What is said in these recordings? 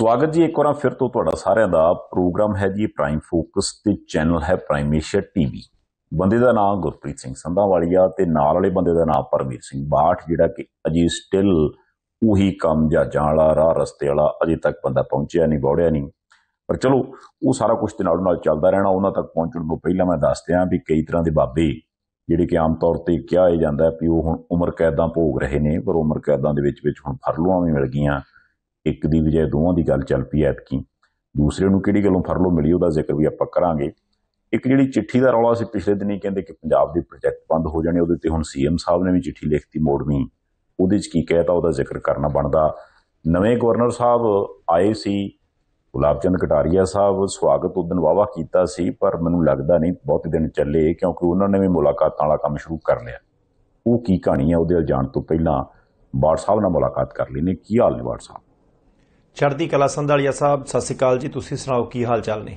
ਸਵਾਗਤ ਜੀ ਇੱਕ ਵਾਰ ਫਿਰ ਤੋਂ ਤੁਹਾਡਾ ਸਾਰਿਆਂ ਦਾ। ਪ੍ਰੋਗਰਾਮ ਹੈ ਜੀ ਪ੍ਰਾਈਮ ਫੋਕਸ ਤੇ ਚੈਨਲ ਹੈ ਪ੍ਰਾਈਮ ਏਸ਼ੀਆ ਟੀਵੀ ਬੰਦੇ ਦਾ ਨਾਮ ਗੁਰਪ੍ਰੀਤ ਸਿੰਘ ਸੰਧਾਵਾਲੀਆ ਤੇ ਨਾਲ ਵਾਲੇ ਬੰਦੇ ਦਾ ਨਾਮ ਪਰਮੀਰ ਸਿੰਘ ਬਾਠ, ਜਿਹੜਾ ਕਿ ਅਜੇ ਸਟਿਲ ਉਹੀ ਕੰਮ ਜਹਾਜ਼ਾਂ ਵਾਲਾ, ਰਾਹ ਰਸਤੇ ਵਾਲਾ ਅਜੇ ਤੱਕ ਬੰਦਾ ਪਹੁੰਚਿਆ ਨਹੀਂ ਬੋੜਿਆ ਨਹੀਂ। ਪਰ ਚਲੋ, ਉਹ ਸਾਰਾ ਕੁਝ ਤੇ ਨਾਲੋਂ ਨਾਲ ਚੱਲਦਾ ਰਹਿਣਾ, ਉਹਨਾਂ ਤੱਕ ਪਹੁੰਚਣ ਤੋਂ ਪਹਿਲਾਂ ਮੈਂ ਦੱਸ ਦਿਆਂ ਵੀ ਕਈ ਤਰ੍ਹਾਂ ਦੇ ਬਾਬੇ ਜਿਹੜੇ ਕਿ ਆਮ ਤੌਰ ਤੇ ਕਿਹਾ ਹੀ ਜਾਂਦਾ ਵੀ ਉਹ ਹੁਣ ਉਮਰ ਕੈਦਾਂ ਭੋਗ ਰਹੇ ਨੇ, ਪਰ ਉਮਰ ਕੈਦਾਂ ਦੇ ਵਿੱਚ ਵਿੱਚ ਹੁਣ ਫਰਲੂਆਂ ਵੀ ਮਿਲ ਗਈਆਂ। ਇੱਕ ਦੀ ਵਜ੍ਹਾ ਦੋਵਾਂ ਦੀ ਗੱਲ ਚੱਲ ਪਈ ਐਤਕੀ। ਦੂਸਰੇ ਨੂੰ ਕਿਹੜੀ ਗੱਲੋਂ ਫਰਲੋ ਮਿਲੀ ਉਹਦਾ ਜ਼ਿਕਰ ਵੀ ਆਪਾਂ ਕਰਾਂਗੇ। ਇੱਕ ਜਿਹੜੀ ਚਿੱਠੀ ਦਾ ਰੌਲਾ ਸੀ ਪਿਛਲੇ ਦਿਨੀ ਕਹਿੰਦੇ ਕਿ ਪੰਜਾਬ ਦੇ ਪ੍ਰੋਜੈਕਟ ਬੰਦ ਹੋ ਜਾਣੇ, ਉਹਦੇ ਤੇ ਹੁਣ ਸੀਐਮ ਸਾਹਿਬ ਨੇ ਵੀ ਚਿੱਠੀ ਲਿਖਤੀ ਮੋੜਵੀਂ। ਉਹਦੇ 'ਚ ਕੀ ਕਹਿਤਾ, ਉਹਦਾ ਜ਼ਿਕਰ ਕਰਨਾ ਬਣਦਾ। ਨਵੇਂ ਗਵਰਨਰ ਸਾਹਿਬ ਆਏ ਸੀ ਗੁਲਾਬ ਚੰਦ ਕਟਾਰੀਆ ਸਾਹਿਬ ਸਵਾਗਤ ਉਦੋਂ ਵਾਵਾ ਕੀਤਾ ਸੀ, ਪਰ ਮੈਨੂੰ ਲੱਗਦਾ ਨਹੀਂ ਬਹੁਤ ਦਿਨ ਚੱਲੇ, ਕਿਉਂਕਿ ਉਹਨਾਂ ਨੇ ਵੀ ਮੁਲਾਕਾਤਾਂ ਵਾਲਾ ਕੰਮ ਸ਼ੁਰੂ ਕਰ ਲਿਆ। ਉਹ ਕੀ ਕਹਾਣੀ ਹੈ ਉਹਦੇ ਜਾਣ ਤੋਂ ਪਹਿਲਾਂ ਬਾੜ ਸਾਹਿਬ ਨਾਲ ਮੁਲਾਕਾਤ ਕਰ ਲਈ ਨੇ ਕੀ ਹਾਲ ਨੇ ਬਾੜ ਸਾਹਿਬ? ਚੜ੍ਹਦੀ ਕਲਾ ਸੰਧਾਲੀਆ ਸਾਹਿਬ ਸਤਿ ਸ਼੍ਰੀ ਅਕਾਲ ਜੀ ਤੁਸੀਂ ਸੁਣਾਓ ਕੀ ਹਾਲ ਚਾਲ ਨੇ?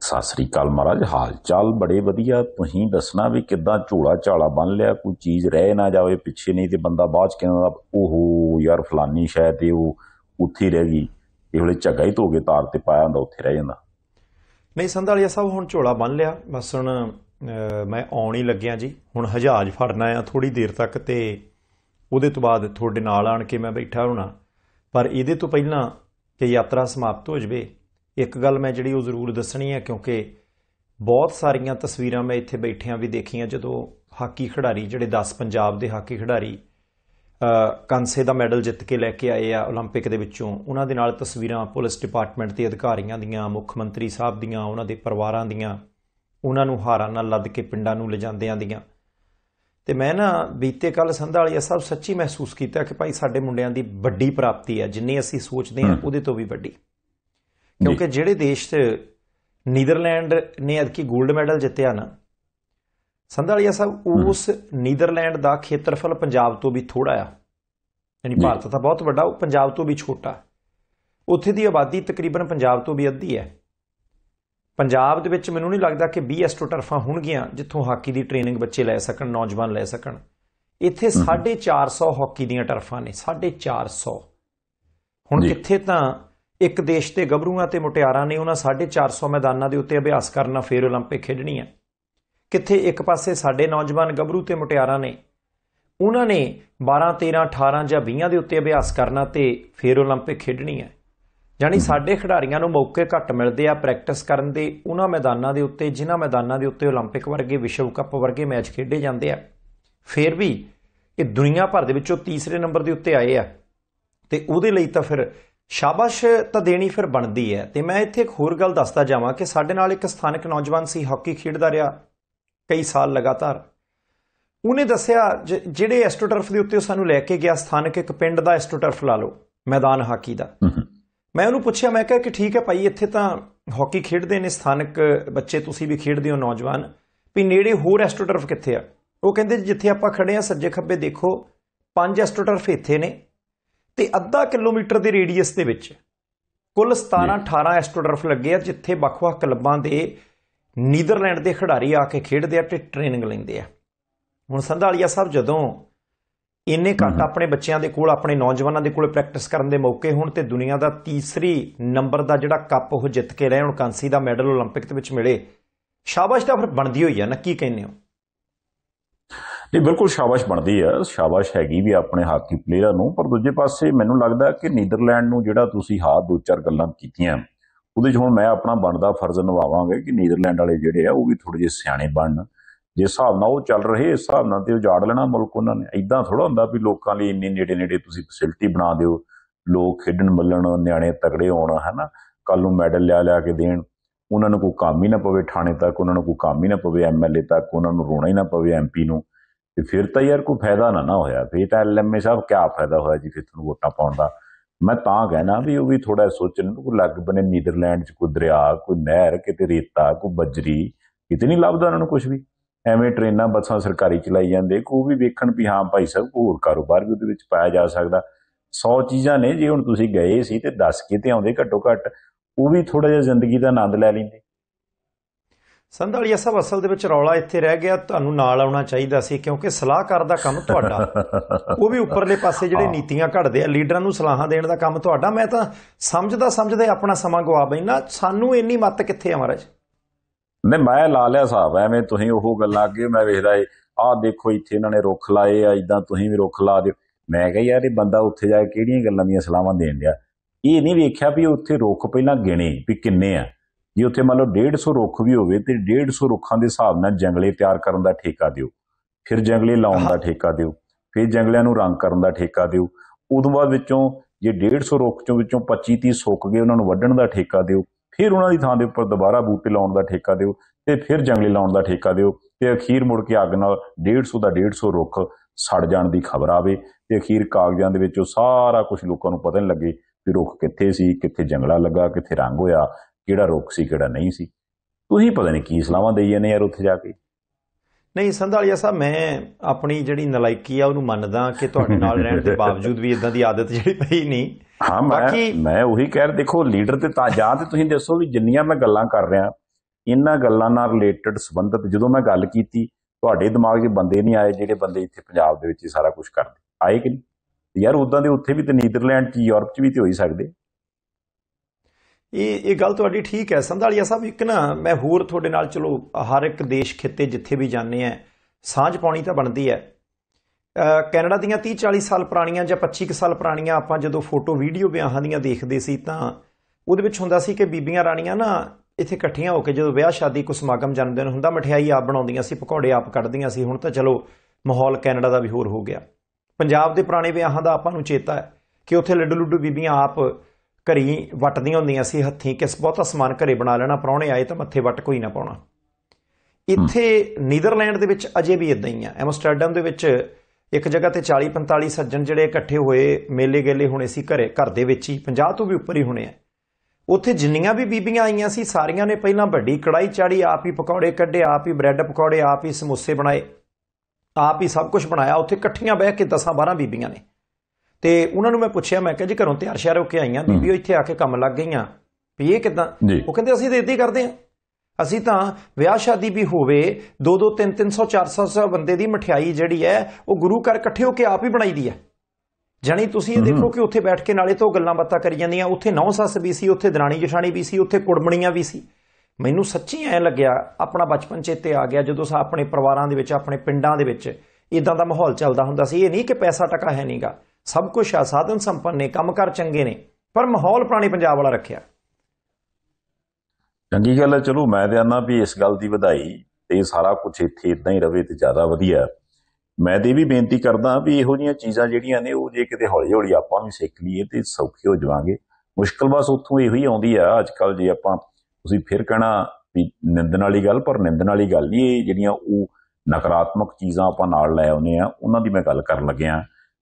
ਸਤਿ ਸ੍ਰੀ ਅਕਾਲ ਮਹਾਰਾਜ ਹਾਲ ਚਾਲ ਬੜੇ ਵਧੀਆ। ਤੁਸੀਂ ਦੱਸਣਾ ਵੀ ਕਿੱਦਾਂ ਝੋਲਾ ਝਾਲਾ ਬੰਨ ਲਿਆ ਕੋਈ ਚੀਜ਼ ਰਹਿ ਨਾ ਜਾਵੇ ਪਿੱਛੇ ਨਹੀਂ ਤੇ ਬੰਦਾ ਬਾਅਦ ਚ ਕਹਿੰਦਾ ਓਹੋ ਯਾਰ ਫਲਾਨੀ ਸ਼ਾਇਦ ਤੇ ਉਹ ਉੱਥੇ ਰਹਿ ਗਈ। ਇਹ ਵੇਲੇ ਝੱਗਾ ਹੀ ਧੋ ਕੇ ਤਾਰ ਤੇ ਪਾਇਆ ਹੁੰਦਾ ਉੱਥੇ ਰਹਿ ਜਾਂਦਾ। ਨਹੀਂ ਸੰਧਾਲੀਆ ਸਾਹਿਬ ਹੁਣ ਝੋਲਾ ਬੰਨ ਲਿਆ। ਬਸ ਹੁਣ ਮੈਂ ਆਉਣ ਹੀ ਲੱਗਿਆ ਜੀ। ਹੁਣ ਹਜਾਜ ਫੜਨਾ ਆ ਥੋੜੀ ਦੇਰ ਤੱਕ ਤੇ ਉਹਦੇ ਤੋਂ ਬਾਅਦ ਤੁਹਾਡੇ ਨਾਲ ਆਣ ਕੇ ਮੈਂ ਬੈਠਾ ਹੋਣਾ। ਪਰ ਇਹਦੇ ਤੋਂ ਪਹਿਲਾਂ ਕਿ ਯਾਤਰਾ ਸਮਾਪਤ ਹੋ ਜਵੇ ਇੱਕ ਗੱਲ ਮੈਂ ਜਿਹੜੀ ਉਹ ਜ਼ਰੂਰ ਦੱਸਣੀ ਹੈ ਕਿਉਂਕਿ ਬਹੁਤ ਸਾਰੀਆਂ ਤਸਵੀਰਾਂ ਮੈਂ ਇੱਥੇ ਬੈਠਿਆਂ ਵੀ ਦੇਖੀਆਂ ਜਦੋਂ ਹਾਕੀ ਖਿਡਾਰੀ ਜਿਹੜੇ 10 ਪੰਜਾਬ ਦੇ ਹਾਕੀ ਖਿਡਾਰੀ ਅ, ਕਾਂਸੇ ਦਾ ਮੈਡਲ ਜਿੱਤ ਕੇ ਲੈ ਕੇ ਆਏ ਆ 올림픽 ਦੇ ਵਿੱਚੋਂ ਉਹਨਾਂ ਦੇ ਨਾਲ ਤਸਵੀਰਾਂ ਪੁਲਿਸ ਡਿਪਾਰਟਮੈਂਟ ਦੇ ਅਧਿਕਾਰੀਆਂ ਦੀਆਂ ਮੁੱਖ ਮੰਤਰੀ ਸਾਹਿਬ ਦੀਆਂ ਉਹਨਾਂ ਦੇ ਪਰਿਵਾਰਾਂ ਦੀਆਂ ਉਹਨਾਂ ਨੂੰ ਹਾਰਾਂ ਨਾਲ ਲੱਦ ਕੇ ਪਿੰਡਾਂ ਨੂੰ ਲਿਜਾਂਦਿਆਂ ਦੀਆਂ ਤੇ ਮੈਂ ਨਾ ਬੀਤੇ ਕੱਲ ਸੰਧਾਲੀਆ ਸਾਹਿਬ ਸੱਚੀ ਮਹਿਸੂਸ ਕੀਤਾ ਕਿ ਭਾਈ ਸਾਡੇ ਮੁੰਡਿਆਂ ਦੀ ਵੱਡੀ ਪ੍ਰਾਪਤੀ ਹੈ ਜਿੰਨੀ ਅਸੀਂ ਸੋਚਦੇ ਹਾਂ ਉਹਦੇ ਤੋਂ ਵੀ ਵੱਡੀ। ਕਿਉਂਕਿ ਜਿਹੜੇ ਦੇਸ਼ 'ਚ ਨੀਦਰਲੈਂਡ ਨੇ ਅਦਕੀ 골ਡ ਮੈਡਲ ਜਿੱਤਿਆ ਨਾ ਸੰਧਾਲੀਆ ਸਾਹਿਬ ਉਸ ਨੀਦਰਲੈਂਡ ਦਾ ਖੇਤਰਫਲ ਪੰਜਾਬ ਤੋਂ ਵੀ ਥੋੜਾ ਆ। ਯਾਨੀ। ਭਾਰਤ ਤਾਂ ਬਹੁਤ ਵੱਡਾ ਉਹ ਪੰਜਾਬ ਤੋਂ ਵੀ ਛੋਟਾ। ਉੱਥੇ ਦੀ ਆਬਾਦੀ ਤਕਰੀਬਨ ਪੰਜਾਬ ਤੋਂ ਵੀ ਅੱਧੀ ਹੈ। ਪੰਜਾਬ ਦੇ ਵਿੱਚ ਮੈਨੂੰ ਨਹੀਂ ਲੱਗਦਾ ਕਿ 20 ਐਸਟ੍ਰੋਟਰਫਾਂ ਹੋਣਗੀਆਂ ਜਿੱਥੋਂ ਹਾਕੀ ਦੀ ਟ੍ਰੇਨਿੰਗ ਬੱਚੇ ਲੈ ਸਕਣ ਨੌਜਵਾਨ ਲੈ ਸਕਣ ਇੱਥੇ 450 ਹਾਕੀ ਦੀਆਂ ਟਰਫਾਂ ਨੇ 450 ਹੁਣ ਜੀ। ਕਿੱਥੇ ਤਾਂ ਇੱਕ ਦੇਸ਼ ਦੇ ਗੱਭਰੂਆਂ ਤੇ ਮੁਟਿਆਰਾਂ ਨੇ ਉਹਨਾਂ 450 ਮੈਦਾਨਾਂ ਦੇ ਉੱਤੇ ਅਭਿਆਸ ਕਰਨਾ ਫੇਰ 올림픽 ਖੇਡਣੀ ਹੈ ਕਿੱਥੇ ਇੱਕ ਪਾਸੇ ਸਾਡੇ ਨੌਜਵਾਨ ਗੱਭਰੂ ਤੇ ਮੁਟਿਆਰਾਂ ਨੇ ਉਹਨਾਂ ਨੇ 12 13 18 ਜਾਂ 20 ਦੇ ਉੱਤੇ ਅਭਿਆਸ ਕਰਨਾ ਤੇ ਫੇਰ 올림픽 ਖੇਡਣੀ ਹੈ ਯਾਨੀ ਸਾਡੇ ਖਿਡਾਰੀਆਂ ਨੂੰ ਮੌਕੇ ਘੱਟ ਮਿਲਦੇ ਆ ਪ੍ਰੈਕਟਿਸ ਕਰਨ ਦੇ ਉਹਨਾਂ ਮੈਦਾਨਾਂ ਦੇ ਉੱਤੇ ਜਿਨ੍ਹਾਂ ਮੈਦਾਨਾਂ ਦੇ ਉੱਤੇ 올림픽 ਵਰਗੇ ਵਿਸ਼ਵ ਕੱਪ ਵਰਗੇ ਮੈਚ ਖੇਡੇ ਜਾਂਦੇ ਆ ਫੇਰ ਵੀ ਇਹ ਦੁਨੀਆ ਭਰ ਦੇ ਵਿੱਚੋਂ ਤੀਸਰੇ ਨੰਬਰ ਦੇ ਉੱਤੇ ਆਏ ਆ ਤੇ ਉਹਦੇ ਲਈ ਤਾਂ ਫਿਰ ਸ਼ਾਬਾਸ਼ ਤਾਂ ਦੇਣੀ ਫਿਰ ਬਣਦੀ ਹੈ ਤੇ ਮੈਂ ਇੱਥੇ ਇੱਕ ਹੋਰ ਗੱਲ ਦੱਸਦਾ ਜਾਵਾਂ ਕਿ ਸਾਡੇ ਨਾਲ ਇੱਕ ਸਥਾਨਕ ਨੌਜਵਾਨ ਸੀ ਹਾਕੀ ਖੇਡਦਾ ਰਿਹਾ ਕਈ ਸਾਲ ਲਗਾਤਾਰ ਉਹਨੇ ਦੱਸਿਆ ਜ- ਜਿਹੜੇ ਐਸਟ੍ਰੋਟਰਫ ਦੇ ਉੱਤੇ ਉਹ ਸਾਨੂੰ ਲੈ ਕੇ ਗਿਆ ਸਥਾਨਕ ਇੱਕ ਪਿੰਡ ਦਾ ਐਸਟ੍ਰੋਟਰਫ ਲਾ ਲਓ ਮੈਦਾਨ ਹਾਕੀ ਦਾ ਮੈਂ ਉਹਨੂੰ ਪੁੱਛਿਆ ਮੈਂ ਕਿਹਾ ਕਿ ਠੀਕ ਹੈ ਭਾਈ ਇੱਥੇ ਤਾਂ ਹਾਕੀ ਖੇਡਦੇ ਨੇ ਸਥਾਨਕ ਬੱਚੇ ਤੁਸੀਂ ਵੀ ਖੇਡਦੇ ਹੋ ਨੌਜਵਾਨ। ਵੀ ਨੇੜੇ ਹੋਰ ਐਸਟ੍ਰੋਟਰਫ ਕਿੱਥੇ ਆ? ਉਹ ਕਹਿੰਦੇ ਜਿੱਥੇ ਆਪਾਂ ਖੜੇ ਆ ਸੱਜੇ ਖੱਬੇ ਦੇਖੋ ਪੰਜ ਐਸਟ੍ਰੋਟਰਫ ਇੱਥੇ ਨੇ। ਤੇ ਅੱਧਾ ਕਿਲੋਮੀਟਰ ਦੇ ਰੇਡੀਅਸ ਦੇ ਵਿੱਚ ਕੁੱਲ 17 18 ਐਸਟ੍ਰੋਟਰਫ ਲੱਗੇ ਆ ਜਿੱਥੇ ਵੱਖ-ਵੱਖ ਕਲੱਬਾਂ ਦੇ ਨੀਦਰਲੈਂਡ ਦੇ ਖਿਡਾਰੀ ਆ ਕੇ ਖੇਡਦੇ ਆ ਤੇ ਟ੍ਰੇਨਿੰਗ ਲੈਂਦੇ ਆ। ਹੁਣ ਸੰਧਾਲੀਆ ਸਾਹਿਬ ਜਦੋਂ ਇੰਨੇ ਘੱਟ ਆਪਣੇ ਬੱਚਿਆਂ ਦੇ ਕੋਲ ਆਪਣੇ ਨੌਜਵਾਨਾਂ ਦੇ ਕੋਲ ਪ੍ਰੈਕਟਿਸ ਕਰਨ ਦੇ ਮੌਕੇ ਹੋਣ ਤੇ ਦੁਨੀਆ ਦਾ ਤੀਸਰੀ ਨੰਬਰ ਦਾ ਜਿਹੜਾ ਕੱਪ ਉਹ ਜਿੱਤ ਕੇ ਰਹੇ ਹੁਣ ਕਾਂਸੀ ਦਾ ਮੈਡਲ 올림픽 ਦੇ ਵਿੱਚ ਮਿਲੇ ਸ਼ਾਬਾਸ਼ ਤਾਂ ਫਿਰ ਬਣਦੀ ਹੋਈ ਆ ਨਾ ਕੀ ਕਹਿੰਦੇ ਹੋ ਨਹੀਂ ਬਿਲਕੁਲ ਸ਼ਾਬਾਸ਼ ਬਣਦੀ ਹੈ ਸ਼ਾਬਾਸ਼ ਹੈਗੀ ਵੀ ਆਪਣੇ ਹਾਕੀ ਪਲੇਅਰਾਂ ਨੂੰ ਪਰ ਦੂਜੇ ਪਾਸੇ ਮੈਨੂੰ ਲੱਗਦਾ ਕਿ ਨੀਦਰਲੈਂਡ ਨੂੰ ਜਿਹੜਾ ਤੁਸੀਂ ਹਾਂ ਦੋ ਚਾਰ ਗੱਲਾਂ ਕੀਤੀਆਂ ਉਹਦੇ 'ਚ ਹੁਣ ਮੈਂ ਆਪਣਾ ਬਣਦਾ ਫਰਜ਼ ਨਿਭਾਵਾਂਗਾ ਕਿ ਨੀਦਰਲੈਂਡ ਵਾਲੇ ਜਿਹੜੇ ਆ ਉਹ ਵੀ ਥੋੜੇ ਜਿਹੇ ਸਿਆਣੇ ਬਣਨ ਜਿਸ ਹਿਸਾਬ ਨਾਲ ਉਹ ਚੱਲ ਰਹੇ, ਇਸ ਹਿਸਾਬ ਨਾਲ ਤੇ ਉਜਾੜ ਲੈਣਾ ਮੁਲਕ ਉਹਨਾਂ ਨੇ। ਐਦਾਂ ਥੋੜਾ ਹੁੰਦਾ ਵੀ ਲੋਕਾਂ ਲਈ ਇੰਨੇ ਨੇੜੇ ਨੇੜੇ ਤੁਸੀਂ ਫੈਸਿਲਿਟੀ ਬਣਾ ਦਿਓ, ਲੋਕ ਖੇਡਣ ਮੱਲਣ, ਨਿਆਣੇ ਤਗੜੇ ਹੋਣ, ਹਨਾ? ਕੱਲ ਨੂੰ ਮੈਡਲ ਲਿਆ ਲਿਆ ਕੇ ਦੇਣ। ਉਹਨਾਂ ਨੂੰ ਕੋਈ ਕੰਮ ਹੀ ਨਾ ਪਵੇ ਥਾਣੇ ਤੱਕ, ਉਹਨਾਂ ਨੂੰ ਕੋਈ ਕੰਮ ਹੀ ਨਾ ਪਵੇ ਐਮਐਲਏ ਤੱਕ, ਉਹਨਾਂ ਨੂੰ ਰੋਣਾ ਹੀ ਨਾ ਪਵੇ ਐਮਪੀ ਨੂੰ। ਤੇ ਫਿਰ ਤਾਂ ਯਾਰ ਕੋਈ ਫਾਇਦਾ ਨਾ ਨਾ ਹੋਇਆ। ਫਿਰ ਤਾਂ ਐਲਐਮਏ ਸਾਹਿਬ ਕਿਆ ਫਾਇਦਾ ਹੋਇਆ ਜੀ ਫਿਰ ਤੁਹਾਨੂੰ ਵੋਟਾਂ ਪਾਉਣ ਦਾ? ਮੈਂ ਤਾਂ ਕਹਿਣਾ ਵੀ ਉਹ ਵੀ ਥੋੜਾ ਸੋਚਣ ਕੋਈ ਲੱਗ ਬਨੇ ਨੀਦਰਲੈਂਡ ਚ ਕੋਈ ਦਰਿਆ, ਕੋਈ ਨਹਿਰ, ਕਿਤੇ ਰੇਤਾ, ਕੋਈ ਬਜਰੀ, ਕਿਤੇ ਨਹੀਂ ਲੱਭਦਾ ਉਹਨਾਂ ਨੂੰ ਕੁਝ ਵੀ। ਐਵੇਂ ਟ੍ਰੇਨਾਂ ਬੱਸਾਂ ਸਰਕਾਰੀ ਚਲਾਈ ਜਾਂਦੇ ਕੋ ਵੀ ਵੇਖਣ ਵੀ ਹਾਂ ਭਾਈ ਸਾਹਿਬ ਹੋਰ ਕਾਰੋਬਾਰ ਵੀ ਉਹਦੇ ਵਿੱਚ ਪਾਇਆ ਜਾ ਸਕਦਾ। 100 ਚੀਜ਼ਾਂ ਨੇ ਜੇ ਹੁਣ ਤੁਸੀਂ ਗਏ ਸੀ ਤੇ ਦੱਸ ਕੇ ਤੇ ਆਉਂਦੇ ਘੱਟੋ ਘੱਟ ਉਹ ਵੀ ਥੋੜਾ ਜਿਹਾ ਜ਼ਿੰਦਗੀ ਦਾ ਆਨੰਦ ਲੈ ਲੈਂਦੇ। ਸੰਧਾਲੀਆ ਸਾਹਿਬ ਅਸਲ ਦੇ ਵਿੱਚ ਰੌਲਾ ਇੱਥੇ ਰਹਿ ਗਿਆ ਤੁਹਾਨੂੰ ਨਾਲ ਆਉਣਾ ਚਾਹੀਦਾ ਸੀ ਕਿਉਂਕਿ ਸਲਾਹਕਾਰ ਦਾ ਕੰਮ ਤੁਹਾਡਾ। ਉਹ ਵੀ ਉੱਪਰਲੇ ਪਾਸੇ ਜਿਹੜੇ ਨੀਤੀਆਂ ਘੜਦੇ ਆ ਲੀਡਰਾਂ ਨੂੰ ਸਲਾਹਾਂ ਦੇਣ ਦਾ ਕੰਮ ਤੁਹਾਡਾ। ਮੈਂ ਤਾਂ ਸਮਝਦਾ ਸਮਝਦੇ ਆਪਣਾ ਸਮਾਂ ਗਵਾ ਬੈਣਾ ਸਾਨੂੰ ਇੰਨੀ ਮੱਤ ਕਿੱਥੇ ਆ ਮਹਾਰਾਜ? ਨਹੀਂ ਮੈਂ ਲਾ ਲਿਆ ਹਿਸਾਬ ਐਵੇਂ ਤੁਸੀਂ ਉਹ ਗੱਲਾਂ ਅੱਗੇ ਮੈਂ ਵੇਖਦਾ ਏ ਆਹ ਦੇਖੋ ਇੱਥੇ ਇਹਨਾਂ ਨੇ ਰੁੱਖ ਲਾਏ ਆ ਇਦਾਂ ਤੁਸੀਂ ਵੀ ਰੁੱਖ ਲਾ ਦਿਓ। ਮੈਂ ਕਿਹਾ ਯਾਰ ਇਹ ਬੰਦਾ ਉੱਥੇ ਜਾ ਕੇ ਕਿਹੜੀਆਂ ਗੱਲਾਂ ਦੀਆਂ ਸਲਾਹਾਂ ਦੇਣ ਡਿਆ? ਇਹ ਨਹੀਂ ਵੇਖਿਆ ਵੀ ਉੱਥੇ ਰੁੱਖ ਪਹਿਲਾਂ ਗਿਣੇ ਵੀ ਕਿੰਨੇ ਆ। ਜੇ ਉੱਥੇ ਮੰਨ ਲਓ 150 ਰੁੱਖ ਵੀ ਹੋਵੇ ਤੇ 150 ਰੁੱਖਾਂ ਦੇ ਹਿਸਾਬ ਨਾਲ ਜੰਗਲੇ ਤਿਆਰ ਕਰਨ ਦਾ ਠੇਕਾ ਦਿਓ। ਫਿਰ ਜੰਗਲੇ ਲਾਉਣ ਦਾ ਠੇਕਾ ਦਿਓ ਫਿਰ ਜੰਗਲਿਆਂ ਨੂੰ ਰੰਗ ਕਰਨ ਦਾ ਠੇਕਾ ਦਿਓ। ਉਦੋਂ ਬਾਅਦ ਵਿੱਚੋਂ ਜੇ 150 ਰੁੱਖ ਚੋਂ ਵਿੱਚੋਂ 25 30 ਸੁੱਕ ਗਏ ਉਹਨਾਂ ਨੂੰ ਵੱਢਣ ਦਾ ਠੇਕਾ ਦਿਓ। ਫਿਰ ਉਹਨਾਂ ਦੀ ਥਾਂ ਦੇ ਉੱਪਰ ਦੁਬਾਰਾ ਬੂਟੇ ਲਾਉਣ ਦਾ ਠੇਕਾ ਦਿਓ ਤੇ ਫਿਰ ਜੰਗਲੇ ਲਾਉਣ ਦਾ ਠੇਕਾ ਦਿਓ ਤੇ ਅਖੀਰ ਮੁੜ ਕੇ ਅੱਗ ਨਾਲ 150 ਦਾ 150 ਰੁੱਖ ਸੜ ਜਾਣ ਦੀ ਖਬਰ ਆਵੇ ਤੇ ਅਖੀਰ ਕਾਗਜ਼ਾਂ ਦੇ ਵਿੱਚ ਉਹ ਸਾਰਾ ਕੁਝ ਲੋਕਾਂ ਨੂੰ ਪਤਾ ਨਹੀਂ ਲੱਗੇ ਕਿ ਰੁੱਖ ਕਿੱਥੇ ਸੀ, ਕਿੱਥੇ ਜੰਗਲਾ ਲੱਗਾ, ਕਿੱਥੇ ਰੰਗ ਹੋਇਆ, ਕਿਹੜਾ ਰੁੱਖ ਸੀ, ਕਿਹੜਾ ਨਹੀਂ ਸੀ। ਤੁਸੀਂ ਪਤਾ ਨਹੀਂ ਕੀ ਸਲਾਹਾਂ ਦੇਈ ਜਾਂਦੇ ਯਾਰ ਉੱਥੇ ਜਾ ਕੇ। ਨਹੀਂ, ਸੰਧਾਲੀਆ ਸਾਹਿਬ, ਮੈਂ ਆਪਣੀ ਜਿਹੜੀ ਨਲਾਇਕੀ ਆ ਉਹਨੂੰ ਮੰਨਦਾ ਕਿ ਤੁਹਾਡੇ ਨਾਲ ਰਹਿਣ ਦੇ ਬਾਵਜੂਦ ਵੀ ਇਦਾਂ ਦੀ ਆਦਤ ਜਿਹੜੀ ਪਈ ਨਹੀਂ। ਹਾਂ ਮੈਂ ਮੈਂ ਉਹੀ ਕਹਿ ਰਿਹਾ ਦੇਖੋ ਲੀਡਰ ਤੇ ਤਾਂ ਜਾਂ ਤੇ ਤੁਸੀਂ ਦੱਸੋ ਵੀ ਜਿੰਨੀਆਂ ਮੈਂ ਗੱਲਾਂ ਕਰ ਰਿਹਾ ਇਹਨਾਂ ਗੱਲਾਂ ਨਾਲ ਰਿਲੇਟਡ ਸੰਬੰਧਿਤ ਜਦੋਂ ਮੈਂ ਗੱਲ ਕੀਤੀ ਤੁਹਾਡੇ ਦਿਮਾਗ 'ਚ ਬੰਦੇ ਨਹੀਂ ਆਏ ਜਿਹੜੇ ਬੰਦੇ ਇੱਥੇ ਪੰਜਾਬ ਦੇ ਵਿੱਚ ਇਹ ਸਾਰਾ ਕੁਝ ਕਰਦੇ। ਆਏ ਕਿ ਨਹੀਂ? ਯਾਰ ਉਦਾਂ ਦੇ ਉੱਥੇ ਵੀ ਤੇ ਨੀਦਰਲੈਂਡ 'ਚ ਯੂਰਪ 'ਚ ਵੀ ਤੇ ਹੋ ਹੀ ਸਕਦੇ। ਇਹ ਇਹ ਗੱਲ ਤੁਹਾਡੀ ਠੀਕ ਹੈ। ਸੰਧਾਲੀਆ ਸਾਹਿਬ ਇੱਕ ਨਾ ਮੈਂ ਹੋਰ ਤੁਹਾਡੇ ਨਾਲ ਚਲੋ ਹਰ ਇੱਕ ਦੇਸ਼ ਖਿੱਤੇ ਜਿੱਥੇ ਵੀ ਜਾਂਦੇ ਆ ਸਾਂਝ ਪਾਉਣੀ ਤਾਂ ਬਣਦੀ ਹੈ। ਕੈਨੇਡਾ ਦੀਆਂ 30 40 ਸਾਲ ਪੁਰਾਣੀਆਂ ਜਾਂ 25 ਕੁ ਸਾਲ ਪੁਰਾਣੀਆਂ ਆਪਾਂ ਜਦੋਂ ਫੋਟੋ ਵੀਡੀਓ ਵਿਆਹਾਂ ਦੀਆਂ ਦੇਖਦੇ ਸੀ ਤਾਂ ਉਹਦੇ ਵਿੱਚ ਹੁੰਦਾ ਸੀ ਕਿ ਬੀਬੀਆਂ ਰਾਣੀਆਂ ਨਾ ਇੱਥੇ ਇਕੱਠੀਆਂ ਹੋ ਕੇ ਜਦੋਂ ਵਿਆਹ ਸ਼ਾਦੀ ਕੋ ਸਮਾਗਮ ਜਨਮ ਦਿਨ ਹੁੰਦਾ ਮਠਿਆਈ ਆਪ ਬਣਾਉਂਦੀਆਂ ਸੀ ਪਕੌੜੇ ਆਪ ਕੱਢਦੀਆਂ ਸੀ। ਹੁਣ ਤਾਂ ਚਲੋ ਮਾਹੌਲ ਕੈਨੇਡਾ ਦਾ ਵੀ ਹੋਰ ਹੋ ਗਿਆ। ਪੰਜਾਬ ਦੇ ਪੁਰਾਣੇ ਵਿਆਹਾਂ ਦਾ ਆਪਾਂ ਨੂੰ ਚੇਤਾ ਹੈ ਕਿ ਉੱਥੇ ਲੱਡੂ ਲੁੱਡੂ ਬੀਬੀਆਂ ਆਪ ਘਰੀ ਵਟਦੀਆਂ ਹੁੰਦੀਆਂ ਸੀ ਹੱਥੀਂ ਕਿਸ ਬਹੁਤਾ ਸਮਾਨ ਘਰੇ ਬਣਾ ਲੈਣਾ ਪ੍ਰਾਹੁਣੇ ਆਏ ਤਾਂ ਮੱਥੇ ਵੱਟ ਕੋਈ ਨਾ ਪਾਉਣਾ। ਇੱਥੇ ਨੀਦਰਲੈਂਡ ਦੇ ਵਿੱਚ ਅਜੇ ਵੀ ਇਦਾਂ ਹੀ ਆ। ਐਮਸਟਰਡਮ ਦੇ ਵਿੱਚ ਇੱਕ ਜਗ੍ਹਾ ਤੇ 40 45 ਸੱਜਣ ਜਿਹੜੇ ਇਕੱਠੇ ਹੋਏ ਮੇਲੇ ਗੇਲੇ ਹੋਣੇ ਸੀ ਘਰੇ ਘਰ ਦੇ ਵਿੱਚ ਹੀ 50 ਤੋਂ ਵੀ ਉੱਪਰ ਹੀ ਹੋਣੇ ਆ। ਉੱਥੇ ਜਿੰਨੀਆਂ ਵੀ ਬੀਬੀਆਂ ਆਈਆਂ ਸੀ ਸਾਰੀਆਂ ਨੇ ਪਹਿਲਾਂ ਵੱਡੀ ਕੜਾਈ ਚਾੜੀ ਆਪ ਹੀ ਪਕੌੜੇ ਕੱਢੇ ਆਪ ਹੀ ਬ੍ਰੈਡ ਪਕੌੜੇ ਆਪ ਹੀ ਸਮੋਸੇ ਬਣਾਏ ਆਪ ਹੀ ਸਭ ਕੁਝ ਬਣਾਇਆ। ਉੱਥੇ ਇਕੱਠੀਆਂ ਬਹਿ ਕੇ 10 12 ਬੀਬੀਆਂ ਨੇ। ਤੇ ਉਹਨਾਂ ਨੂੰ ਮੈਂ ਪੁੱਛਿਆ ਮੈਂ ਕਿਹਾ ਜੀ ਘਰੋਂ ਤਿਆਰ ਸ਼ਿਆਰ ਹੋ ਕੇ ਆਈਆਂ? ਬੀਬੀਓ ਇੱਥੇ ਆ ਕੇ ਕੰਮ ਲੱਗ ਗਈਆਂ। ਵੀ ਇਹ ਕਿਦਾਂ? ਉਹ ਕਹਿੰਦੇ ਅਸੀਂ ਤਾਂ ਏਦਾਂ ਹੀ ਕਰਦੇ ਹਾਂ ਅਸੀਂ ਤਾਂ ਵਿਆਹ ਸ਼ਾਦੀ ਵੀ ਹੋਵੇ 2 2 3 300 400 ਬੰਦੇ ਦੀ ਮਠਿਆਈ ਜਿਹੜੀ ਹੈ ਉਹ ਗੁਰੂ ਘਰ ਇਕੱਠੇ ਹੋ ਕੇ ਆਪ ਹੀ ਬਣਾਈ ਦੀ ਹੈ। ਜਾਣੀ ਤੁਸੀਂ ਇਹ ਦੇਖੋ ਕਿ ਉੱਥੇ ਬੈਠ ਕੇ ਨਾਲੇ ਤੋਂ ਗੱਲਾਂ ਬਾਤਾਂ ਕਰੀ ਜਾਂਦੀਆਂ। ਉੱਥੇ ਨੌ ਸੱਸ ਵੀ ਸੀ ਉੱਥੇ ਦਰਾਣੀ ਜਠਾਣੀ ਵੀ ਸੀ ਉੱਥੇ ਕੁੜਮਣੀਆਂ ਵੀ ਸੀ। ਮੈਨੂੰ ਸੱਚੀ ਐ ਲੱਗਿਆ ਆਪਣਾ ਬਚਪਨ ਚੇਤੇ ਆ ਗਿਆ ਜਦੋਂ ਸਾ ਆਪਣੇ ਪਰਿਵਾਰਾਂ ਦੇ ਵਿੱਚ ਆਪਣੇ ਪਿੰਡਾਂ ਦੇ ਵਿੱਚ ਇਦਾਂ ਦਾ ਮਾਹੌਲ ਚੱਲਦਾ ਹੁੰਦਾ ਸੀ। ਇਹ ਨਹੀਂ ਕਿ ਪੈਸਾ ਟਕਾ ਹੈ ਨਹੀਂਗਾ ਸਭ ਕੁਝ ਆ ਸਾਧਨ ਸੰਪੰਨ ਨੇ ਕੰਮਕਾਰ ਚੰਗੇ ਨੇ ਪਰ ਮਾਹੌਲ ਪੁਰਾਣੇ ਪੰਜਾਬ ਵਾਲਾ ਰੱਖਿਆ। ਚੰਗੀ ਗੱਲ ਹੈ, ਚਲੋ ਮੈਂ ਤੇ ਆਨਾ ਵੀ ਇਸ ਗੱਲ ਦੀ ਵਧਾਈ ਤੇ ਸਾਰਾ ਕੁਝ ਇੱਥੇ ਇਦਾਂ ਹੀ ਰਵੇ ਤੇ ਜ਼ਿਆਦਾ ਵਧੀਆ ਮੈਂ ਤੇ ਇਹ ਵੀ ਬੇਨਤੀ ਕਰਦਾ ਵੀ ਇਹੋ ਜਿਹੀਆਂ ਚੀਜ਼ਾਂ ਜਿਹੜੀਆਂ ਨੇ, ਉਹ ਜੇ ਕਿਤੇ ਹੌਲੀ ਹੌਲੀ ਆਪਾਂ ਵੀ ਸਿੱਖ ਲਈਏ ਤੇ ਸੌਖੇ ਹੋ ਜਾਵਾਂਗੇ। ਮੁਸ਼ਕਲ ਬਸ ਉੱਥੋਂ ਇਹੋ ਹੀ ਆਉਂਦੀ ਆ ਅੱਜ ਕੱਲ ਜੇ ਆਪਾਂ ਤੁਸੀਂ ਫਿਰ ਕਹਿਣਾ ਵੀ ਨਿੰਦਣ ਵਾਲੀ ਗੱਲ, ਪਰ ਨਿੰਦਣ ਵਾਲੀ ਗੱਲ ਨਹੀਂ ਇਹ ਜਿਹੜੀਆਂ ਉਹ ਨਕਾਰਾਤਮਕ ਚੀਜ਼ਾਂ ਆਪਾਂ ਨਾਲ ਲੈ ਆਉਨੇ ਆ ਉਹਨਾਂ ਦੀ ਮੈਂ ਗੱਲ ਕਰਨ ਲੱਗਿਆ।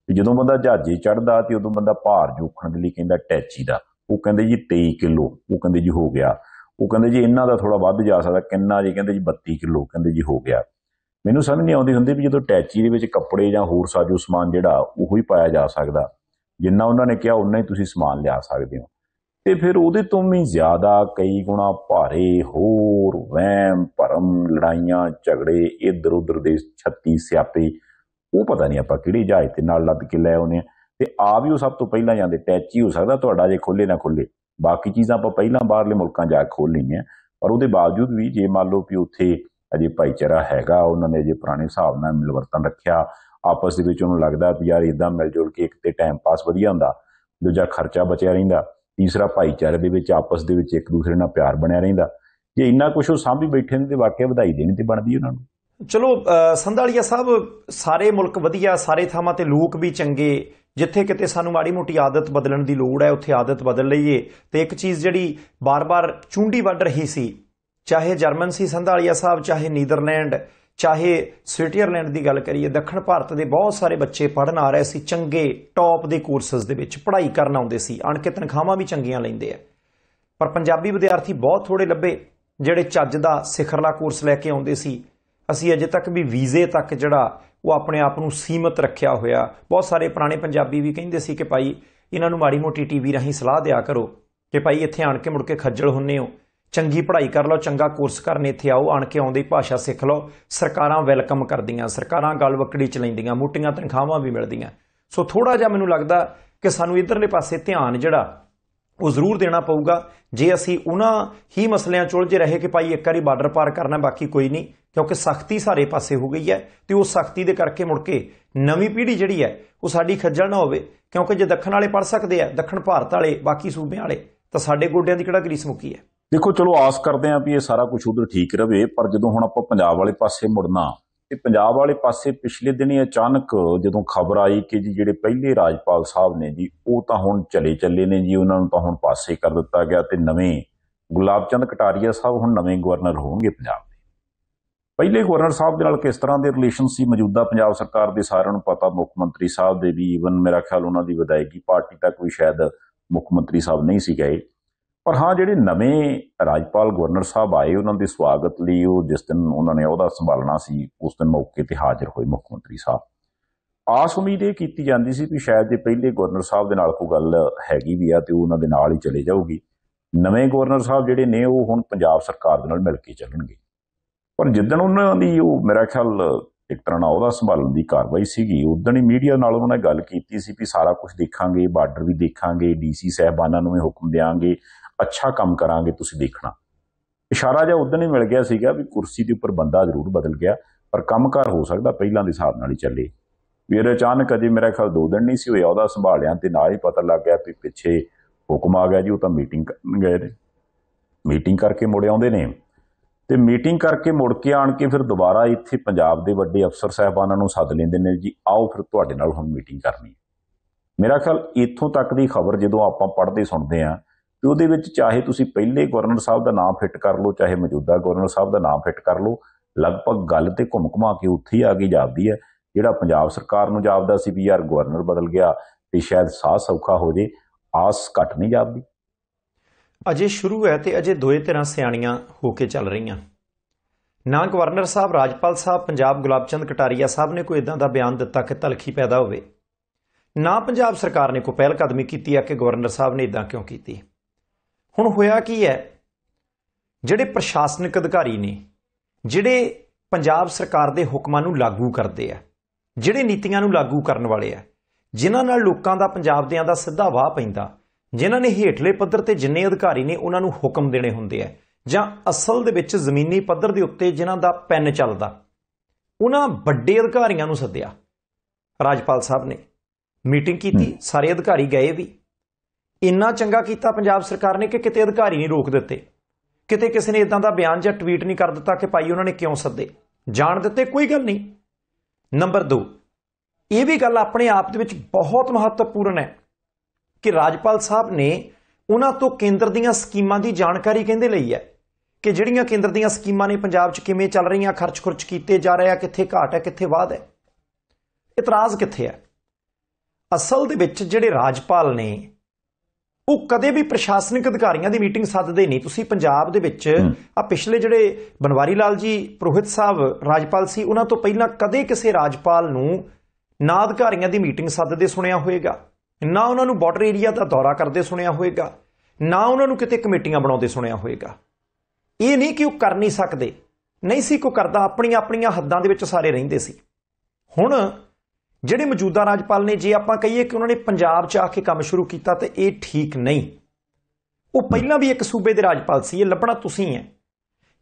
ਵੀ ਜਦੋਂ ਬੰਦਾ ਜਹਾਜ਼ੇ ਚੜਦਾ ਤੇ ਉਦੋਂ ਬੰਦਾ ਭਾਰ ਜੋਖਣ ਦੇ ਲਈ ਕਹਿੰਦਾ ਟੈਚੀ ਦਾ, ਉਹ ਕਹਿੰਦੇ ਜੀ 23 ਕਿਲੋ, ਉਹ ਕਹਿੰਦੇ ਜੀ ਹੋ ਗਿਆ। ਉਹ ਕਹਿੰਦੇ ਜੀ ਇਹਨਾਂ ਦਾ ਥੋੜਾ ਵੱਧ ਜਾ ਸਕਦਾ, ਕਿੰਨਾ ਜੀ? ਕਹਿੰਦੇ ਜੀ 32 ਕਿਲੋ, ਕਹਿੰਦੇ ਜੀ ਹੋ ਗਿਆ। ਮੈਨੂੰ ਸਮਝ ਨਹੀਂ ਆਉਂਦੀ ਹੁੰਦੀ ਵੀ ਜਦੋਂ ਟੈਚੀ ਦੇ ਵਿੱਚ ਕੱਪੜੇ ਜਾਂ ਹੋਰ ਸਾਜੋ ਸਮਾਨ ਜਿਹੜਾ, ਉਹੋ ਹੀ ਪਾਇਆ ਜਾ ਸਕਦਾ। ਜਿੰਨਾ ਉਹਨਾਂ ਨੇ ਕਿਹਾ ਉਨਾ ਹੀ ਤੁਸੀਂ ਸਮਾਨ ਲਿਆ ਸਕਦੇ ਹੋ। ਤੇ ਫਿਰ ਉਹਦੇ ਤੋਂ ਵੀ ਜ਼ਿਆਦਾ ਕਈ ਗੁਣਾ ਭਾਰੇ, ਹੋਰ ਵਹਿਮ, ਭਰਮ, ਲੜਾਈਆਂ, ਝਗੜੇ ਇੱਧਰ ਉੱਧਰ ਦੇ 36 ਸਿਆਪੇ, ਉਹ ਪਤਾ ਨਹੀਂ ਆਪਾਂ ਕਿਹੜੀ ਜਹਾਜ਼ ਤੇ ਨਾਲ ਲੱਦ ਕੇ ਲੈ ਆਉਨੇ ਆ ਤੇ ਆ ਵੀ ਉਹ ਸਭ ਤੋਂ ਪਹਿਲਾਂ ਜਾਂਦੇ। ਟੈਚੀ ਹੋ ਸਕਦਾ ਤੁਹਾਡਾ ਜੇ ਖੋਲੇ ਨਾ ਖੋਲੇ। ਬਾਕੀ ਚੀਜ਼ਾਂ ਆਪਾਂ ਪਹਿਲਾਂ ਬਾਹਰਲੇ ਮੁਲਕਾਂ ਜਾ ਕੇ ਖੋਲ ਲਈਆਂ। ਪਰ ਉਹਦੇ ਬਾਵਜੂਦ ਵੀ ਜੇ ਮੰਨ ਲਓ ਕਿ ਉੱਥੇ ਅਜੇ ਭਾਈਚਾਰਾ ਹੈਗਾ ਉਹਨਾਂ ਨੇ ਅਜੇ ਪੁਰਾਣੇ ਹਿਸਾਬ ਨਾਲ ਮਿਲਵਰਤਨ ਰੱਖਿਆ ਆਪਸ ਦੇ ਵਿੱਚ ਉਹਨੂੰ ਲੱਗਦਾ ਵੀ ਯਾਰ ਇਦਾਂ ਮਿਲ ਜੁਲ ਕੇ ਇੱਕ ਤੇ ਟਾਈਮ ਪਾਸ ਵਧੀਆ ਹੁੰਦਾ ਦੂਜਾ ਖਰਚਾ ਬਚਿਆ ਰਹਿੰਦਾ ਤੀਸਰਾ ਭਾਈਚਾਰੇ ਦੇ ਵਿੱਚ ਆਪਸ ਦੇ ਵਿੱਚ ਇੱਕ ਦੂਸਰੇ ਨਾਲ ਪਿਆਰ ਬਣਿਆ ਰਹਿੰਦਾ। ਜੇ ਇੰਨਾ ਕੁਝ ਉਹ ਸਾਂਭੀ ਬੈਠੇ ਨੇ ਤੇ ਵਾਕਿਆ ਵਧਾਈ ਦੇਣੀ ਤੇ ਬਣਦੀ ਉਹਨਾਂ ਨੂੰ। ਚਲੋ ਅ, ਸੰਧਾਲੀਆ ਸਾਹਿਬ ਸਾਰੇ ਮੁਲਕ ਵਧੀਆ ਸਾਰੇ ਥਾਵਾਂ ਤੇ ਲੋਕ ਵੀ ਚੰਗੇ ਜਿੱਥੇ ਕਿਤੇ ਸਾਨੂੰ ਮਾੜੀ ਮੋਟੀ ਆਦਤ ਬਦਲਣ ਦੀ ਲੋੜ ਹੈ, ਉੱਥੇ ਆਦਤ ਬਦਲ ਲਈਏ। ਤੇ ਇੱਕ ਚੀਜ਼ ਜਿਹੜੀ ਬਾਰ-ਬਾਰ ਚੁੰਡੀ ਵੱਢ ਰਹੀ ਸੀ, ਚਾਹੇ ਜਰਮਨ ਸੀ ਸੰਧਾਲੀਆ ਸਾਹਿਬ, ਚਾਹੇ ਨੀਦਰਲੈਂਡ, ਚਾਹੇ ਸਵਿਟਜ਼ਰਲੈਂਡ ਦੀ ਗੱਲ ਕਰੀਏ, ਦੱਖਣ ਭਾਰਤ ਦੇ ਬਹੁਤ ਸਾਰੇ ਬੱਚੇ ਪੜਨ ਆ ਰਹੇ ਸੀ, ਚੰਗੇ ਟੌਪ ਦੇ ਕੋਰਸਸ ਦੇ ਵਿੱਚ ਪੜ੍ਹਾਈ ਕਰਨ ਆਉਂਦੇ ਸੀ ਅਣ ਕੇ ਤਨਖਾਹਾਂ ਵੀ ਚੰਗੀਆਂ ਲੈਂਦੇ ਆ। ਪਰ ਪੰਜਾਬੀ ਵਿਦਿਆਰਥੀ ਬਹੁਤ ਥੋੜੇ ਲੱਭੇ, ਜਿਹੜੇ ਚੱਜ ਦਾ ਸਿਖਰਲਾ ਕੋਰਸ ਲੈ ਕੇ ਆਉਂਦੇ ਸੀ। ਅਸੀਂ ਅਜੇ ਤੱਕ ਵੀ ਵੀਜ਼ੇ ਤੱਕ ਜਿਹੜਾ ਉਹ ਆਪਣੇ ਆਪ ਨੂੰ ਸੀਮਤ ਰੱਖਿਆ ਹੋਇਆ। ਬਹੁਤ ਸਾਰੇ ਪੁਰਾਣੇ ਪੰਜਾਬੀ ਵੀ ਕਹਿੰਦੇ ਸੀ ਕਿ ਭਾਈ, ਇਹਨਾਂ ਨੂੰ ਮਾੜੀ ਮੋਟੀ ਟੀਵੀ ਰਾਹੀਂ ਸਲਾਹ ਦਿਆ ਕਰੋ ਕਿ ਭਾਈ, ਇੱਥੇ ਆਣ ਕੇ ਮੁੜ ਕੇ ਖੱਜਲ ਹੁੰਨੇ ਹੋ। ਚੰਗੀ ਪੜ੍ਹਾਈ ਕਰ ਲਓ, ਚੰਗਾ ਕੋਰਸ ਕਰਨ ਇੱਥੇ ਆਓ, ਆਣ ਕੇ ਆਉਂਦੀ ਭਾਸ਼ਾ ਸਿੱਖ ਲਓ। ਸਰਕਾਰਾਂ ਵੈਲਕਮ ਕਰਦੀਆਂ, ਸਰਕਾਰਾਂ ਗੱਲ ਵਕੜੀ ਚਲਾਉਂਦੀਆਂ ਮੋਟੀਆਂ ਤਨਖਾਹਾਂ ਵੀ ਮਿਲਦੀਆਂ। ਸੋ ਥੋੜਾ ਜਿਹਾ ਮੈਨੂੰ ਲੱਗਦਾ ਕਿ ਸਾਨੂੰ ਇਧਰਲੇ ਪਾਸੇ ਧਿਆਨ ਜਿਹੜਾ, ਉਹ ਜ਼ਰੂਰ ਦੇਣਾ ਪਊਗਾ। ਜੇ ਅਸੀਂ ਉਹਨਾਂ ਹੀ ਮਸਲਿਆਂ 'ਚ ਉਲਝੇ ਰਹੇ ਕਿ ਭਾਈ, ਇੱਕ ਵਾਰੀ ਬਾਰਡਰ ਪਾਰ ਕਰਨਾ, ਬਾਕੀ ਕੋਈ ਨਹੀਂ। ਕਿਉਂਕਿ ਸਖਤੀ ਸਾਰੇ ਪਾਸੇ ਹੋ ਗਈ ਹੈ ਤੇ ਉਹ ਸਖਤੀ ਦੇ ਕਰਕੇ ਮੁੜ ਕੇ ਨਵੀਂ ਪੀੜ੍ਹੀ ਜਿਹੜੀ ਹੈ, ਉਹ ਸਾਡੀ ਖੱਜਲ ਨਾ ਹੋਵੇ। ਕਿਉਂਕਿ ਜੇ ਦੱਖਣ ਵਾਲੇ ਪੜ ਸਕਦੇ ਆ, ਦੱਖਣ ਭਾਰਤ ਵਾਲੇ, ਬਾਕੀ ਸੂਬਿਆਂ ਵਾਲੇ, ਤਾਂ ਸਾਡੇ ਗੋਡਿਆਂ ਦੀ ਕਿਹੜਾ ਗਰੀਸ ਮੁੱਕੀ ਹੈ? ਦੇਖੋ, ਚਲੋ ਆਸ ਕਰਦੇ ਆਂ ਵੀ ਇਹ ਸਾਰਾ ਕੁਝ ਉਧਰ ਠੀਕ ਰਵੇ, ਪਰ ਜਦੋਂ ਹੁਣ ਆਪਾਂ ਪੰਜਾਬ ਵਾਲੇ ਪਾਸੇ ਮੁੜਨਾ, ਤੇ ਪੰਜਾਬ ਵਾਲੇ ਪਾਸੇ ਪਿਛਲੇ ਦਿਨੀ ਅਚਾਨਕ ਜਦੋਂ ਖਬਰ ਆਈ ਕਿ ਜੀ ਜਿਹੜੇ ਪਹਿਲੇ ਰਾਜਪਾਲ ਸਾਹਿਬ ਨੇ ਜੀ, ਉਹ ਤਾਂ ਹੁਣ ਚਲੇ ਚੱਲੇ ਨੇ ਜੀ, ਉਹਨਾਂ ਨੂੰ ਤਾਂ ਹੁਣ ਪਾਸੇ ਕਰ ਦਿੱਤਾ ਗਿਆ ਤੇ ਨਵੇਂ ਗੁਲਾਬ ਚੰਦ ਕਟਾਰੀਆ ਸਾਹਿਬ ਹੁਣ ਨਵੇਂ ਗਵਰਨਰ ਹੋਣਗੇ ਪੰਜਾਬ ਪਹਿਲੇ ਗਵਰਨਰ ਸਾਹਿਬ ਦੇ ਨਾਲ ਕਿਸ ਤਰ੍ਹਾਂ ਦੇ ਰਿਲੇਸ਼ਨ ਸੀ? ਮੌਜੂਦਾ ਪੰਜਾਬ ਸਰਕਾਰ ਦੇ ਸਾਰਿਆਂ ਨੂੰ ਪਤਾ, ਮੁੱਖ ਮੰਤਰੀ ਸਾਹਿਬ ਦੇ ਵੀ ਇਵਨ ਮੇਰਾ ਖਿਆਲ ਉਹਨਾਂ ਦੀ ਵਿਦਾਇਗੀ ਪਾਰਟੀ ਤੱਕ ਵੀ ਸ਼ਾਇਦ ਮੁੱਖ ਮੰਤਰੀ ਸਾਹਿਬ ਨਹੀਂ ਸੀ ਗਏ। ਪਰ ਹਾਂ, ਜਿਹੜੇ ਨਵੇਂ ਰਾਜਪਾਲ ਗਵਰਨਰ ਸਾਹਿਬ ਆਏ, ਉਹਨਾਂ ਦੇ ਸਵਾਗਤ ਲਈ ਉਹ ਜਿਸ ਦਿਨ ਉਹਨਾਂ ਨੇ ਉਹਦਾ ਸੰਭਾਲਣਾ ਸੀ, ਉਸ ਦਿਨ ਮੌਕੇ ਤੇ ਹਾਜ਼ਰ ਹੋਏ ਮੁੱਖ ਮੰਤਰੀ ਸਾਹਿਬ। ਆਸ ਉਮੀਦ ਇਹ ਕੀਤੀ ਜਾਂਦੀ ਸੀ ਕਿ ਸ਼ਾਇਦ ਜੇ ਪਹਿਲੇ ਗਵਰਨਰ ਸਾਹਿਬ ਦੇ ਨਾਲ ਕੋਈ ਗੱਲ ਹੈਗੀ ਵੀ ਆ ਤੇ ਉਹ ਉਹਨਾਂ ਦੇ ਨਾਲ ਹੀ ਚਲੇ ਜਾਊਗੀ। ਨਵੇਂ ਗਵਰਨਰ ਸਾਹਿਬ ਜਿਹੜੇ ਨੇ, ਉਹ ਹੁਣ ਪੰਜਾਬ ਸਰਕਾਰ ਦੇ ਨਾਲ ਮਿਲ ਕੇ ਚੱਲਣਗੇ। ਪਰ ਜਿੱਦਣ ਉਹਨਾਂ ਦੀ ਉਹ ਮੇਰਾ ਖਿਆਲ ਇੱਕ ਤਰ੍ਹਾਂ ਨਾਲ ਉਹਦਾ ਸੰਭਾਲਣ ਦੀ ਕਾਰਵਾਈ ਸੀਗੀ, ਉਦੋਂ ਹੀ ਮੀਡੀਆ ਨਾਲ ਉਹਨਾਂ ਨੇ ਗੱਲ ਕੀਤੀ ਸੀ ਵੀ ਸਾਰਾ ਕੁਝ ਦੇਖਾਂਗੇ, ਬਾਰਡਰ ਵੀ ਦੇਖਾਂਗੇ ਡੀਸੀ ਸਾਹਿਬਾਨਾਂ ਨੂੰ ਵੀ ਹੁਕਮ ਦੇਾਂਗੇ ਅੱਛਾ ਕੰਮ ਕਰਾਂਗੇ ਤੁਸੀਂ ਦੇਖਣਾ। ਇਸ਼ਾਰਾ ਜਿਹਾ ਉਦੋਂ ਹੀ ਮਿਲ ਗਿਆ ਸੀਗਾ ਵੀ ਕੁਰਸੀ ਦੇ ਉੱਪਰ ਬੰਦਾ ਜ਼ਰੂਰ ਬਦਲ ਗਿਆ, ਪਰ ਕੰਮਕਾਰ ਹੋ ਸਕਦਾ ਪਹਿਲਾਂ ਦੇ ਹਿਸਾਬ ਨਾਲ ਹੀ ਚੱਲੇ। ਵੀਰ ਅਚਾਨਕ ਅਜੇ ਮੇਰਾ ਖਿਆਲ ਦੋ ਦਿਨ ਨਹੀਂ ਸੀ ਹੋਇਆ ਉਹਦਾ ਸੰਭਾਲਿਆ ਤੇ ਨਾਲ ਹੀ ਪਤਾ ਲੱਗ ਗਿਆ ਵੀ ਪਿੱਛੇ ਹੁਕਮ ਆ ਗਿਆ ਜੀ, ਉਹ ਤਾਂ ਮੀਟਿੰਗ ਕਰਨ ਗਏ ਨੇ। ਮੀਟਿੰਗ ਕਰਕੇ ਮੁੜ ਆਉਂਦੇ ਨੇ। ਤੇ ਮੀਟਿੰਗ ਕਰਕੇ ਮੁੜ ਕੇ ਆਣ ਕੇ ਫਿਰ ਦੁਬਾਰਾ ਇੱਥੇ ਪੰਜਾਬ ਦੇ ਵੱਡੇ ਅਫਸਰ ਸਾਹਿਬਾਨਾਂ ਨੂੰ ਸੱਦ ਲੈਂਦੇ ਨੇ ਜੀ, ਆਓ ਫਿਰ ਤੁਹਾਡੇ ਨਾਲ ਹੁਣ ਮੀਟਿੰਗ ਕਰਨੀ ਹੈ। ਮੇਰਾ ਖਿਆਲ ਇੱਥੋਂ ਤੱਕ ਦੀ ਖਬਰ ਜਦੋਂ ਆਪਾਂ ਪੜ੍ਹਦੇ ਸੁਣਦੇ ਆਂ ਤੇ ਉਹਦੇ ਵਿੱਚ ਚਾਹੇ ਤੁਸੀਂ ਪਹਿਲੇ ਗਵਰਨਰ ਸਾਹਿਬ ਦਾ ਨਾਮ ਫਿੱਟ ਕਰ ਲਓ, ਚਾਹੇ ਮੌਜੂਦਾ ਗਵਰਨਰ ਸਾਹਿਬ ਦਾ ਨਾਮ ਫਿੱਟ ਕਰ ਲਓ, ਲਗਭਗ ਗੱਲ ਤੇ ਘੁੰਮ ਘੁਮਾ ਕੇ ਉੱਥੇ ਹੀ ਆ ਕੇ ਜਾਪਦੀ ਹੈ। ਜਿਹੜਾ ਪੰਜਾਬ ਸਰਕਾਰ ਨੂੰ ਜਾਪਦਾ ਸੀ ਵੀ ਯਾਰ ਗਵਰਨਰ ਬਦਲ ਗਿਆ ਤੇ ਸ਼ਾਇਦ ਸਾਹ ਸੌਖਾ ਹੋ ਜੇ, ਆਸ ਘਟ ਨਹੀਂ ਜਾਪਦੀ। ਅਜੇ ਸ਼ੁਰੂ ਹੈ ਤੇ ਅਜੇ ਦੋਏ ਤਰ੍ਹਾਂ ਸਿਆਣੀਆਂ ਹੋ ਕੇ ਚੱਲ ਰਹੀਆਂ। ਨਾ ਗਵਰਨਰ ਸਾਹਿਬ, ਰਾਜਪਾਲ ਸਾਹਿਬ, ਪੰਜਾਬ ਗੁਲਾਬਚੰਦ ਕਟਾਰੀਆ ਸਾਹਿਬ ਨੇ ਕੋਈ ਇਦਾਂ ਦਾ ਬਿਆਨ ਦਿੱਤਾ ਕਿ ਤਲਖੀ ਪੈਦਾ ਹੋਵੇ। ਨਾ ਪੰਜਾਬ ਸਰਕਾਰ ਨੇ ਕੋਈ ਪਹਿਲ ਕਦਮੀ ਕੀਤੀ ਹੈ ਕਿ ਗਵਰਨਰ ਸਾਹਿਬ ਨੇ ਇਦਾਂ ਕਿਉਂ ਕੀਤੀ? ਹੁਣ ਹੋਇਆ ਕੀ ਹੈ? ਜਿਹੜੇ ਪ੍ਰਸ਼ਾਸਨਿਕ ਅਧਿਕਾਰੀ ਨੇ, ਜਿਹੜੇ ਪੰਜਾਬ ਸਰਕਾਰ ਦੇ ਹੁਕਮਾਂ ਨੂੰ ਲਾਗੂ ਕਰਦੇ ਆ, ਜਿਹੜੇ ਨੀਤੀਆਂ ਨੂੰ ਲਾਗੂ ਕਰਨ ਵਾਲੇ ਆ, ਜਿਨ੍ਹਾਂ ਨਾਲ ਲੋਕਾਂ ਦਾ ਪੰਜਾਬ ਦਿਆਂ ਦਾ ਸਿੱਧਾ ਵਾਹ ਪੈਂਦਾ ਜਿਨ੍ਹਾਂ ਨੇ ਹੇਠਲੇ ਪੱਧਰ ਤੇ ਜਿੰਨੇ ਅਧਿਕਾਰੀ ਨੇ ਉਹਨਾਂ ਨੂੰ ਹੁਕਮ ਦੇਣੇ ਹੁੰਦੇ ਆ ਜਾਂ ਅਸਲ ਦੇ ਵਿੱਚ ਜ਼ਮੀਨੀ ਪੱਧਰ ਦੇ ਉੱਤੇ ਜਿਨ੍ਹਾਂ ਦਾ ਪੈਨ ਚੱਲਦਾ। ਉਹਨਾਂ ਵੱਡੇ ਅਧਿਕਾਰੀਆਂ ਨੂੰ ਸੱਦਿਆ। ਰਾਜਪਾਲ ਸਾਹਿਬ ਨੇ ਮੀਟਿੰਗ ਕੀਤੀ ਸਾਰੇ ਅਧਿਕਾਰੀ ਗਏ ਵੀ। ਇੰਨਾ ਚੰਗਾ ਕੀਤਾ ਪੰਜਾਬ ਸਰਕਾਰ ਨੇ ਕਿ ਕਿਤੇ ਅਧਿਕਾਰੀ ਨਹੀਂ ਰੋਕ ਦਿੱਤੇ। ਕਿਤੇ ਕਿਸੇ ਨੇ ਇਦਾਂ ਦਾ ਬਿਆਨ ਜਾਂ ਟਵੀਟ ਨਹੀਂ ਕਰ ਦਿੱਤਾ ਕਿ ਭਾਈ ਉਹਨਾਂ ਨੇ ਕਿਉਂ ਸੱਦੇ। ਜਾਣ ਦਿੱਤੇ ਕੋਈ ਗੱਲ ਨਹੀਂ। ਨੰਬਰ 2 ਇਹ ਵੀ ਗੱਲ ਆਪਣੇ ਆਪ ਦੇ ਵਿੱਚ ਬਹੁਤ ਮਹੱਤਵਪੂਰਨ ਹੈ। ਕਿ ਰਾਜਪਾਲ ਸਾਹਿਬ ਨੇ ਉਹਨਾਂ ਤੋਂ ਕੇਂਦਰ ਦੀਆਂ ਸਕੀਮਾਂ ਦੀ ਜਾਣਕਾਰੀ ਕਹਿੰਦੇ ਲਈ ਹੈ ਕਿ ਜਿਹੜੀਆਂ ਕੇਂਦਰ ਦੀਆਂ ਸਕੀਮਾਂ ਨੇ ਪੰਜਾਬ 'ਚ ਕਿਵੇਂ ਚੱਲ ਰਹੀਆਂ ਖਰਚ-ਖੁਰਚ ਕੀਤੇ ਜਾ ਰਹੇ ਆ ਕਿੱਥੇ ਘਾਟ ਹੈ ਕਿੱਥੇ ਵਾਧ ਹੈ ਇਤਰਾਜ਼ ਕਿੱਥੇ ਹੈ? ਅਸਲ ਦੇ ਵਿੱਚ ਜਿਹੜੇ ਰਾਜਪਾਲ ਨੇ ਉਹ ਕਦੇ ਵੀ ਪ੍ਰਸ਼ਾਸਨਿਕ ਅਧਿਕਾਰੀਆਂ ਦੀ ਮੀਟਿੰਗ ਸੱਦਦੇ ਨਹੀਂ। ਤੁਸੀਂ ਪੰਜਾਬ ਦੇ ਵਿੱਚ ਆ ਪਿਛਲੇ ਜਿਹੜੇ ਬਨਵਾਰੀ ਲਾਲ ਜੀ ਪ੍ਰੋਹਿਤ ਸਾਹਿਬ ਰਾਜਪਾਲ ਸੀ ਉਹਨਾਂ ਤੋਂ ਪਹਿਲਾਂ ਕਦੇ ਕਿਸੇ ਰਾਜਪਾਲ ਨੂੰ ਨਾ ਅਧਿਕਾਰੀਆਂ ਦੀ ਮੀਟਿੰਗ ਸੱਦਦੇ ਸੁਣਿਆ ਹੋਵੇਗਾ ਨਾ ਉਹਨਾਂ ਨੂੰ ਬਾਰਡਰ ਏਰੀਆ ਦਾ ਦੌਰਾ ਕਰਦੇ ਸੁਣਿਆ ਹੋਵੇਗਾ ਨਾ ਉਹਨਾਂ ਨੂੰ ਕਿਤੇ ਕਮੇਟੀਆਂ ਬਣਾਉਂਦੇ ਸੁਣਿਆ ਹੋਵੇਗਾ ਇਹ ਨਹੀਂ ਕਿ ਉਹ ਕਰ ਨਹੀਂ ਸਕਦੇ, ਨਹੀਂ ਸੀ ਕੋ ਕਰਦਾ ਆਪਣੀਆਂ ਆਪਣੀਆਂ ਹੱਦਾਂ ਦੇ ਵਿੱਚ ਸਾਰੇ ਰਹਿੰਦੇ ਸੀ। ਹੁਣ ਜਿਹੜੇ ਮੌਜੂਦਾ ਰਾਜਪਾਲ ਨੇ, ਜੇ ਆਪਾਂ ਕਹੀਏ ਕਿ ਉਹਨਾਂ ਨੇ ਪੰਜਾਬ 'ਚ ਆ ਕੇ ਕੰਮ ਸ਼ੁਰੂ ਕੀਤਾ ਤੇ ਇਹ ਠੀਕ ਨਹੀਂ। ਉਹ ਪਹਿਲਾਂ ਵੀ ਇੱਕ ਸੂਬੇ ਦੇ ਰਾਜਪਾਲ ਸੀ, ਇਹ ਲੱਭਣਾ ਤੁਸੀਂ ਹੈ।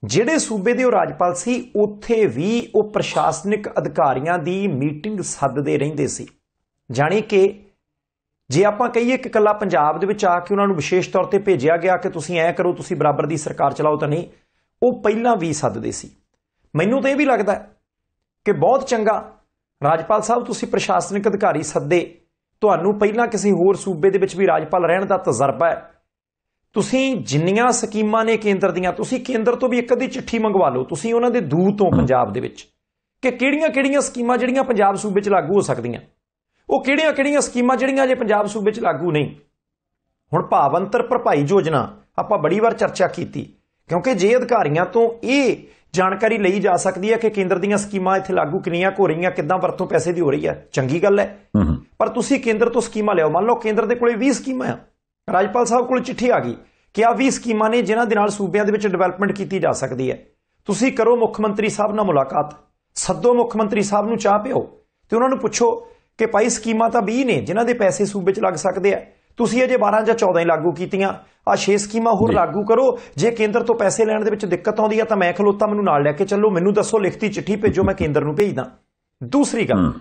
ਜਿਹੜੇ ਸੂਬੇ ਦੇ ਉਹ ਰਾਜਪਾਲ ਸੀ, ਉੱਥੇ ਵੀ ਉਹ ਪ੍ਰਸ਼ਾਸਨਿਕ ਅਧਿਕਾਰੀਆਂ ਦੀ ਮੀਟਿੰਗ ਸੱਦਦੇ ਰਹਿੰਦੇ ਸੀ। ਜਾਣੀ ਕਿ ਜੇ ਆਪਾਂ ਕਹੀਏ ਕਿ ਕੱਲਾ ਪੰਜਾਬ ਦੇ ਵਿੱਚ ਆ ਕੇ ਉਹਨਾਂ ਨੂੰ ਵਿਸ਼ੇਸ਼ ਤੌਰ ਤੇ ਭੇਜਿਆ ਗਿਆ ਕਿ ਤੁਸੀਂ ਐ ਕਰੋ, ਤੁਸੀਂ ਬਰਾਬਰ ਦੀ ਸਰਕਾਰ ਚਲਾਓ ਤਾਂ ਨਹੀਂ, ਉਹ ਪਹਿਲਾਂ ਵੀ ਸੱਦਦੇ ਸੀ। ਮੈਨੂੰ ਤਾਂ ਇਹ ਵੀ ਲੱਗਦਾ ਕਿ ਬਹੁਤ ਚੰਗਾ ਰਾਜਪਾਲ ਸਾਹਿਬ, ਤੁਸੀਂ ਪ੍ਰਸ਼ਾਸਨਿਕ ਅਧਿਕਾਰੀ ਸੱਦੇ, ਤੁਹਾਨੂੰ ਪਹਿਲਾਂ ਕਿਸੇ ਹੋਰ ਸੂਬੇ ਦੇ ਵਿੱਚ ਵੀ ਰਾਜਪਾਲ ਰਹਿਣ ਦਾ ਤਜਰਬਾ ਹੈ। ਤੁਸੀਂ ਜਿੰਨੀਆਂ ਸਕੀਮਾਂ ਨੇ ਕੇਂਦਰ ਦੀਆਂ, ਤੁਸੀਂ ਕੇਂਦਰ ਤੋਂ ਵੀ ਇੱਕ ਅੱਧੀ ਚਿੱਠੀ ਮੰਗਵਾ ਲਓ, ਤੁਸੀਂ ਉਹਨਾਂ ਦੇ ਦੂਤ ਤੋਂ ਪੰਜਾਬ ਦੇ ਵਿੱਚ, ਕਿ ਕਿਹੜੀਆਂ-ਕਿਹੜੀਆਂ ਸਕੀਮਾਂ ਜਿਹੜੀਆਂ ਪੰਜਾਬ ਸੂਬੇ 'ਚ ਲਾਗੂ ਹੋ ਸਕਦੀਆਂ? ਉਹ ਕਿਹੜੀਆਂ-ਕਿਹੜੀਆਂ ਸਕੀਮਾਂ ਜਿਹੜੀਆਂ ਜੇ ਪੰਜਾਬ ਸੂਬੇ 'ਚ ਲਾਗੂ ਨਹੀਂ? ਹੁਣ ਭਾਵੰਤਰ ਭਰਪਾਈ ਯੋਜਨਾ ਆਪਾਂ ਬੜੀ ਵਾਰ ਚਰਚਾ ਕੀਤੀ ਕਿਉਂਕਿ ਜੇ ਅਧਿਕਾਰੀਆਂ ਤੋਂ ਇਹ ਜਾਣਕਾਰੀ ਲਈ ਜਾ ਸਕਦੀ ਹੈ ਕਿ ਕੇਂਦਰ ਦੀਆਂ ਸਕੀਮਾਂ ਇੱਥੇ ਲਾਗੂ ਕਿੰਨੀਆਂ ਹੋ ਰਹੀਆਂ ਕਿੱਦਾਂ ਵਰਤੋਂ ਪੈਸੇ ਦੀ ਹੋ ਰਹੀ ਹੈ ਚੰਗੀ ਗੱਲ ਹੈ। ਪਰ ਤੁਸੀਂ ਕੇਂਦਰ ਤੋਂ ਸਕੀਮਾਂ ਲਿਆਓ ਮੰਨ ਲਓ ਕੇਂਦਰ ਦੇ ਕੋਲੇ 20 ਸਕੀਮਾਂ ਆ। ਰਾਜਪਾਲ ਸਾਹਿਬ ਕੋਲ ਚਿੱਠੀ ਆ ਗਈ ਕਿ ਆ 20 ਸਕੀਮਾਂ ਨੇ ਜਿਨ੍ਹਾਂ ਦੇ ਨਾਲ ਸੂਬਿਆਂ ਦੇ ਵਿੱਚ ਡਿਵੈਲਪਮੈਂਟ ਕੀਤੀ ਜਾ ਸਕਦੀ ਹੈ। ਤੁਸੀਂ ਕਰੋ ਮੁੱਖ ਮੰਤਰੀ ਸਾਹਿਬ ਨਾਲ ਮੁਲਾਕਾਤ ਸੱਦੋ ਮੁੱਖ ਮੰਤਰੀ ਸਾਹਿਬ ਨੂੰ ਚਾਹ ਪਿਓ ਤੇ ਉਹਨਾਂ ਨੂੰ ਪੁੱਛੋ ਕਿ ਭਾਈ ਸਕੀਮਾਂ ਤਾਂ 20 ਨੇ ਜਿਨ੍ਹਾਂ ਦੇ ਪੈਸੇ ਸੂਬੇ 'ਚ ਲੱਗ ਸਕਦੇ ਆ। ਤੁਸੀਂ ਅਜੇ 12 ਜਾਂ 14 ਹੀ ਲਾਗੂ ਕੀਤੀਆਂ। ਆ 6 ਸਕੀਮਾਂ ਹੋਰ। ਲਾਗੂ ਕਰੋ। ਜੇ ਕੇਂਦਰ ਤੋਂ ਪੈਸੇ ਲੈਣ ਦੇ ਵਿੱਚ ਦਿੱਕਤ ਆਉਂਦੀ ਆ ਤਾਂ ਮੈਂ ਖਲੋਤਾ ਮੈਨੂੰ ਨਾਲ ਲੈ ਕੇ ਚੱਲੋ। ਮੈਨੂੰ ਦੱਸੋ ਲਿਖਤੀ ਚਿੱਠੀ ਭੇਜੋ ਮੈਂ ਕੇਂਦਰ ਨੂੰ ਭੇਜਦਾ। ਦੂਸਰੀ ਗੱਲ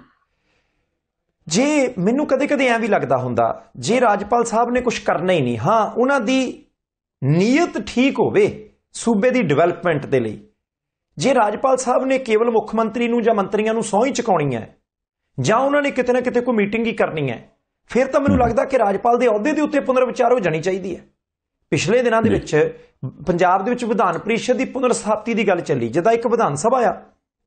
ਜੇ ਮੈਨੂੰ ਕਦੇ-ਕਦੇ ਐਂ ਵੀ ਲੱਗਦਾ ਹੁੰਦਾ ਜੇ ਰਾਜਪਾਲ ਸਾਹਿਬ ਨੇ ਕੁਝ ਕਰਨਾ ਹੀ ਨਹੀਂ ਹਾਂ ਉਹਨਾਂ ਦੀ ਨੀਅਤ ਠੀਕ ਹੋਵੇ ਸੂਬੇ ਦੀ ਡਿਵੈਲਪਮੈਂਟ ਦੇ ਲਈ। ਜੇ ਰਾਜਪਾਲ ਸਾਹਿਬ ਨੇ ਕੇਵਲ ਮੁੱਖ ਮੰਤਰੀ ਨੂੰ ਜਾਂ ਮੰਤਰੀਆਂ ਨੂੰ ਸਹੁੰ ਹੀ ਚੁਕਾਉਣੀ ਹੈ ਜਾਂ ਉਹਨਾਂ ਨੇ ਕਿਤੇ ਨਾ ਕਿਤੇ ਕੋਈ ਮੀਟਿੰਗ ਹੀ ਕਰਨੀ ਹੈ ਫਿਰ ਤਾਂ ਮੈਨੂੰ ਲੱਗਦਾ ਕਿ ਰਾਜਪਾਲ ਦੇ ਅਹੁਦੇ ਦੇ ਉੱਤੇ ਪੁਨਰ ਵਿਚਾਰ ਹੋ ਜਾਣੀ ਚਾਹੀਦੀ ਹੈ। ਪਿਛਲੇ ਦਿਨਾਂ ਦੇ। ਵਿੱਚ ਪੰਜਾਬ ਦੇ ਵਿੱਚ ਵਿਧਾਨ ਪ੍ਰੀਸ਼ਦ ਦੀ ਪੁਨਰ ਸਥਾਪਤੀ ਦੀ ਗੱਲ ਚੱਲੀ ਜਿਹਦਾ ਇੱਕ ਵਿਧਾਨ ਸਭਾ ਆ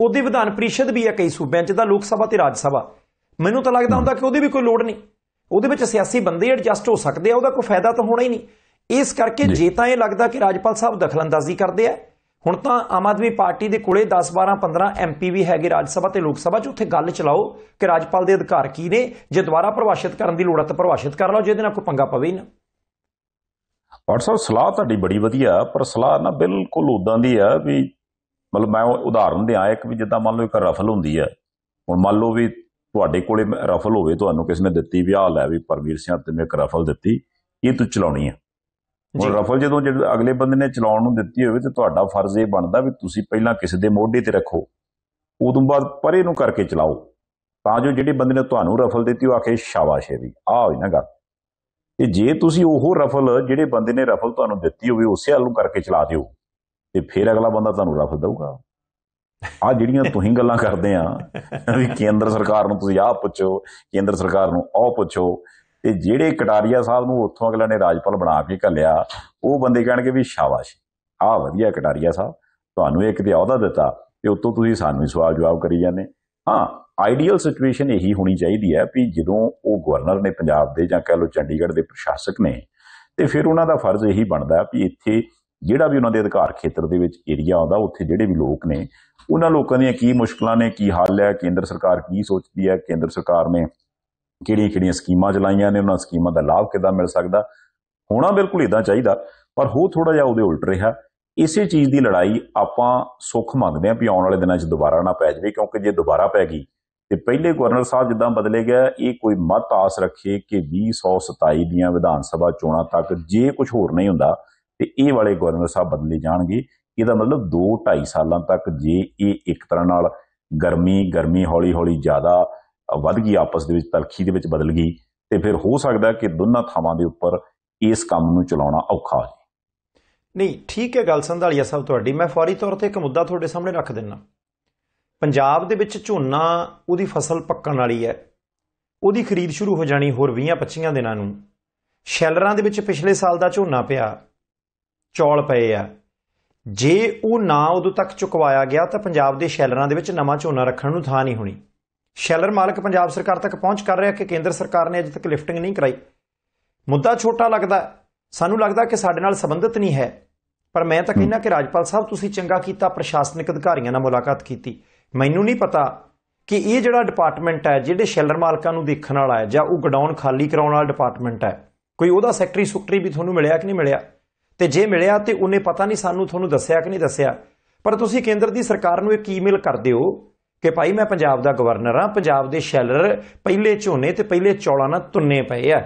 ਉਹਦੀ ਵਿਧਾਨ ਪ੍ਰੀਸ਼ਦ ਵੀ ਆ ਕਈ ਸੂਬਿਆਂ 'ਚ ਜਿਹਦਾ ਲੋਕ ਸਭਾ ਤੇ ਰਾਜ ਸਭਾ। ਮੈਨੂੰ ਤਾਂ ਲੱਗਦਾ ਹੁੰਦਾ ਕਿ ਉਹਦੀ ਵੀ ਕੋਈ ਲੋੜ ਨਹੀਂ। ਉਹਦੇ ਵਿੱਚ ਸਿਆਸੀ ਬੰਦੇ ਐਡਜਸਟ ਹੋ ਸਕਦੇ ਆ ਉਹਦਾ ਕੋਈ ਫਾਇਦਾ ਤਾਂ ਹੋਣਾ ਹੀ ਨਹੀਂ। ਇਸ ਕਰਕੇ। ਜੇ ਤਾਂ ਇਹ ਲੱਗਦਾ ਕਿ ਰਾਜਪਾਲ ਸਾਹਿਬ ਦਖਲਅੰਦਾਜ਼ੀ ਕਰਦੇ ਆ ਹੁਣ ਤਾਂ ਆਮ ਆਦਮੀ ਪਾਰਟੀ ਦੇ ਕੋਲੇ 10 12 15 ਐਮਪੀ ਵੀ ਹੈਗੇ ਰਾਜ ਸਭਾ ਤੇ ਲੋਕ ਸਭਾ 'ਚ, ਉੱਥੇ ਗੱਲ ਚਲਾਓ ਕਿ ਰਾਜਪਾਲ ਦੇ ਅਧਿਕਾਰ ਕੀ ਨੇ, ਜੇ ਦੁਬਾਰਾ ਪ੍ਰਭਾਸ਼ਿਤ ਕਰਨ ਦੀ ਲੋੜ ਹੈ ਤਾਂ ਪ੍ਰਭਾਸ਼ਿਤ ਕਰ ਲਓ ਜਿਹਦੇ ਨਾਲ ਕੋਈ ਪੰਗਾ ਪਵੇ ਹੀ ਨਾ। ਪਰ ਸਾਹਿਬ, ਸਲਾਹ ਤੁਹਾਡੀ ਬੜੀ ਵਧੀਆ, ਪਰ ਸਲਾਹ ਨਾ ਬਿਲਕੁਲ ਉਦਾਂ ਦੀ ਆ ਵੀ ਮਤਲਬ ਮੈਂ ਉਦਾਹਰਨ ਦਿਆਂ ਇੱਕ ਵੀ ਜਿੱਦਾਂ ਮੰਨ ਲਓ ਇੱਕ ਰਫਲ ਹੁੰਦੀ ਹੈ ਹੁਣ ਮੰਨ ਲਓ ਵੀ ਤੁਹਾਡੇ ਕੋਲੇ ਰਫਲ ਹੋਵੇ, ਤੁਹਾਨੂੰ ਕਿਸ ਨੇ ਦਿੱਤੀ ਵੀ ਆਹ ਲੈ ਵੀ ਪਰਮੀਰ ਸਿੰਘ ਤੇ ਮੈਂ ਇੱਕ ਰਫਲ ਦਿੱਤੀ, ਇਹ ਤੂੰ ਚਲਾਉਣੀ ਆ। ਹੁਣ ਰਫਲ ਜਦੋਂ ਜਿਹੜੇ ਅਗਲੇ ਬੰਦੇ ਨੇ ਚਲਾਉਣ ਨੂੰ ਦਿੱਤੀ ਹੋਵੇ ਤੇ ਤੁਹਾਡਾ ਫਰਜ਼ ਇਹ ਬਣਦਾ ਵੀ ਤੁਸੀਂ ਪਹਿਲਾਂ ਕਿਸੇ ਦੇ ਮੋਢੇ ਤੇ ਰੱਖੋ। ਉਦੋਂ ਬਾਅਦ ਪਰੇ ਨੂੰ ਕਰਕੇ ਚਲਾਓ। ਤਾਂ ਜੋ ਜਿਹੜੇ ਬੰਦੇ ਨੇ ਤੁਹਾਨੂੰ ਰਫਲ ਦਿੱਤੀ ਉਹ ਆਖੇ ਸ਼ਾਬਾਸ਼ ਹੈ ਵੀ। ਆਹ ਹੋਈ ਨਾ ਗੱਲ। ਤੇ ਜੇ ਤੁਸੀਂ ਉਹ ਰਫਲ ਜਿਹੜੇ ਬੰਦੇ ਨੇ ਰਫਲ ਤੁਹਾਨੂੰ ਦਿੱਤੀ ਹੋਵੇ ਉਸੇ ਵੱਲ ਨੂੰ ਕਰਕੇ ਚਲਾ ਦਿਓ ਤੇ ਫਿਰ ਅਗਲਾ ਬੰਦਾ ਤੁਹਾਨੂੰ ਰਫਲ ਦਊਗਾ। ਆ ਜਿਹੜੀਆਂ ਤੁਸੀਂ ਗੱਲਾਂ ਕਰਦੇ ਆ ਵੀ ਕੇਂਦਰ ਸਰਕਾਰ ਨੂੰ ਤੁਸੀਂ ਆਹ ਪੁੱਛੋ ਕੇਂਦਰ ਸਰਕਾਰ ਨੂੰ ਉਹ ਪੁੱਛੋ ਤੇ ਜਿਹੜੇ ਕਟਾਰੀਆ ਸਾਹਿਬ ਨੂੰ ਉੱਥੋਂ ਅਗਲਾ ਨੇ ਰਾਜਪਾਲ ਬਣਾ ਕੇ ਘੱਲਿਆ, ਉਹ ਬੰਦੇ ਕਹਿਣਗੇ ਵੀ ਸ਼ਾਬਾਸ਼, ਆਹ ਵਧੀਆ ਕਟਾਰੀਆ ਸਾਹਿਬ, ਤੁਹਾਨੂੰ ਇੱਕ ਤੇ ਅਹੁਦਾ ਦਿੱਤਾ ਤੇ ਉੱਤੋਂ ਤੁਸੀਂ ਸਾਨੂੰ ਹੀ ਸਵਾਲ ਜਵਾਬ ਕਰੀ ਜਾਂਦੇ। ਹਾਂ ਆਈਡੀਅਲ ਸਿਚੁਏਸ਼ਨ ਇਹੀ ਹੋਣੀ ਚਾਹੀਦੀ ਹੈ ਵੀ ਜਦੋਂ ਉਹ ਗਵਰਨਰ ਨੇ ਪੰਜਾਬ ਦੇ ਜਾਂ ਕਹਿ ਲਓ ਚੰਡੀਗੜ੍ਹ ਦੇ ਪ੍ਰਸ਼ਾਸਕ ਨੇ, ਤੇ ਫਿਰ ਉਹਨਾਂ ਦਾ ਫਰਜ਼ ਇਹੀ ਬਣਦਾ ਵੀ ਇੱਥੇ ਜਿਹੜਾ ਵੀ ਉਹਨਾਂ ਦੇ ਅਧਿਕਾਰ ਖੇਤਰ ਦੇ ਵਿੱਚ ਏਰੀਆ ਆਉਂਦਾ, ਉੱਥੇ ਜਿਹੜੇ ਵੀ ਲੋਕ ਨੇ, ਉਹਨਾਂ ਲੋਕਾਂ ਦੀਆਂ ਕੀ ਮੁਸ਼ਕਲਾਂ ਨੇ, ਕੀ ਹੱਲ ਹੈ, ਕੇਂਦਰ ਸਰਕਾਰ ਕੀ ਸੋਚਦੀ ਹੈ, ਕੇਂਦਰ ਸਰਕਾਰ ਨੇ ਕਿਹੜੀਆਂ ਕਿਹੜੀਆਂ ਸਕੀਮਾਂ ਚਲਾਈਆਂ ਨੇ, ਉਹਨਾਂ ਸਕੀਮਾਂ ਦਾ ਲਾਭ ਕਿੱਦਾਂ ਮਿਲ ਸਕਦਾ? ਹੋਣਾ ਬਿਲਕੁਲ ਇਦਾਂ ਚਾਹੀਦਾ, ਪਰ ਹੋ ਥੋੜਾ ਜਿਹਾ ਉਹਦੇ ਉਲਟ ਰਿਹਾ। ਇਸੇ ਚੀਜ਼ ਦੀ ਲੜਾਈ ਆਪਾਂ ਸੁੱਖ ਮੰਗਦੇ ਹਾਂ ਵੀ ਆਉਣ ਵਾਲੇ ਦਿਨਾਂ 'ਚ ਦੁਬਾਰਾ ਨਾ ਪੈ ਜਾਵੇ, ਕਿਉਂਕਿ ਜੇ ਦੁਬਾਰਾ ਪੈ ਗਈ, ਤੇ ਪਹਿਲੇ ਗਵਰਨਰ ਸਾਹਿਬ ਜਿੱਦਾਂ ਬਦਲੇ ਗਿਆ, ਇਹ ਕੋਈ ਮਤ ਆਸ ਰੱਖੇ ਕਿ 2027 ਦੀਆਂ ਵਿਧਾਨ ਸਭਾ ਚੋਣਾਂ ਤੱਕ ਜੇ ਕੁਝ ਹੋਰ ਨਹੀਂ ਹੁੰਦਾ, ਤੇ ਇਹ ਵਾਲੇ ਗਵਰਨਰ ਸਾਹਿਬ ਬਦਲੇ ਜਾਣਗੇ। ਇਹਦਾ ਮਤਲਬ 2 2.5 ਸਾਲਾਂ ਤੱਕ ਜੇ ਇਹ ਇੱਕ ਤਰ੍ਹਾਂ ਨਾਲ ਗਰਮੀ ਗਰਮੀ ਹੌਲੀ ਹੌਲੀ ਜ਼ਿਆਦਾ ਵੱਧ ਗਈ, ਆਪਸ ਦੇ ਵਿੱਚ ਤਲਖੀ ਦੇ ਵਿੱਚ ਬਦਲ ਗਈ ਤੇ ਫਿਰ ਹੋ ਸਕਦਾ ਕਿ ਦੋਨਾਂ ਥਾਵਾਂ ਦੇ ਉੱਪਰ ਇਸ ਕੰਮ ਨੂੰ ਚਲਾਉਣਾ ਔਖਾ ਹੋ ਨਹੀਂ, ਠੀਕ ਹੈ ਗੱਲ ਸੰਧਾਲੀਆ ਸਾਹਿਬ ਤੁਹਾਡੀ। ਮੈਂ ਫੌਰੀ ਤੌਰ ਤੇ ਇੱਕ ਮੁੱਦਾ ਤੁਹਾਡੇ ਸਾਹਮਣੇ ਰੱਖ ਦਿੰਨਾ ਪੰਜਾਬ ਦੇ ਵਿੱਚ ਝੋਨਾ ਉਹਦੀ ਫਸਲ ਪੱਕਣ ਵਾਲੀ ਹੈ। ਉਹਦੀ ਖਰੀਦ ਸ਼ੁਰੂ ਹੋ ਜਾਣੀ ਹੋਰ 20-25 ਦਿਨਾਂ ਨੂੰ। ਸ਼ੈਲਰਾਂ ਦੇ ਵਿੱਚ ਪਿਛਲੇ ਸਾਲ ਦਾ ਝੋਨਾ ਪਿਆ। ਚੌਲ ਪਏ ਆ। ਜੇ ਉਹ ਨਾ ਉਦੋਂ ਤੱਕ ਚੁਕਵਾਇਆ ਗਿਆ ਤਾਂ ਪੰਜਾਬ ਦੇ ਸ਼ੈਲਰਾਂ ਦੇ ਵਿੱਚ ਨਵਾਂ ਝੋਨਾ ਰੱਖਣ ਨੂੰ ਥਾਂ ਨਹੀਂ ਹੋਣੀ। ਸ਼ੈਲਰ ਮਾਲਕ ਪੰਜਾਬ ਸਰਕਾਰ ਤੱਕ ਪਹੁੰਚ ਕਰ ਰਿਹਾ ਕਿ ਕੇਂਦਰ ਸਰਕਾਰ ਨੇ ਅਜੇ ਤੱਕ ਲਿਫਟਿੰਗ ਨਹੀਂ ਕਰਾਈ। ਮੁੱਦਾ ਛੋਟਾ ਲੱਗਦਾ। ਸਾਨੂੰ ਲੱਗਦਾ ਕਿ ਸਾਡੇ ਨਾਲ ਸੰਬੰਧਿਤ ਨਹੀਂ ਹੈ। ਪਰ ਮੈਂ ਤਾਂ ਕਹਿੰਦਾ ਕਿ ਰਾਜਪਾਲ ਸਾਹਿਬ ਤੁਸੀਂ ਚੰਗਾ ਕੀਤਾ ਪ੍ਰਸ਼ਾਸਨਿਕ ਅਧਿਕਾਰੀਆਂ ਨਾਲ ਮੁਲਾਕਾਤ ਕੀਤੀ। ਮੈਨੂੰ ਨਹੀਂ ਪਤਾ ਕਿ ਇਹ ਜਿਹੜਾ ਡਿਪਾਰਟਮੈਂਟ ਹੈ ਜਿਹੜੇ ਸ਼ੈਲਰ ਮਾਲਕਾਂ ਨੂੰ ਦੇਖਣ ਵਾਲਾ ਹੈ ਜਾਂ ਉਹ ਗਡਾਊਨ ਖਾਲੀ ਕਰਾਉਣ ਵਾਲਾ ਡਿਪਾਰਟਮੈਂਟ ਹੈ ਕੋਈ ਉਹਦਾ ਸੈਕਟਰੀ ਸੁਕਟਰੀ ਵੀ ਤੁਹਾਨੂੰ ਮਿਲਿਆ ਕਿ ਨਹੀਂ ਮਿਲਿਆ? ਤੇ ਜੇ ਮਿਲਿਆ ਤੇ ਉਹਨੇ ਪਤਾ ਨਹੀਂ ਸਾਨੂੰ ਤੁਹਾਨੂੰ ਦੱਸਿਆ ਕਿ ਨਹੀਂ ਦੱਸਿਆ। ਪਰ ਤੁਸੀਂ ਕੇਂਦਰ ਦੀ ਸਰਕਾਰ ਨੂੰ ਇੱਕ ਈਮੇਲ ਕਰ ਦਿਓ। ਕਿ ਭਾਈ ਮੈਂ ਪੰਜਾਬ ਦਾ ਗਵਰਨਰ ਹਾਂ, ਪੰਜਾਬ ਦੇ ਸ਼ੈਲਰ ਪਹਿਲੇ ਝੋਨੇ ਤੇ ਪਹਿਲੇ ਚੌਲਾਂ ਨਾਲ ਤੁੰਨੇ ਪਏ ਆ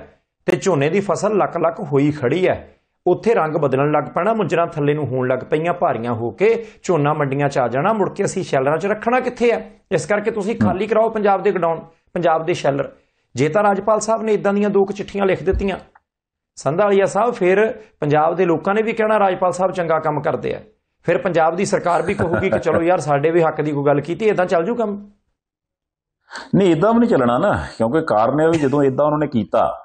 ਤੇ ਝੋਨੇ ਦੀ ਫਸਲ ਲੱਕ ਲੱਕ ਹੋਈ ਖੜੀ ਹੈ ਉੱਥੇ ਰੰਗ ਬਦਲਣ ਲੱਗ ਪੈਣਾ, ਮੁੰਜਰਾਂ ਥੱਲੇ ਨੂੰ ਹੋਣ ਲੱਗ ਪਈਆਂ ਭਾਰੀਆਂ ਹੋ ਕੇ ਝੋਨਾ ਮੰਡੀਆਂ 'ਚ ਆ ਜਾਣਾ, ਮੁੜ ਕੇ ਅਸੀਂ ਸ਼ੈਲਰਾਂ 'ਚ ਰੱਖਣਾ ਕਿੱਥੇ ਆ? ਇਸ ਕਰਕੇ ਤੁਸੀਂ ਖਾਲੀ ਕਰਾਓ ਪੰਜਾਬ ਦੇ ਗਡਾਊਨ, ਪੰਜਾਬ ਦੇ ਸ਼ੈਲਰ। ਜੇ ਤਾਂ ਰਾਜਪਾਲ ਸਾਹਿਬ ਨੇ ਇਦਾਂ ਦੀਆਂ ਦੋ ਕੁ ਚਿੱਠੀਆਂ ਲਿਖ ਦਿੱਤੀਆਂ। ਸੰਧਾਲੀਆ ਸਾਹਿਬ ਫਿਰ ਪੰਜਾਬ ਦੇ ਲੋਕਾਂ ਨੇ ਵੀ ਕਹਿਣਾ, ਰਾਜਪਾਲ ਸਾਹਿਬ ਚੰਗਾ ਕੰਮ ਕਰਦੇ ਆ। ਫਿਰ ਪੰਜਾਬ ਦੀ ਸਰਕਾਰ ਵੀ ਕਹੂਗੀ ਕਿ ਚਲੋ ਯਾਰ ਸਾਡੇ ਵੀ ਹੱਕ ਦੀ ਕੋਈ ਗੱਲ ਕੀਤੀ ਇਦਾਂ ਚੱਲ ਜੂ ਕੰਮ? ਨਹੀਂ ਇਦਾਂ ਵੀ ਨਹੀਂ ਚੱਲਣਾ ਨਾ ਕਿਉਂਕਿ ਕਾਰਨ ਇਹ ਵੀ ਜਦੋਂ ਇਦਾਂ ਉਹਨਾਂ ਨੇ ਕੀਤਾ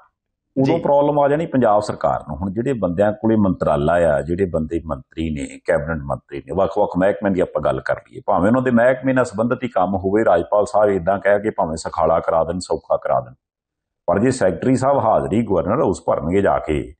ਉਦੋਂ। ਪ੍ਰੋਬਲਮ ਆ ਜਾਣੀ ਪੰਜਾਬ ਸਰਕਾਰ ਨੂੰ। ਹੁਣ ਜਿਹੜੇ ਬੰਦਿਆਂ ਕੋਲੇ ਮੰਤਰਾਲਾ ਆ ਜਿਹੜੇ ਬੰਦੇ ਮੰਤਰੀ ਨੇ ਕੈਬਨਿਟ ਮੰਤਰੀ ਨੇ ਵੱਖ-ਵੱਖ ਮਹਿਕਮਿਆਂ ਦੀ ਆਪਾਂ ਗੱਲ ਕਰ ਲਈਏ। ਭਾਵੇਂ ਉਹਨਾਂ ਦੇ ਮਹਿਕਮੇ ਨਾਲ ਸੰਬੰਧਿਤ ਹੀ ਕੰਮ ਹੋਵੇ ਰਾਜਪਾਲ ਸਾਹਿਬ ਇਦਾਂ ਕਹਿ ਕੇ ਭਾਵੇਂ ਸਖਾਲਾ ਕਰਾ ਦੇਣ ਸੌਖਾ ਕਰਾ ਦੇਣ। ਪਰ ਜੇ ਸੈਕਟਰੀ ਸਾਹਿਬ ਹਾਜ਼ਰੀ ਗਵਰਨਰ ਹਾਊਸ ਭਰਨਗੇ ਜਾ ਕੇ।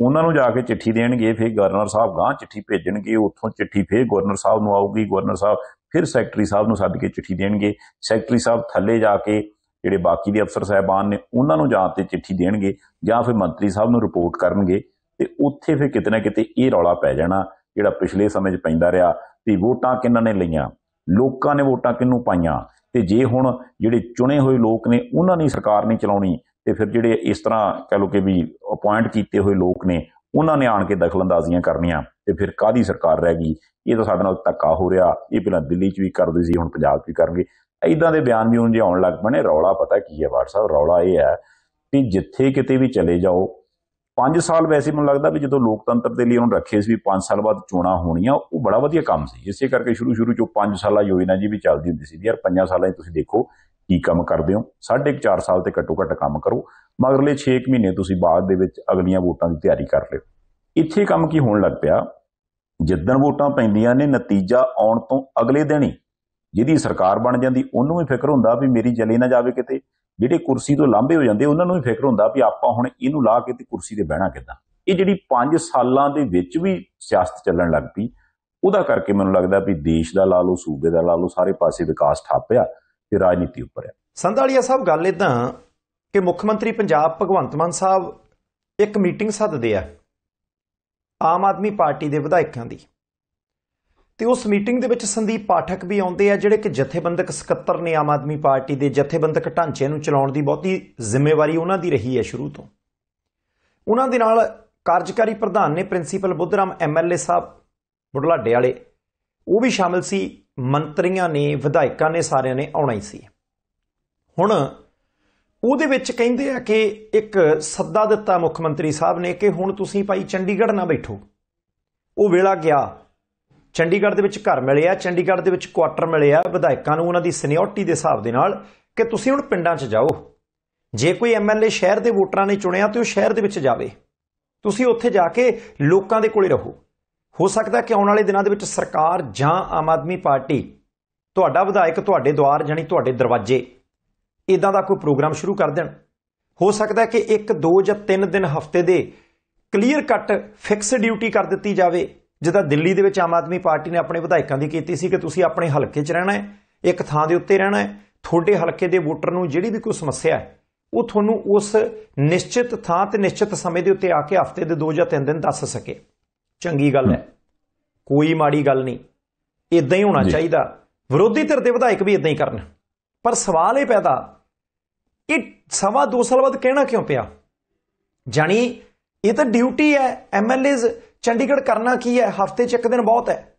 ਉਹਨਾਂ ਨੂੰ ਜਾ ਕੇ ਚਿੱਠੀ ਦੇਣਗੇ, ਫਿਰ ਗਵਰਨਰ ਸਾਹਿਬ ਗਾਂ ਚਿੱਠੀ ਭੇਜਣਗੇ, ਉੱਥੋਂ ਚਿੱਠੀ ਫਿਰ ਗਵਰਨਰ ਸਾਹਿਬ ਨੂੰ ਆਊਗੀ, ਗਵਰਨਰ ਸਾਹਿਬ ਫਿਰ ਸੈਕਟਰੀ ਸਾਹਿਬ ਨੂੰ ਸੱਦ ਕੇ ਚਿੱਠੀ ਦੇਣਗੇ। ਸੈਕਟਰੀ ਸਾਹਿਬ ਥੱਲੇ ਜਾ ਕੇ ਜਿਹੜੇ ਬਾਕੀ ਦੇ ਅਫਸਰ ਸਾਹਿਬਾਨ ਨੇ, ਉਹਨਾਂ ਨੂੰ ਜਾਂ ਤੇ ਚਿੱਠੀ ਦੇਣਗੇ ਜਾਂ ਫਿਰ ਮੰਤਰੀ ਸਾਹਿਬ ਨੂੰ ਰਿਪੋਰਟ ਕਰਨਗੇ ਤੇ ਉੱਥੇ ਫਿਰ ਕਿਤੇ ਨਾ ਕਿਤੇ ਇਹ ਰੌਲਾ ਪੈ ਜਾਣਾ ਜਿਹੜਾ ਪਿਛਲੇ ਸਮੇਂ 'ਚ ਪੈਂਦਾ ਰਿਹਾ ਵੀ ਵੋਟਾਂ ਕਿਹਨਾਂ ਨੇ ਲਈਆਂ, ਲੋਕਾਂ ਨੇ ਵੋਟਾਂ ਕਿਹਨੂੰ ਪਾਈਆਂ ਤੇ ਜੇ ਹੁਣ ਜਿਹੜੇ ਚੁਣੇ ਹੋਏ ਲੋਕ ਨੇ, ਉਹਨਾਂ ਨੇ ਸਰਕਾਰ ਨਹੀਂ ਚਲਾਉਣੀ ਤੇ ਫਿਰ ਜਿਹੜੇ ਇਸ ਤਰ੍ਹਾਂ ਕਹ ਲੋ ਕਿ ਵੀ ਅਪਾਇੰਟ ਕੀਤੇ ਹੋਏ ਲੋਕ ਨੇ, ਉਹਨਾਂ ਨੇ ਆਣ ਕੇ ਦਖਲਅੰਦਾਜ਼ੀਆਂ ਕਰਨੀਆਂ ਤੇ ਫਿਰ ਕਾਦੀ ਸਰਕਾਰ ਰਹਿ ਗਈ? ਇਹ ਤਾਂ ਸਾਡੇ ਨਾਲ ਧੱਕਾ ਹੋ ਰਿਹਾ। ਇਹ ਪਹਿਲਾਂ ਦਿੱਲੀ 'ਚ ਵੀ ਕਰਦੇ ਸੀ, ਹੁਣ ਪੰਜਾਬ 'ਚ ਵੀ ਕਰਨਗੇ। ਐਦਾਂ ਦੇ ਬਿਆਨ ਵੀ ਹੁਣ ਜੇ ਆਉਣ ਲੱਗ ਪਏ ਨੇ, ਰੌਲਾ ਪਤਾ ਕੀ ਹੈ ਵਾਟਸਐਪ ਰੌਲਾ ਇਹ ਹੈ ਕਿ ਜਿੱਥੇ ਕਿਤੇ ਵੀ ਚਲੇ ਜਾਓ 5 ਸਾਲ ਵੈਸੇ ਮੈਨੂੰ ਲੱਗਦਾ ਵੀ ਜਦੋਂ ਲੋਕਤੰਤਰ ਦੇ ਲਈ ਉਹਨੂੰ ਰੱਖੇ ਸੀ ਵੀ 5 ਸਾਲ ਬਾਅਦ ਚੋਣਾਂ ਹੋਣੀਆਂ, ਉਹ ਬੜਾ ਵਧੀਆ ਕੰਮ ਸੀ। ਇਸੇ ਕਰਕੇ ਸ਼ੁਰੂ ਸ਼ੁਰੂ ਚੋਂ 5 ਸਾਲਾ ਯੋਜਨਾ ਜੀ ਵੀ ਚੱਲਦੀ ਹੁੰਦੀ ਸੀ ਯਾਰ 5 ਸਾਲਾਂ 'ਚ ਤੁਸੀਂ ਦੇਖੋ ਕੀ ਕੰਮ ਕਰਦੇ ਹੋ? ਸਾਢੇ 4 ਸਾਲ ਤੇ ਘੱਟੋ ਘੱਟ ਕੰਮ ਕਰੋ। ਮਗਰਲੇ 6 ਮਹੀਨੇ ਤੁਸੀਂ ਬਾਅਦ ਦੇ ਵਿੱਚ ਅਗਲੀਆਂ ਵੋਟਾਂ ਦੀ ਤਿਆਰੀ ਕਰ ਲਿਓ। ਇੱਥੇ ਕੰਮ ਕੀ ਹੋਣ ਲੱਗ ਪਿਆ? ਜਿੱਦਣ ਵੋਟਾਂ ਪੈਂਦੀਆਂ ਨੇ, ਨਤੀਜਾ ਆਉਣ ਤੋਂ ਅਗਲੇ ਦਿਨ ਹੀ ਜਿਹਦੀ ਸਰਕਾਰ ਬਣ ਜਾਂਦੀ, ਉਹਨੂੰ ਵੀ ਫਿਕਰ ਹੁੰਦਾ ਵੀ ਮੇਰੀ ਚਲੇ ਨਾ ਜਾਵੇ ਕਿਤੇ। ਜਿਹੜੇ ਕੁਰਸੀ ਤੋਂ ਲਾਂਭੇ ਹੋ ਜਾਂਦੇ, ਉਹਨਾਂ ਨੂੰ ਵੀ ਫਿਕਰ ਹੁੰਦਾ ਵੀ ਆਪਾਂ ਹੁਣ ਇਹਨੂੰ ਲਾ ਕੇ ਤੇ ਕੁਰਸੀ ਤੇ ਬਹਿਣਾ ਕਿੱਦਾਂ। ਇਹ ਜਿਹੜੀ 5 ਸਾਲਾਂ ਦੇ ਵਿੱਚ ਵੀ ਸਿਆਸਤ ਚੱਲਣ ਲੱਗ ਪਈ, ਉਹਦਾ ਕਰਕੇ ਮੈਨੂੰ ਲੱਗਦਾ ਵੀ ਦੇਸ਼ ਦਾ ਲਾ ਲਓ, ਸੂਬੇ ਦਾ ਲਾ ਲਓ, ਸਾਰੇ ਪਾਸੇ ਵਿਕਾਸ ਠੱਪ ਆ। ਤੇ ਰਾਜਨੀਤੀ ਉੱਪਰ ਹੈ। ਸੰਧਾਲੀਆ ਸਾਹਿਬ, ਗੱਲ ਇਦਾਂ ਕਿ ਮੁੱਖ ਮੰਤਰੀ ਪੰਜਾਬ ਭਗਵੰਤ ਮਾਨ ਸਾਹਿਬ ਇੱਕ ਮੀਟਿੰਗ ਸੱਦਦੇ ਆ ਆਮ ਆਦਮੀ ਪਾਰਟੀ ਦੇ ਵਿਧਾਇਕਾਂ ਦੀ ਤੇ ਉਸ ਮੀਟਿੰਗ ਦੇ ਵਿੱਚ ਸੰਦੀਪ ਪਾਠਕ ਵੀ ਆਉਂਦੇ ਆ ਜਿਹੜੇ ਕਿ ਜਥੇਬੰਦਕ ਸਕੱਤਰ ਨੇ ਆਮ ਆਦਮੀ ਪਾਰਟੀ ਦੇ ਜਥੇਬੰਦਕ ਢਾਂਚੇ ਨੂੰ ਚਲਾਉਣ ਦੀ ਬਹੁਤੀ ਜ਼ਿੰਮੇਵਾਰੀ ਉਹਨਾਂ ਦੀ ਰਹੀ ਹੈ ਸ਼ੁਰੂ ਤੋਂ। ਉਹਨਾਂ ਦੇ ਨਾਲ ਕਾਰਜਕਾਰੀ ਪ੍ਰਧਾਨ ਨੇ ਪ੍ਰਿੰਸੀਪਲ ਬੁੱਧਰਾਮ ਐਮਐਲਏ ਸਾਹਿਬ, ਬੁਢਲਾਡੇ ਵਾਲੇ, ਉਹ ਵੀ ਸ਼ਾਮਿਲ ਸੀ। ਮੰਤਰੀਆਂ ਨੇ, ਵਿਧਾਇਕਾਂ ਨੇ ਸਾਰਿਆਂ ਨੇ ਆਉਣਾ ਹੀ ਸੀ। ਹੁਣ ਉਹਦੇ ਵਿੱਚ ਕਹਿੰਦੇ ਆ ਕਿ ਇੱਕ ਸੱਦਾ ਦਿੱਤਾ ਮੁੱਖ ਮੰਤਰੀ ਸਾਹਿਬ ਨੇ ਕਿ ਹੁਣ ਤੁਸੀਂ ਭਾਈ ਚੰਡੀਗੜ੍ਹ ਨਾ ਬੈਠੋ। ਉਹ ਵੇਲਾ ਗਿਆ। ਚੰਡੀਗੜ੍ਹ ਦੇ ਵਿੱਚ ਘਰ ਮਿਲਿਆ ਚੰਡੀਗੜ੍ਹ ਦੇ ਵਿੱਚ ਕੁਆਟਰ ਮਿਲਿਆ ਵਿਧਾਇਕਾਂ ਨੂੰ ਉਹਨਾਂ ਦੀ ਸੀਨੀਅਰਟੀ ਦੇ ਹਿਸਾਬ ਦੇ ਨਾਲ ਕਿ ਤੁਸੀਂ ਹੁਣ ਪਿੰਡਾਂ 'ਚ ਜਾਓ। ਜੇ ਕੋਈ ਐਮਐਲਏ ਸ਼ਹਿਰ ਦੇ ਵੋਟਰਾਂ ਨੇ ਚੁਣਿਆ ਤੇ ਉਹ ਸ਼ਹਿਰ ਦੇ ਵਿੱਚ ਜਾਵੇ। ਤੁਸੀਂ ਉੱਥੇ ਜਾ ਕੇ ਲੋਕਾਂ ਦੇ ਕੋਲੇ ਰਹੋ। ਹੋ ਸਕਦਾ ਕਿ ਆਉਣ ਵਾਲੇ ਦਿਨਾਂ ਦੇ ਵਿੱਚ ਸਰਕਾਰ ਜਾਂ ਆਮ ਆਦਮੀ ਪਾਰਟੀ ਤੁਹਾਡਾ ਵਿਧਾਇਕ ਤੁਹਾਡੇ ਦੁਆਰ ਜਾਨੀ ਤੁਹਾਡੇ ਦਰਵਾਜ਼ੇ ਇਦਾਂ ਦਾ ਕੋਈ ਪ੍ਰੋਗਰਾਮ ਸ਼ੁਰੂ ਕਰ ਦੇਣ। ਹੋ ਸਕਦਾ ਕਿ ਇੱਕ, ਦੋ ਜਾਂ ਤਿੰਨ ਦਿਨ ਹਫ਼ਤੇ ਦੇ ਕਲੀਅਰ ਕੱਟ ਫਿਕਸ ਡਿਊਟੀ ਕਰ ਦਿੱਤੀ ਜਾਵੇ, ਜਿੱਦਾਂ ਦਿੱਲੀ ਦੇ ਵਿੱਚ ਆਮ ਆਦਮੀ ਪਾਰਟੀ ਨੇ ਆਪਣੇ ਵਿਧਾਇਕਾਂ ਦੀ ਕੀਤੀ ਸੀ ਕਿ ਤੁਸੀਂ ਆਪਣੇ ਹਲਕੇ 'ਚ ਰਹਿਣਾ ਹੈ, ਇੱਕ ਥਾਂ ਦੇ ਉੱਤੇ ਰਹਿਣਾ ਹੈ, ਤੁਹਾਡੇ ਹਲਕੇ ਦੇ ਵੋਟਰ ਨੂੰ ਜਿਹੜੀ ਵੀ ਕੋਈ ਸਮੱਸਿਆ ਹੈ, ਉਹ ਤੁਹਾਨੂੰ ਉਸ ਨਿਸ਼ਚਿਤ ਥਾਂ ਤੇ ਨਿਸ਼ਚਿਤ ਸਮੇਂ ਦੇ ਉੱਤੇ ਆ ਕੇ ਹਫ਼ਤੇ ਦੇ ਦੋ ਜਾਂ ਤਿੰਨ ਦਿਨ ਦੱਸ ਸਕੇ। ਚੰਗੀ ਗੱਲ ਹੈ। ਕੋਈ ਮਾੜੀ ਗੱਲ ਨਹੀਂ। ਇਦਾਂ ਹੀ ਹੋਣਾ। ਚਾਹੀਦਾ। ਵਿਰੋਧੀ ਧਿਰ ਦੇ ਵਿਧਾਇਕ ਵੀ ਇਦਾਂ ਹੀ ਕਰਨ। ਪਰ ਸਵਾਲ ਇਹ ਪੈਦਾ ਇਹ ਸਵਾ ਦੋ ਸਾਲ ਬਾਅਦ ਕਹਿਣਾ ਕਿਉਂ ਪਿਆ? ਜਾਣੀ ਇਹ ਤਾਂ ਡਿਊਟੀ ਹੈ ਐਮਐਲਏਜ਼ ਚੰਡੀਗੜ੍ਹ ਕਰਨਾ ਕੀ ਹੈ? ਹਫ਼ਤੇ 'ਚ ਇੱਕ ਦਿਨ ਬਹੁਤ ਹੈ।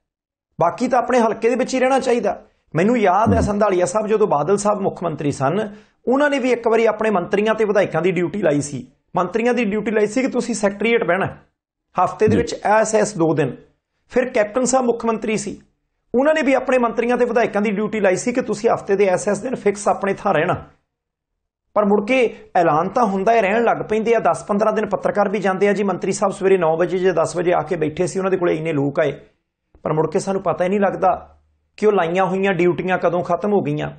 ਬਾਕੀ ਤਾਂ ਆਪਣੇ ਹਲਕੇ ਦੇ ਵਿੱਚ ਹੀ ਰਹਿਣਾ ਚਾਹੀਦਾ। ਮੈਨੂੰ ਯਾਦ ਹੈ। ਸੰਧਾਲੀਆ ਸਾਹਿਬ ਜਦੋਂ ਬਾਦਲ ਸਾਹਿਬ ਮੁੱਖ ਮੰਤਰੀ ਸਨ ਉਹਨਾਂ ਨੇ ਵੀ ਇੱਕ ਵਾਰੀ ਆਪਣੇ ਮੰਤਰੀਆਂ ਤੇ ਵਿਧਾਇਕਾਂ ਦੀ ਡਿਊਟੀ ਲਾਈ ਸੀ। ਮੰਤਰੀਆਂ ਦੀ ਡਿਊਟੀ ਲਾਈ ਸੀ ਕਿ ਤੁਸੀਂ ਸੈਕਟਰੀਏਟ ਬਹਿਣਾ। ਹਫ਼ਤੇ ਦੇ। ਵਿੱਚ ਐਸਐਸ ਦੋ ਦਿਨ। ਫਿਰ ਕੈਪਟਨ ਸਾਹਿਬ ਮੁੱਖ ਮੰਤਰੀ ਸੀ। ਉਹਨਾਂ ਨੇ ਵੀ ਆਪਣੇ ਮੰਤਰੀਆਂ ਤੇ ਵਿਧਾਇਕਾਂ ਦੀ ਡਿਊਟੀ ਲਾਈ ਸੀ ਕਿ ਤੁਸੀਂ ਹਫ਼ਤੇ ਦੇ ਐਸਐਸ ਦਿਨ ਫਿਕਸ ਆਪਣੇ ਥਾਂ ਰਹਿਣਾ। ਪਰ ਮੁੜ ਕੇ ਐਲਾਨ ਤਾਂ ਹੁੰਦਾ ਹੀ ਰਹਿਣ ਲੱਗ ਪੈਂਦੇ ਆ। 10-15 ਦਿਨ ਪੱਤਰਕਾਰ ਵੀ ਜਾਂਦੇ ਆ ਜੀ। ਮੰਤਰੀ ਸਾਹਿਬ ਸਵੇਰੇ 9 ਵਜੇ ਜਾਂ 10 ਵਜੇ ਆ ਕੇ ਬੈਠੇ ਸੀ। ਉਹਨਾਂ ਦੇ ਕੋਲੇ ਇੰਨੇ ਲੋਕ ਆਏ। ਪਰ ਮੁੜ ਕੇ ਸਾਨੂੰ ਪਤਾ ਹੀ ਨਹੀਂ ਲੱਗਦਾ ਕਿ ਉਹ ਲਾਈਆਂ ਹੋਈਆਂ ਡਿਊਟੀਆਂ ਕਦੋਂ ਖਤਮ ਹੋ ਗਈਆਂ।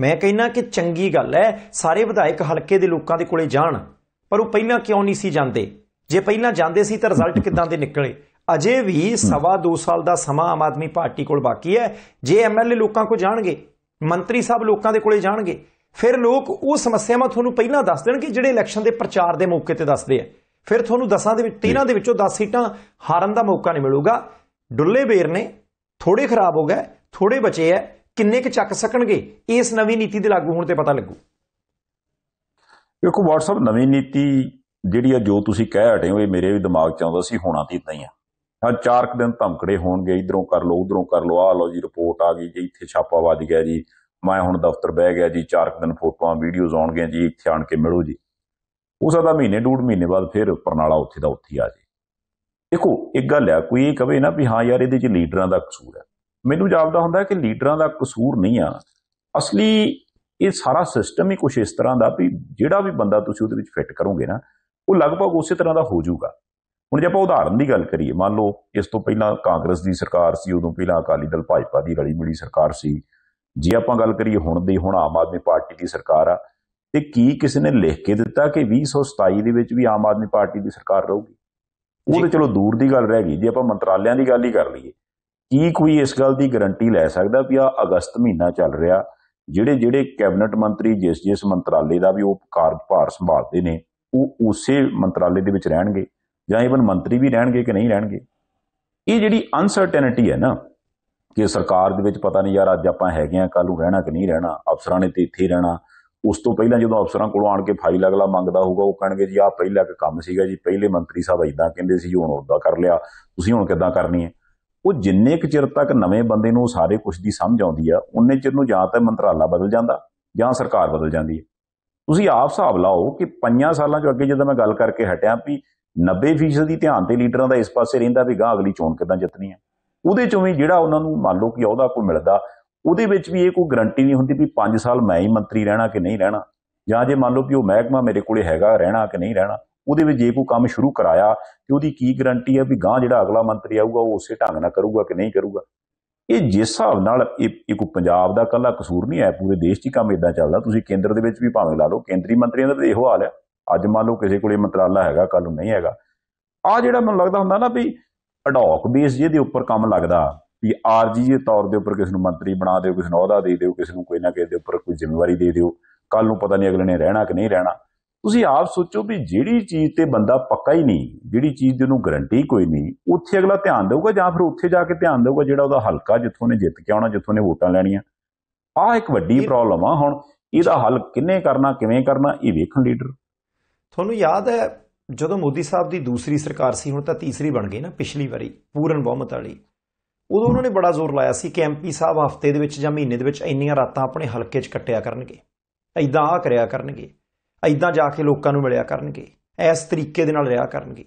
ਮੈਂ ਕਹਿੰਨਾ ਕਿ ਚੰਗੀ ਗੱਲ ਹੈ। ਸਾਰੇ ਵਿਧਾਇਕ ਹਲਕੇ ਦੇ ਲੋਕਾਂ ਦੇ ਕੋਲੇ ਜਾਣ। ਪਰ ਉਹ ਪਹਿਲਾਂ ਕਿਉਂ ਨਹੀਂ ਸੀ ਜਾਂਦੇ? ਜੇ ਪਹਿਲਾਂ ਜਾਂਦੇ ਸੀ ਤਾਂ ਰਿਜ਼ਲਟ ਕਿੱਦਾਂ ਦੇ ਨਿਕਲੇ? ਅਜੇ ਵੀ ਸਵਾ ਦੋ ਸਾਲ ਦਾ ਸਮਾਂ ਆਮ ਆਦਮੀ ਪਾਰਟੀ ਕੋਲ ਬਾਕੀ ਹੈ। ਜੇ ਐਮਐਲਏ ਲੋਕਾਂ ਕੋਲ ਜਾਣਗੇ, ਮੰਤਰੀ ਸਾਹਿਬ ਲੋਕਾਂ ਦੇ ਕੋਲੇ ਜਾਣਗੇ, ਫਿਰ ਲੋਕ ਉਹ ਸਮੱਸਿਆਵਾਂ ਤੁਹਾਨੂੰ ਪਹਿਲਾਂ ਦੱਸ ਦੇਣਗੇ ਜਿਹੜੇ ਇਲੈਕਸ਼ਨ ਦੇ ਪ੍ਰਚਾਰ ਦੇ ਮੌਕੇ ਤੇ ਦੱਸਦੇ ਆ। ਫਿਰ ਤੁਹਾਨੂੰ 10 ਦੇ ਵਿੱਚ 13 ਦੇ ਵਿੱਚੋਂ 10 ਸੀਟਾਂ ਹਾਰਨ ਦਾ ਮੌਕਾ ਨਹੀਂ ਮਿਲੂਗਾ। ਡੁੱਲੇ ਬੇਰ ਨੇ ਥੋੜੇ ਖਰਾਬ ਹੋ ਗਏ ਥੋੜੇ ਬਚੇ ਐ ਕਿੰਨੇ ਕੁ ਚੱਕ ਸਕਣਗੇ? ਇਸ ਨਵੀਂ ਨੀਤੀ ਦੇ ਲਾਗੂ ਹੋਣ ਤੇ ਪਤਾ ਲੱਗੂ। ਦੇਖੋ, WhatsApp ਨਵੀਂ ਨੀਤੀ ਜਿਹੜੀ ਆ ਜੋ ਤੁਸੀਂ ਕਹਿ ਹਟੇ ਹੋ, ਇਹ ਮੇਰੇ ਵੀ ਦਿਮਾਗ 'ਚ ਆਉਂਦਾ ਸੀ, ਹੋਣਾ ਤਾਂ ਇਦਾਂ ਹੀ ਆ। ਹਾਂ ਚਾਰ ਕੁ ਦਿਨ ਧਮਕੜੇ ਹੋਣਗੇ, ਇਧਰੋਂ ਕਰ ਲਓ, ਉਧਰੋਂ ਕਰ ਲਓ ਆ ਲਓ ਜੀ ਰਿਪੋਰਟ ਆ ਗਈ ਜੀ, ਇੱਥੇ ਛਾਪਾ ਵੱਜ ਗਿਆ ਜੀ, ਮੈਂ ਹੁਣ ਦਫ਼ਤਰ ਬਹਿ ਗਿਆ ਜੀ, ਚਾਰ ਕੁ ਦਿਨ ਫੋਟੋਆਂ ਵੀਡੀਓਜ਼ ਆਉਣਗੀਆਂ ਜੀ, ਇੱਥੇ ਆਣ ਕੇ ਮਿਲੋ ਜੀ। ਹੋ ਸਕਦਾ ਮਹੀਨੇ, ਡੂਢ ਮਹੀਨੇ ਬਾਅਦ ਫਿਰ ਪਰਨਾਲਾ ਉੱਥੇ ਦਾ ਉੱਥੇ ਹੀ ਆ ਜੇ। ਦੇਖੋ, ਇੱਕ ਗੱਲ ਆ, ਕੋਈ ਇਹ ਕਵੇ ਨਾ ਵੀ ਹਾਂ ਯਾਰ, ਇਹਦੇ 'ਚ ਲੀਡਰਾਂ ਦਾ ਕਸੂਰ ਹੈ ਮੈਨੂੰ ਜਾਪਦਾ ਹੁੰਦਾ ਕਿ ਲੀਡਰਾਂ ਦਾ ਕਸੂਰ ਨਹੀਂ ਆ। ਅਸਲੀ ਇਹ ਸਾਰਾ ਸਿਸਟਮ ਹੀ ਕੁਝ ਇਸ ਤਰ੍ਹਾਂ ਦਾ ਵੀ ਜਿਹੜਾ ਵੀ ਬੰਦਾ ਤੁਸੀਂ ਉਹਦੇ ਵਿੱਚ ਫਿੱਟ ਕਰੋਗੇ ਨਾ ਉਹ ਲਗਭਗ ਉਸੇ ਤਰ੍ਹਾਂ ਦਾ ਹੋ ਜਾਊਗਾ ਹੁਣ ਜੇ ਆਪਾਂ ਉਦਾਹਰਨ ਦੀ ਗੱਲ ਕਰੀਏ ਮੰਨ ਲਓ ਇਸ ਤੋਂ ਪਹਿਲਾਂ ਕਾਂਗਰਸ ਦੀ ਸਰਕਾਰ ਸੀ ਉਦੋਂ ਪਹਿਲਾਂ ਅਕਾਲੀ ਦਲ ਭਾਜਪਾ ਦੀ ਰਲੀ ਮਿਲੀ ਸਰਕਾਰ ਸੀ। ਜੇ ਆਪਾਂ ਗੱਲ ਕਰੀਏ ਹੁਣ ਦੀ ਹੁਣ ਆਮ ਆਦਮੀ ਪਾਰਟੀ ਦੀ ਸਰਕਾਰ ਆ ਤੇ ਕੀ ਕਿਸੇ ਨੇ ਲਿਖ ਕੇ ਦਿੱਤਾ ਕਿ 2027 ਦੇ ਵਿੱਚ ਵੀ ਆਮ ਆਦਮੀ ਪਾਰਟੀ ਦੀ ਸਰਕਾਰ ਰਹੂਗੀ? ਉਹ ਤਾਂ। ਚਲੋ ਦੂਰ ਦੀ ਗੱਲ ਰਹਿ ਗਈ। ਜੇ ਆਪਾਂ ਮੰਤਰਾਲਿਆਂ ਦੀ ਗੱਲ ਹੀ ਕਰ ਲਈਏ ਕੀ ਕੋਈ ਇਸ ਗੱਲ ਦੀ ਗਾਰੰਟੀ ਲੈ ਸਕਦਾ ਵੀ ਆ ਅਗਸਤ ਮਹੀਨਾ ਚੱਲ ਰਿਹਾ ਜਿਹੜੇ ਜਿਹੜੇ ਕੈਬਨਿਟ ਮੰਤਰੀ ਜਿਸ ਜਿਸ ਮੰਤਰਾਲੇ ਦਾ ਵੀ ਉਹ ਕਾਰਜਭਾਰ ਸੰਭਾਲਦੇ ਨੇ ਉਹ ਉਸੇ ਮੰਤਰਾਲੇ ਦੇ ਵਿੱਚ ਰਹਿਣਗੇ ਜਾਂ ਇਵਨ ਮੰਤਰੀ ਵੀ ਰਹਿਣਗੇ ਕਿ ਨਹੀਂ ਰਹਿਣਗੇ। ਇਹ ਜਿਹੜੀ ਅਨਸਰਟੇਨਿਟੀ ਹੈ ਨਾ, ਕਿ ਸਰਕਾਰ ਦੇ ਵਿੱਚ ਪਤਾ ਨਹੀਂ ਯਾਰ ਅੱਜ ਆਪਾਂ ਹੈਗੇ ਆ ਕੱਲ ਨੂੰ ਰਹਿਣਾ ਕਿ ਨਹੀਂ ਰਹਿਣਾ, ਅਫਸਰਾਂ ਨੇ ਤੇ ਇੱਥੇ ਰਹਿਣਾ, ਉਸ ਤੋਂ ਪਹਿਲਾਂ ਜਦੋਂ ਅਫਸਰਾਂ ਕੋਲੋਂ ਆਣ ਕੇ ਫਾਈਲ ਅਗਲਾ ਮੰਗਦਾ ਹੋਊਗਾ, ਉਹ ਕਹਿਣਗੇ ਜੀ ਆਹ ਪਹਿਲਾਂ ਇੱਕ ਕੰਮ ਸੀਗਾ ਜੀ, ਪਹਿਲੇ ਮੰਤਰੀ ਸਾਹਿਬ ਇਦਾਂ ਕਹਿੰਦੇ ਸੀ, ਹੁਣ ਉਦਾਂ ਕਰ ਲਿਆ, ਤੁਸੀਂ ਹੁਣ ਕਿੱਦਾਂ ਕਰਨੀ ਹੈ? ਉਹ ਜਿੰਨੇ ਕੁ ਚਿਰ ਤੱਕ ਨਵੇਂ ਬੰਦੇ ਨੂੰ ਸਾਰੇ ਕੁਝ ਦੀ ਸਮਝ ਆਉਂਦੀ ਆ, ਉਨੇ ਚਿਰ ਨੂੰ ਜਾਂ ਤਾਂ ਮੰਤਰਾਲਾ ਬਦਲ ਜਾਂਦਾ ਜਾਂ ਸਰਕਾਰ ਬਦਲ ਜਾਂਦੀ ਹੈ। ਤੁਸੀਂ ਆਪ ਹਿਸਾਬ ਲਾਓ ਕਿ ਪੰਜਾਂ ਸਾਲਾਂ ਚੋਂ ਅੱਗੇ ਜਦੋਂ ਮੈਂ ਗੱਲ ਕਰਕੇ ਹਟਿਆ ਵੀ 90% ਦੀ ਧਿਆਨ ਤੇ ਲੀਡਰਾਂ ਦਾ ਇਸ ਪਾਸੇ ਰਹਿੰਦਾ ਵੀ ਗਾਂ ਅਗਲੀ ਚੋਣ ਕਿੱਦਾਂ ਜਿੱਤਣੀ ਹੈ। ਉਹਦੇ ਚੋਂ ਵੀ ਜਿਹੜਾ ਉਹਨਾਂ ਨੂੰ ਮੰਨ ਲਓ ਕਿ ਉਹਦਾ ਕੋਈ ਮਿਲਦਾ, ਉਹਦੇ ਵਿੱਚ ਵੀ ਇਹ ਕੋਈ ਗਰੰਟੀ ਨਹੀਂ ਹੁੰਦੀ ਵੀ 5 ਸਾਲ ਮੈਂ ਹੀ ਮੰਤਰੀ ਰਹਿਣਾ ਕਿ ਨਹੀਂ ਰਹਿਣਾ। ਜਾਂ ਜੇ ਮੰਨ ਲਓ ਕਿ ਉਹ ਮਹਿਕਮਾ ਮੇਰੇ ਕੋਲੇ ਹੈਗਾ, ਰਹਿਣਾ ਕਿ ਨਹੀਂ ਰਹਿਣਾ, ਉਹਦੇ ਵਿੱਚ ਜੇ ਕੋਈ ਕੰਮ ਸ਼ੁਰੂ ਕਰਾਇਆ ਤੇ ਉਹਦੀ ਕੀ ਗਰੰਟੀ ਹੈ ਵੀ ਗਾਂ ਜਿਹੜਾ ਅਗਲਾ ਮੰਤਰੀ ਆਊਗਾ ਉਹ ਉਸੇ ਢੰਗ ਨਾਲ ਕਰੂਗਾ ਕਿ ਨਹੀਂ ਕਰੂਗਾ। ਇਹ ਜਿਸ ਹਿਸਾਬ ਨਾਲ ਇਹ ਕੋਈ ਪੰਜਾਬ ਦਾ ਕੱਲਾ ਕਸੂਰ ਨਹੀਂ ਹੈ, ਪੂਰੇ ਦੇਸ਼ 'ਚ ਹੀ ਕੰਮ ਇਦਾਂ ਚੱਲਦਾ। ਤੁਸੀਂ ਕੇਂਦਰ ਦੇ ਵਿੱਚ ਵੀ ਭਾਵੇਂ ਲਾ ਲਓ, ਕੇਂਦਰੀ ਮੰਤਰੀਆਂ ਦਾ ਤਾਂ ਇਹੋ ਹਾਲ ਹੈ। ਅੱਜ ਮੰਨ ਲਓ ਕਿਸੇ ਕੋਲੇ ਮੰਤਰਾਲਾ ਹੈਗਾ ਕੱਲ ਨੂੰ ਨਹੀਂ ਹੈਗਾ। ਆ ਜਿਹੜਾ ਮੈਨੂੰ ਲੱਗਦਾ ਹੁੰਦਾ ਨਾ ਵੀ ਅਡੌਕ ਬੇਸ ਜਿਹਦੇ ਉੱਪਰ ਕੰਮ ਲੱਗਦਾ, ਵੀ ਆਰਜੀ ਦੇ ਤੌਰ ਦੇ ਉੱਪਰ ਕਿਸੇ ਨੂੰ ਮੰਤਰੀ ਬਣਾ ਦਿਓ, ਕਿਸੇ ਨੂੰ ਅਹੁਦਾ ਦੇ ਦਿਓ, ਕਿਸੇ ਨੂੰ ਕੋਈ ਨਾ ਕਿਸੇ ਦੇ ਉੱਪਰ ਕੋਈ ਜ਼ਿੰਮੇਵਾਰੀ ਦੇ ਦਿਓ ਕੱਲ ਨੂੰ ਪਤਾ ਨਹੀਂ ਅਗਲੇ ਨੇ ਰਹਿਣਾ ਕਿ ਨਹੀਂ ਰਹਿਣਾ। ਤੁਸੀਂ ਆਪ ਸੋਚੋ ਵੀ ਜਿਹੜੀ ਚੀਜ਼ ਤੇ ਬੰਦਾ ਪੱਕਾ ਹੀ ਨਹੀਂ ਜਿਹੜੀ ਚੀਜ਼ ਦੀ ਉਹਨੂੰ ਗਰੰਟੀ ਕੋਈ ਨਹੀਂ ਉੱਥੇ ਅਗਲਾ ਧਿਆਨ ਦੇਊਗਾ ਜਾਂ ਫਿਰ ਉੱਥੇ ਜਾ ਕੇ ਧਿਆਨ ਦੇਊਗਾ ਜਿਹੜਾ ਉਹਦਾ ਹਲਕਾ ਜਿੱਥੋਂ ਨੇ ਜਿੱਤ ਕੇ ਆਉਣਾ ਜਿੱਥੋਂ ਨੇ ਵੋਟਾਂ ਲੈਣੀਆਂ। ਆਹ ਇੱਕ ਵੱਡੀ ਪ੍ਰੋਬਲਮ ਆ ਹੁਣ ਇਹਦਾ ਹੱਲ ਕਿੰਨੇ ਕਰਨਾ ਕਿਵੇਂ ਕਰਨਾ ਇਹ ਵੇਖਣ ਲੀਡਰ ਤੁਹਾਨੂੰ ਯਾਦ ਹੈ ਜਦੋਂ ਮੋਦੀ ਸਾਹਿਬ ਦੀ ਦੂਸਰੀ ਸਰਕਾਰ ਸੀ ਹੁਣ ਤਾਂ ਤੀਸਰੀ ਬਣ ਗਈ ਨਾ ਪਿਛਲੀ ਵਾਰੀ ਪੂਰਨ ਬਹੁਮਤ ਵਾਲੀ। ਉਦੋਂ ਉਹਨਾਂ ਨੇ ਬੜਾ ਜ਼ੋਰ ਲਾਇਆ ਸੀ ਕਿ ਐਮਪੀ ਸਾਹਿਬ ਹਫ਼ਤੇ ਦੇ ਵਿੱਚ ਜਾਂ ਮਹੀਨੇ ਦੇ ਵਿੱਚ ਇੰਨੀਆਂ ਰਾਤਾਂ ਆਪਣੇ ਹਲਕੇ 'ਚ ਕੱਟਿਆ ਕਰਨਗੇ ਐਦਾਂ ਆ ਕਰਿਆ ਕਰਨਗੇ। ਐਦਾਂ ਜਾ ਕੇ ਲੋਕਾਂ ਨੂੰ ਮਿਲਿਆ ਕਰਨਗੇ, ਇਸ ਤਰੀਕੇ ਦੇ ਨਾਲ ਰਿਹਾ ਕਰਨਗੇ।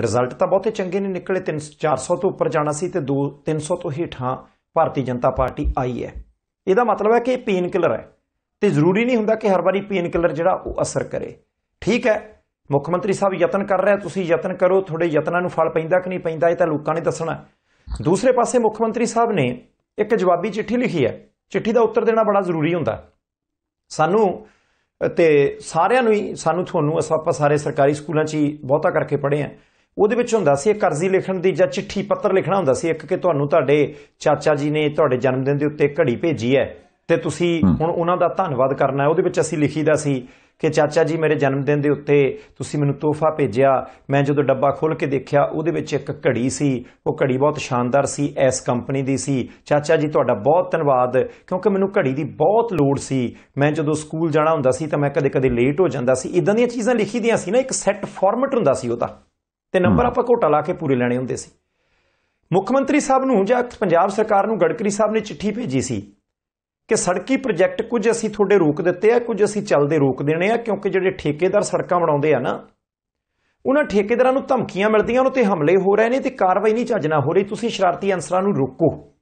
ਰਿਜ਼ਲਟ ਤਾਂ ਬਹੁਤੇ ਚੰਗੇ ਨੇ ਨਿਕਲੇ 3 400 ਤੋਂ ਉੱਪਰ ਜਾਣਾ ਸੀ ਤੇ 2 300 ਤੋਂ ਹੇਠਾਂ ਭਾਰਤੀ ਜਨਤਾ ਪਾਰਟੀ ਆਈ ਹੈ। ਇਹਦਾ ਮਤਲਬ ਹੈ ਕਿ ਇਹ ਪੇਨ ਕਿਲਰ ਹੈ। ਤੇ ਜ਼ਰੂਰੀ ਨਹੀਂ ਹੁੰਦਾ ਕਿ ਹਰ ਵਾਰੀ ਪੇਨ ਕਿਲਰ ਜਿਹੜਾ ਉਹ ਅਸਰ ਕਰੇ। ਠੀਕ ਹੈ, ਮੁੱਖ ਮੰਤਰੀ ਸਾਹਿਬ ਯਤਨ ਕਰ ਰਿਹਾ ਤੁਸੀਂ ਯਤਨ ਕਰੋ, ਤੁਹਾਡੇ ਯਤਨਾਂ ਨੂੰ ਫਲ ਪੈਂਦਾ ਕਿ ਨਹੀਂ ਪੈਂਦਾ, ਇਹ ਤਾਂ ਲੋਕਾਂ ਨੇ ਦੱਸਣਾ ਦੂਸਰੇ ਪਾਸੇ ਮੁੱਖ ਮੰਤਰੀ ਸਾਹਿਬ ਨੇ ਇੱਕ ਜਵਾਬੀ ਚਿੱਠੀ ਲਿਖੀ ਹੈ। ਚਿੱਠੀ ਦਾ ਉੱਤਰ ਦੇਣਾ ਬੜਾ ਜ਼ਰੂਰੀ ਹੁੰਦਾ। ਸਾਨੂੰ ਤੇ ਸਾਰਿਆਂ ਨੂੰ ਹੀ ਸਾਨੂੰ ਤੁਹਾਨੂੰ ਅਸਾਂ ਆਪਾਂ ਸਾਰੇ ਸਰਕਾਰੀ ਸਕੂਲਾਂ 'ਚ ਹੀ ਬਹੁਤਾ ਕਰਕੇ ਪੜ੍ਹੇ ਆ ਉਹਦੇ ਵਿੱਚ ਹੁੰਦਾ ਸੀ ਇੱਕ ਅਰਜ਼ੀ ਲਿਖਣ ਦੀ ਜਾਂ ਚਿੱਠੀ ਪੱਤਰ ਲਿਖਣਾ ਹੁੰਦਾ ਸੀ ਇੱਕ ਕਿ ਤੁਹਾਨੂੰ ਤੁਹਾਡੇ ਚਾਚਾ ਜੀ ਨੇ ਤੁਹਾਡੇ ਜਨਮ ਦਿਨ ਦੇ ਉੱਤੇ ਘੜੀ ਭੇਜੀ ਹੈ ਤੇ ਤੁਸੀਂ ਹੁਣ ਉਹਨਾਂ ਦਾ ਧੰਨਵਾਦ ਕਰਨਾ ਹੈ। ਉਹਦੇ ਵਿੱਚ ਅਸੀਂ ਲਿਖੀਦਾ ਸੀ ਕਿ ਚਾਚਾ ਜੀ ਮੇਰੇ ਜਨਮ ਦਿਨ ਦੇ ਉੱਤੇ ਤੁਸੀਂ ਮੈਨੂੰ ਤੋਹਫਾ ਭੇਜਿਆ। ਮੈਂ ਜਦੋਂ ਡੱਬਾ ਖੋਲ ਕੇ ਦੇਖਿਆ ਉਹਦੇ ਵਿੱਚ ਇੱਕ ਘੜੀ ਸੀ। ਉਹ ਘੜੀ ਬਹੁਤ ਸ਼ਾਨਦਾਰ ਸੀ ਐਸ ਕੰਪਨੀ ਦੀ ਸੀ। ਚਾਚਾ ਜੀ ਤੁਹਾਡਾ ਬਹੁਤ ਧੰਨਵਾਦ ਕਿਉਂਕਿ ਮੈਨੂੰ ਘੜੀ ਦੀ ਬਹੁਤ ਲੋੜ ਸੀ। ਮੈਂ ਜਦੋਂ ਸਕੂਲ ਜਾਣਾ ਹੁੰਦਾ ਸੀ ਤਾਂ ਮੈਂ ਕਦੇ-ਕਦੇ ਲੇਟ ਹੋ ਜਾਂਦਾ ਸੀ। ਇਦਾਂ ਦੀਆਂ ਚੀਜ਼ਾਂ ਲਿਖੀ ਦੀਆਂ ਸੀ ਨਾ ਇੱਕ ਸੈੱਟ ਫਾਰਮੈਟ ਹੁੰਦਾ ਸੀ ਉਹਦਾ ਤੇ। ਨੰਬਰ ਆਪਾਂ ਘੋਟਾ ਲਾ ਕੇ ਪੂਰੇ ਲੈਣੇ ਹੁੰਦੇ ਸੀ। ਮੁੱਖ ਮੰਤਰੀ ਸਾਹਿਬ ਨੂੰ ਜਾਂ ਪੰਜਾਬ ਸਰਕਾਰ ਨੂੰ ਗੜਕਰੀ ਸਾਹਿਬ ਨੇ ਚਿੱਠੀ ਭੇਜੀ ਸੀ। ਕਿ ਸੜਕੀ ਪ੍ਰੋਜੈਕਟ ਕੁਝ ਅਸੀਂ ਤੁਹਾਡੇ ਰੋਕ ਦਿੱਤੇ ਆ ਕੁਝ ਅਸੀਂ ਚੱਲਦੇ ਰੋਕ ਦੇਣੇ ਆ ਕਿਉਂਕਿ ਜਿਹੜੇ ਠੇਕੇਦਾਰ ਸੜਕਾਂ ਬਣਾਉਂਦੇ ਆ ਨਾ ਉਹਨਾਂ ਠੇਕੇਦਾਰਾਂ ਨੂੰ ਧਮਕੀਆਂ ਮਿਲਦੀਆਂ ਉਹਨਾਂ ਤੇ ਹਮਲੇ ਹੋ ਰਹੇ ਨੇ ਤੇ ਕਾਰਵਾਈ ਨਹੀਂ ਚੱਜ ਨਾਲ ਹੋ ਰਹੀ। ਤੁਸੀਂ ਸ਼ਰਾਰਤੀ ਅਨਸਰਾਂ ਨੂੰ ਰੋਕੋ।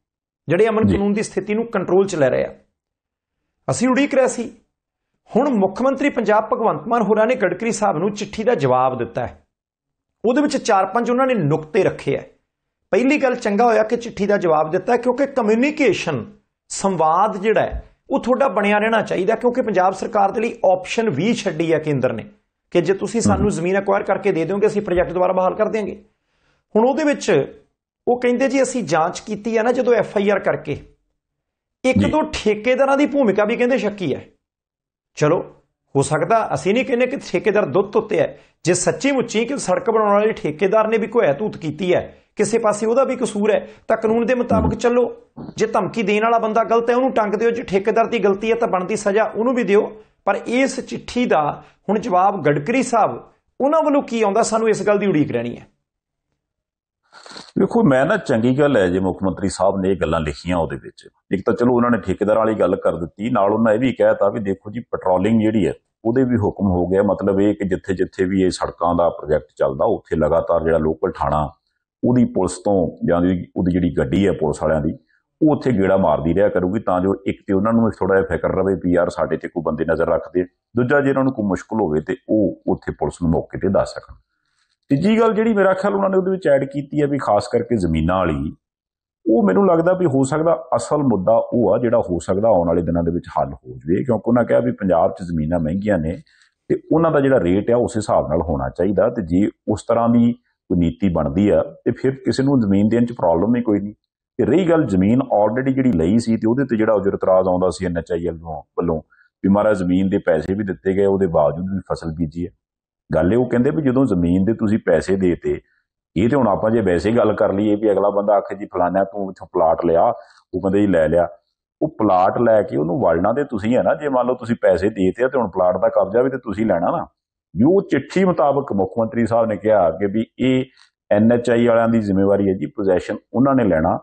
ਜਿਹੜੇ ਅਮਨ। ਕਾਨੂੰਨ ਦੀ ਸਥਿਤੀ ਨੂੰ ਕੰਟਰੋਲ 'ਚ ਲੈ ਰਹੇ ਆ। ਅਸੀਂ ਉਡੀਕ ਰਹੇ ਸੀ। ਹੁਣ ਮੁੱਖ ਮੰਤਰੀ ਪੰਜਾਬ ਭਗਵੰਤ ਮਾਨ ਹੋਰਾਂ ਨੇ ਗੜਕਰੀ ਸਾਹਿਬ ਨੂੰ ਚਿੱਠੀ ਦਾ ਜਵਾਬ ਦਿੱਤਾ ਹੈ। ਉਹਦੇ ਵਿੱਚ ਚਾਰ ਪੰਜ ਉਹਨਾਂ ਨੇ ਨੁਕਤੇ ਰੱਖੇ ਆ ਪਹਿਲੀ ਗੱਲ ਚੰਗਾ ਹੋਇਆ ਕਿ ਚਿੱਠੀ ਦਾ ਜਵਾਬ ਦਿੱਤਾ ਕਿਉਂਕਿ ਕਮਿਊਨੀਕੇਸ਼ਨ ਸੰਵਾਦ ਜਿਹੜਾ ਹੈ ਉਹ ਤੁਹਾਡਾ ਬਣਿਆ ਰਹਿਣਾ ਚਾਹੀਦਾ ਕਿਉਂਕਿ ਪੰਜਾਬ ਸਰਕਾਰ ਦੇ ਲਈ ਆਪਸ਼ਨ ਵੀ ਛੱਡੀ ਹੈ ਕੇਂਦਰ ਨੇ ਕਿ ਜੇ ਤੁਸੀਂ ਸਾਨੂੰ ਜ਼ਮੀਨ ਅਕਵਾਇਰ ਕਰਕੇ ਦੇ ਦਿਓਗੇ ਅਸੀਂ ਪ੍ਰੋਜੈਕਟ ਦੁਬਾਰਾ ਬਹਾਲ ਕਰ ਦਿਆਂਗੇ। ਹੁਣ ਉਹਦੇ ਵਿੱਚ ਉਹ ਕਹਿੰਦੇ ਜੀ ਅਸੀਂ ਜਾਂਚ ਕੀਤੀ ਹੈ ਨਾ ਜਦੋਂ ਐਫ ਆਈ ਆਰ ਕਰਕੇ। ਇੱਕ। ਦੋ ਠੇਕੇਦਾਰਾਂ ਦੀ ਭੂਮਿਕਾ ਵੀ ਕਹਿੰਦੇ ਸ਼ੱਕੀ ਹੈ। ਚਲੋ ਹੋ ਸਕਦਾ ਅਸੀਂ ਨਹੀਂ ਕਹਿੰਦੇ ਕਿ ਠੇਕੇਦਾਰ ਦੁੱਧ ਉੱਤੇ ਹੈ ਜੇ ਸੱਚੀ ਮੁੱਚੀ ਕਿ ਸੜਕ ਬਣਾਉਣ ਵਾਲੇ ਠੇਕੇਦਾਰ ਨੇ ਵੀ ਕੋਈ ਹਤੂਤ ਕੀਤੀ ਹੈ, ਕਿਸੇ ਪਾਸੇ ਉਹਦਾ ਵੀ ਕਸੂਰ ਹੈ, ਤਾਂ ਕਾਨੂੰਨ ਦੇ ਮੁਤਾਬਕ ਚੱਲੋ। ਜੇ ਧਮਕੀ ਦੇਣ ਵਾਲਾ ਬੰਦਾ ਗਲਤ ਹੈ, ਉਹਨੂੰ ਟੰਗ ਦਿਓ। ਜੇ ਠੇਕੇਦਾਰ ਦੀ ਗਲਤੀ ਹੈ, ਤਾਂ ਬਣਦੀ ਸਜ਼ਾ ਉਹਨੂੰ ਵੀ ਦਿਓ। ਪਰ ਇਸ ਚਿੱਠੀ ਦਾ ਹੁਣ ਜਵਾਬ ਗੜਕਰੀ ਸਾਹਿਬ, ਉਹਨਾਂ ਵੱਲੋਂ ਕੀ ਆਉਂਦਾ? ਸਾਨੂੰ ਇਸ ਗੱਲ ਦੀ ਉਡੀਕ ਰਹਿਣੀ ਹੈ। ਵੇਖੋ, ਮੈਂ ਨਾ ਚੰਗੀ ਗੱਲ ਹੈ ਜੇ ਮੁੱਖ ਮੰਤਰੀ ਸਾਹਿਬ ਨੇ ਇਹ ਗੱਲਾਂ ਲਿਖੀਆਂ ਉਹਦੇ ਵਿੱਚ। ਇੱਕ ਤਾਂ ਚਲੋ ਉਹਨਾਂ ਨੇ ਠੇਕੇਦਾਰ ਵਾਲੀ ਗੱਲ ਕਰ ਦਿੱਤੀ, ਨਾਲ ਉਹਨਾਂ ਇਹ ਵੀ ਕਹਿਤਾ ਵੀ ਦੇਖੋ ਜੀ ਪੈਟਰੋਲਿੰਗ ਜਿਹੜੀ ਹੈ, ਉਹਦੇ ਵੀ ਹੁਕਮ ਹੋ ਗਿਆ। ਮਤਲਬ ਇਹ ਕਿ ਜਿੱਥੇ ਜਿੱਥੇ ਵੀ ਇਹ ਸੜਕਾਂ ਦਾ ਪ੍ਰੋਜੈਕਟ ਚੱਲਦਾ, ਉੱਥੇ ਲਗਾਤਾਰ ਜਿਹੜਾ ਲੋਕਲ ਥਾਣਾ, ਉਹਦੀ ਪੁਲਿਸ ਤੋਂ ਜਾਂ ਉਹਦੀ ਜਿਹੜੀ ਗੱਡੀ ਹੈ ਪੁਲਿਸ ਵਾਲਿਆਂ ਦੀ, ਉਹ ਉੱਥੇ ਗੇੜਾ ਮਾਰਦੀ ਰਿਹਾ ਕਰੂਗੀ। ਤਾਂ ਜੋ ਇੱਕ ਤੇ ਉਹਨਾਂ ਨੂੰ ਥੋੜਾ ਜਿਹਾ ਫਿਕਰ ਰਵੇ ਵੀ ਯਾਰ ਸਾਡੇ ਤੇ ਕੋਈ ਬੰਦੇ ਨਜ਼ਰ ਰੱਖਦੇ। ਦੂਜਾ ਜੇ ਉਹਨਾਂ ਨੂੰ ਕੋਈ ਮੁਸ਼ਕਲ ਹੋਵੇ ਤੇ ਉਹ ਉੱਥੇ ਪੁਲਿਸ ਨੂੰ ਮੌਕੇ ਤੇ ਦੱਸ ਸਕਣ। ਤੀਜੀ ਗੱਲ ਜਿਹੜੀ ਮੇਰਾ ਖਿਆਲ ਉਹਨਾਂ ਨੇ ਉਹਦੇ ਵਿੱਚ ਐਡ ਕੀਤੀ ਹੈ ਵੀ ਖਾਸ ਕਰਕੇ ਜ਼ਮੀਨਾਂ ਵਾਲੀ, ਉਹ ਮੈਨੂੰ ਲੱਗਦਾ ਵੀ ਹੋ ਸਕਦਾ ਅਸਲ ਮੁੱਦਾ ਉਹ ਆ ਜਿਹੜਾ ਹੋ ਸਕਦਾ ਆਉਣ ਵਾਲੇ ਦਿਨਾਂ ਦੇ ਵਿੱਚ ਹੱਲ ਹੋ ਜਵੇ, ਕਿਉਂਕਿ ਉਹਨਾਂ ਕਿਹਾ ਵੀ ਪੰਜਾਬ 'ਚ ਜ਼ਮੀਨਾਂ ਮਹਿੰਗੀਆਂ ਨੇ ਤੇ ਉਹਨਾਂ ਦਾ ਜਿਹੜਾ ਰੇਟ ਆ ਉਸ ਹਿਸਾਬ ਨਾਲ ਹੋਣਾ ਚਾਹੀਦਾ ਤੇ ਜੇ ਉਸ ਤਰ੍ਹਾਂ ਦੀ ਕੋਈ ਨੀਤੀ ਬਣਦੀ ਆ ਤੇ ਫਿਰ ਕਿਸੇ ਨੂੰ ਜ਼ਮੀਨ ਦੇਣ 'ਚ ਪ੍ਰੋਬਲਮ ਹੀ ਕੋਈ ਨਹੀਂ। ਤੇ ਰਹੀ ਗੱਲ ਜ਼ਮੀਨ ਆਲਰੇਡੀ ਜਿਹੜੀ ਲਈ ਸੀ ਤੇ ਉਹਦੇ ਤੇ ਜਿਹੜਾ ਉਜਰ ਇਤਰਾਜ਼ ਆਉਂਦਾ ਸੀ ਐਨਐਚਆਈਐਲ ਵੱਲੋਂ ਵੀ ਮਹਾਰਾਜ ਜ਼ਮੀਨ ਦੇ ਪੈਸੇ ਵੀ ਦਿੱਤੇ ਗਏ, ਉਹਦੇ ਬਾਵਜੂਦ ਵੀ ਫਸਲ ਬੀਜੀ ਹੈ ਗੱਲ ਇਹ ਉਹ ਕਹਿੰਦੇ ਵੀ ਜਦੋਂ ਜ਼ਮੀਨ ਦੇ ਤੁਸੀਂ ਪੈਸੇ ਦੇਤੇ, ਇਹ ਤੇ ਹੁਣ ਆਪਾਂ ਜੇ ਵੈਸੇ ਗੱਲ ਕਰ ਲਈਏ ਵੀ ਅਗਲਾ ਬੰਦਾ ਆਖੇ ਜੀ ਫਲਾਣਾ ਤੂੰ ਇੱਥੋਂ ਪਲਾਟ ਲਿਆ, ਉਹ ਕਹਿੰਦੇ ਜੀ ਲੈ ਲਿਆ। ਉਹ ਪਲਾਟ ਲੈ ਕੇ ਉਹਨੂੰ ਵੜਨਾ ਤੇ ਤੁਸੀਂ ਹੈ ਨਾ, ਜੇ ਮੰਨ ਲਓ ਤੁਸੀਂ ਪੈਸੇ ਦੇਤੇ ਆ ਤੇ ਹੁਣ ਪਲਾਟ ਦਾ ਕਬਜ਼ਾ ਵੀ ਤੇ ਤੁਸੀਂ ਲੈਣਾ ਨਾ। ਵੀ ਉਹ ਚਿੱਠੀ ਮੁਤਾਬਕ ਮੁੱਖ ਮੰਤਰੀ ਸਾਹਿਬ ਨੇ ਕਿਹਾ ਕਿ ਵੀ ਇਹ ਐਨਐਚਆਈ ਵਾਲਿਆਂ ਦੀ ਜ਼ਿੰਮੇਵਾਰੀ ਹੈ ਜੀ ਪੋਜੈਸ਼ਨ ਉਹਨਾਂ ਨੇ ਲੈਣਾ।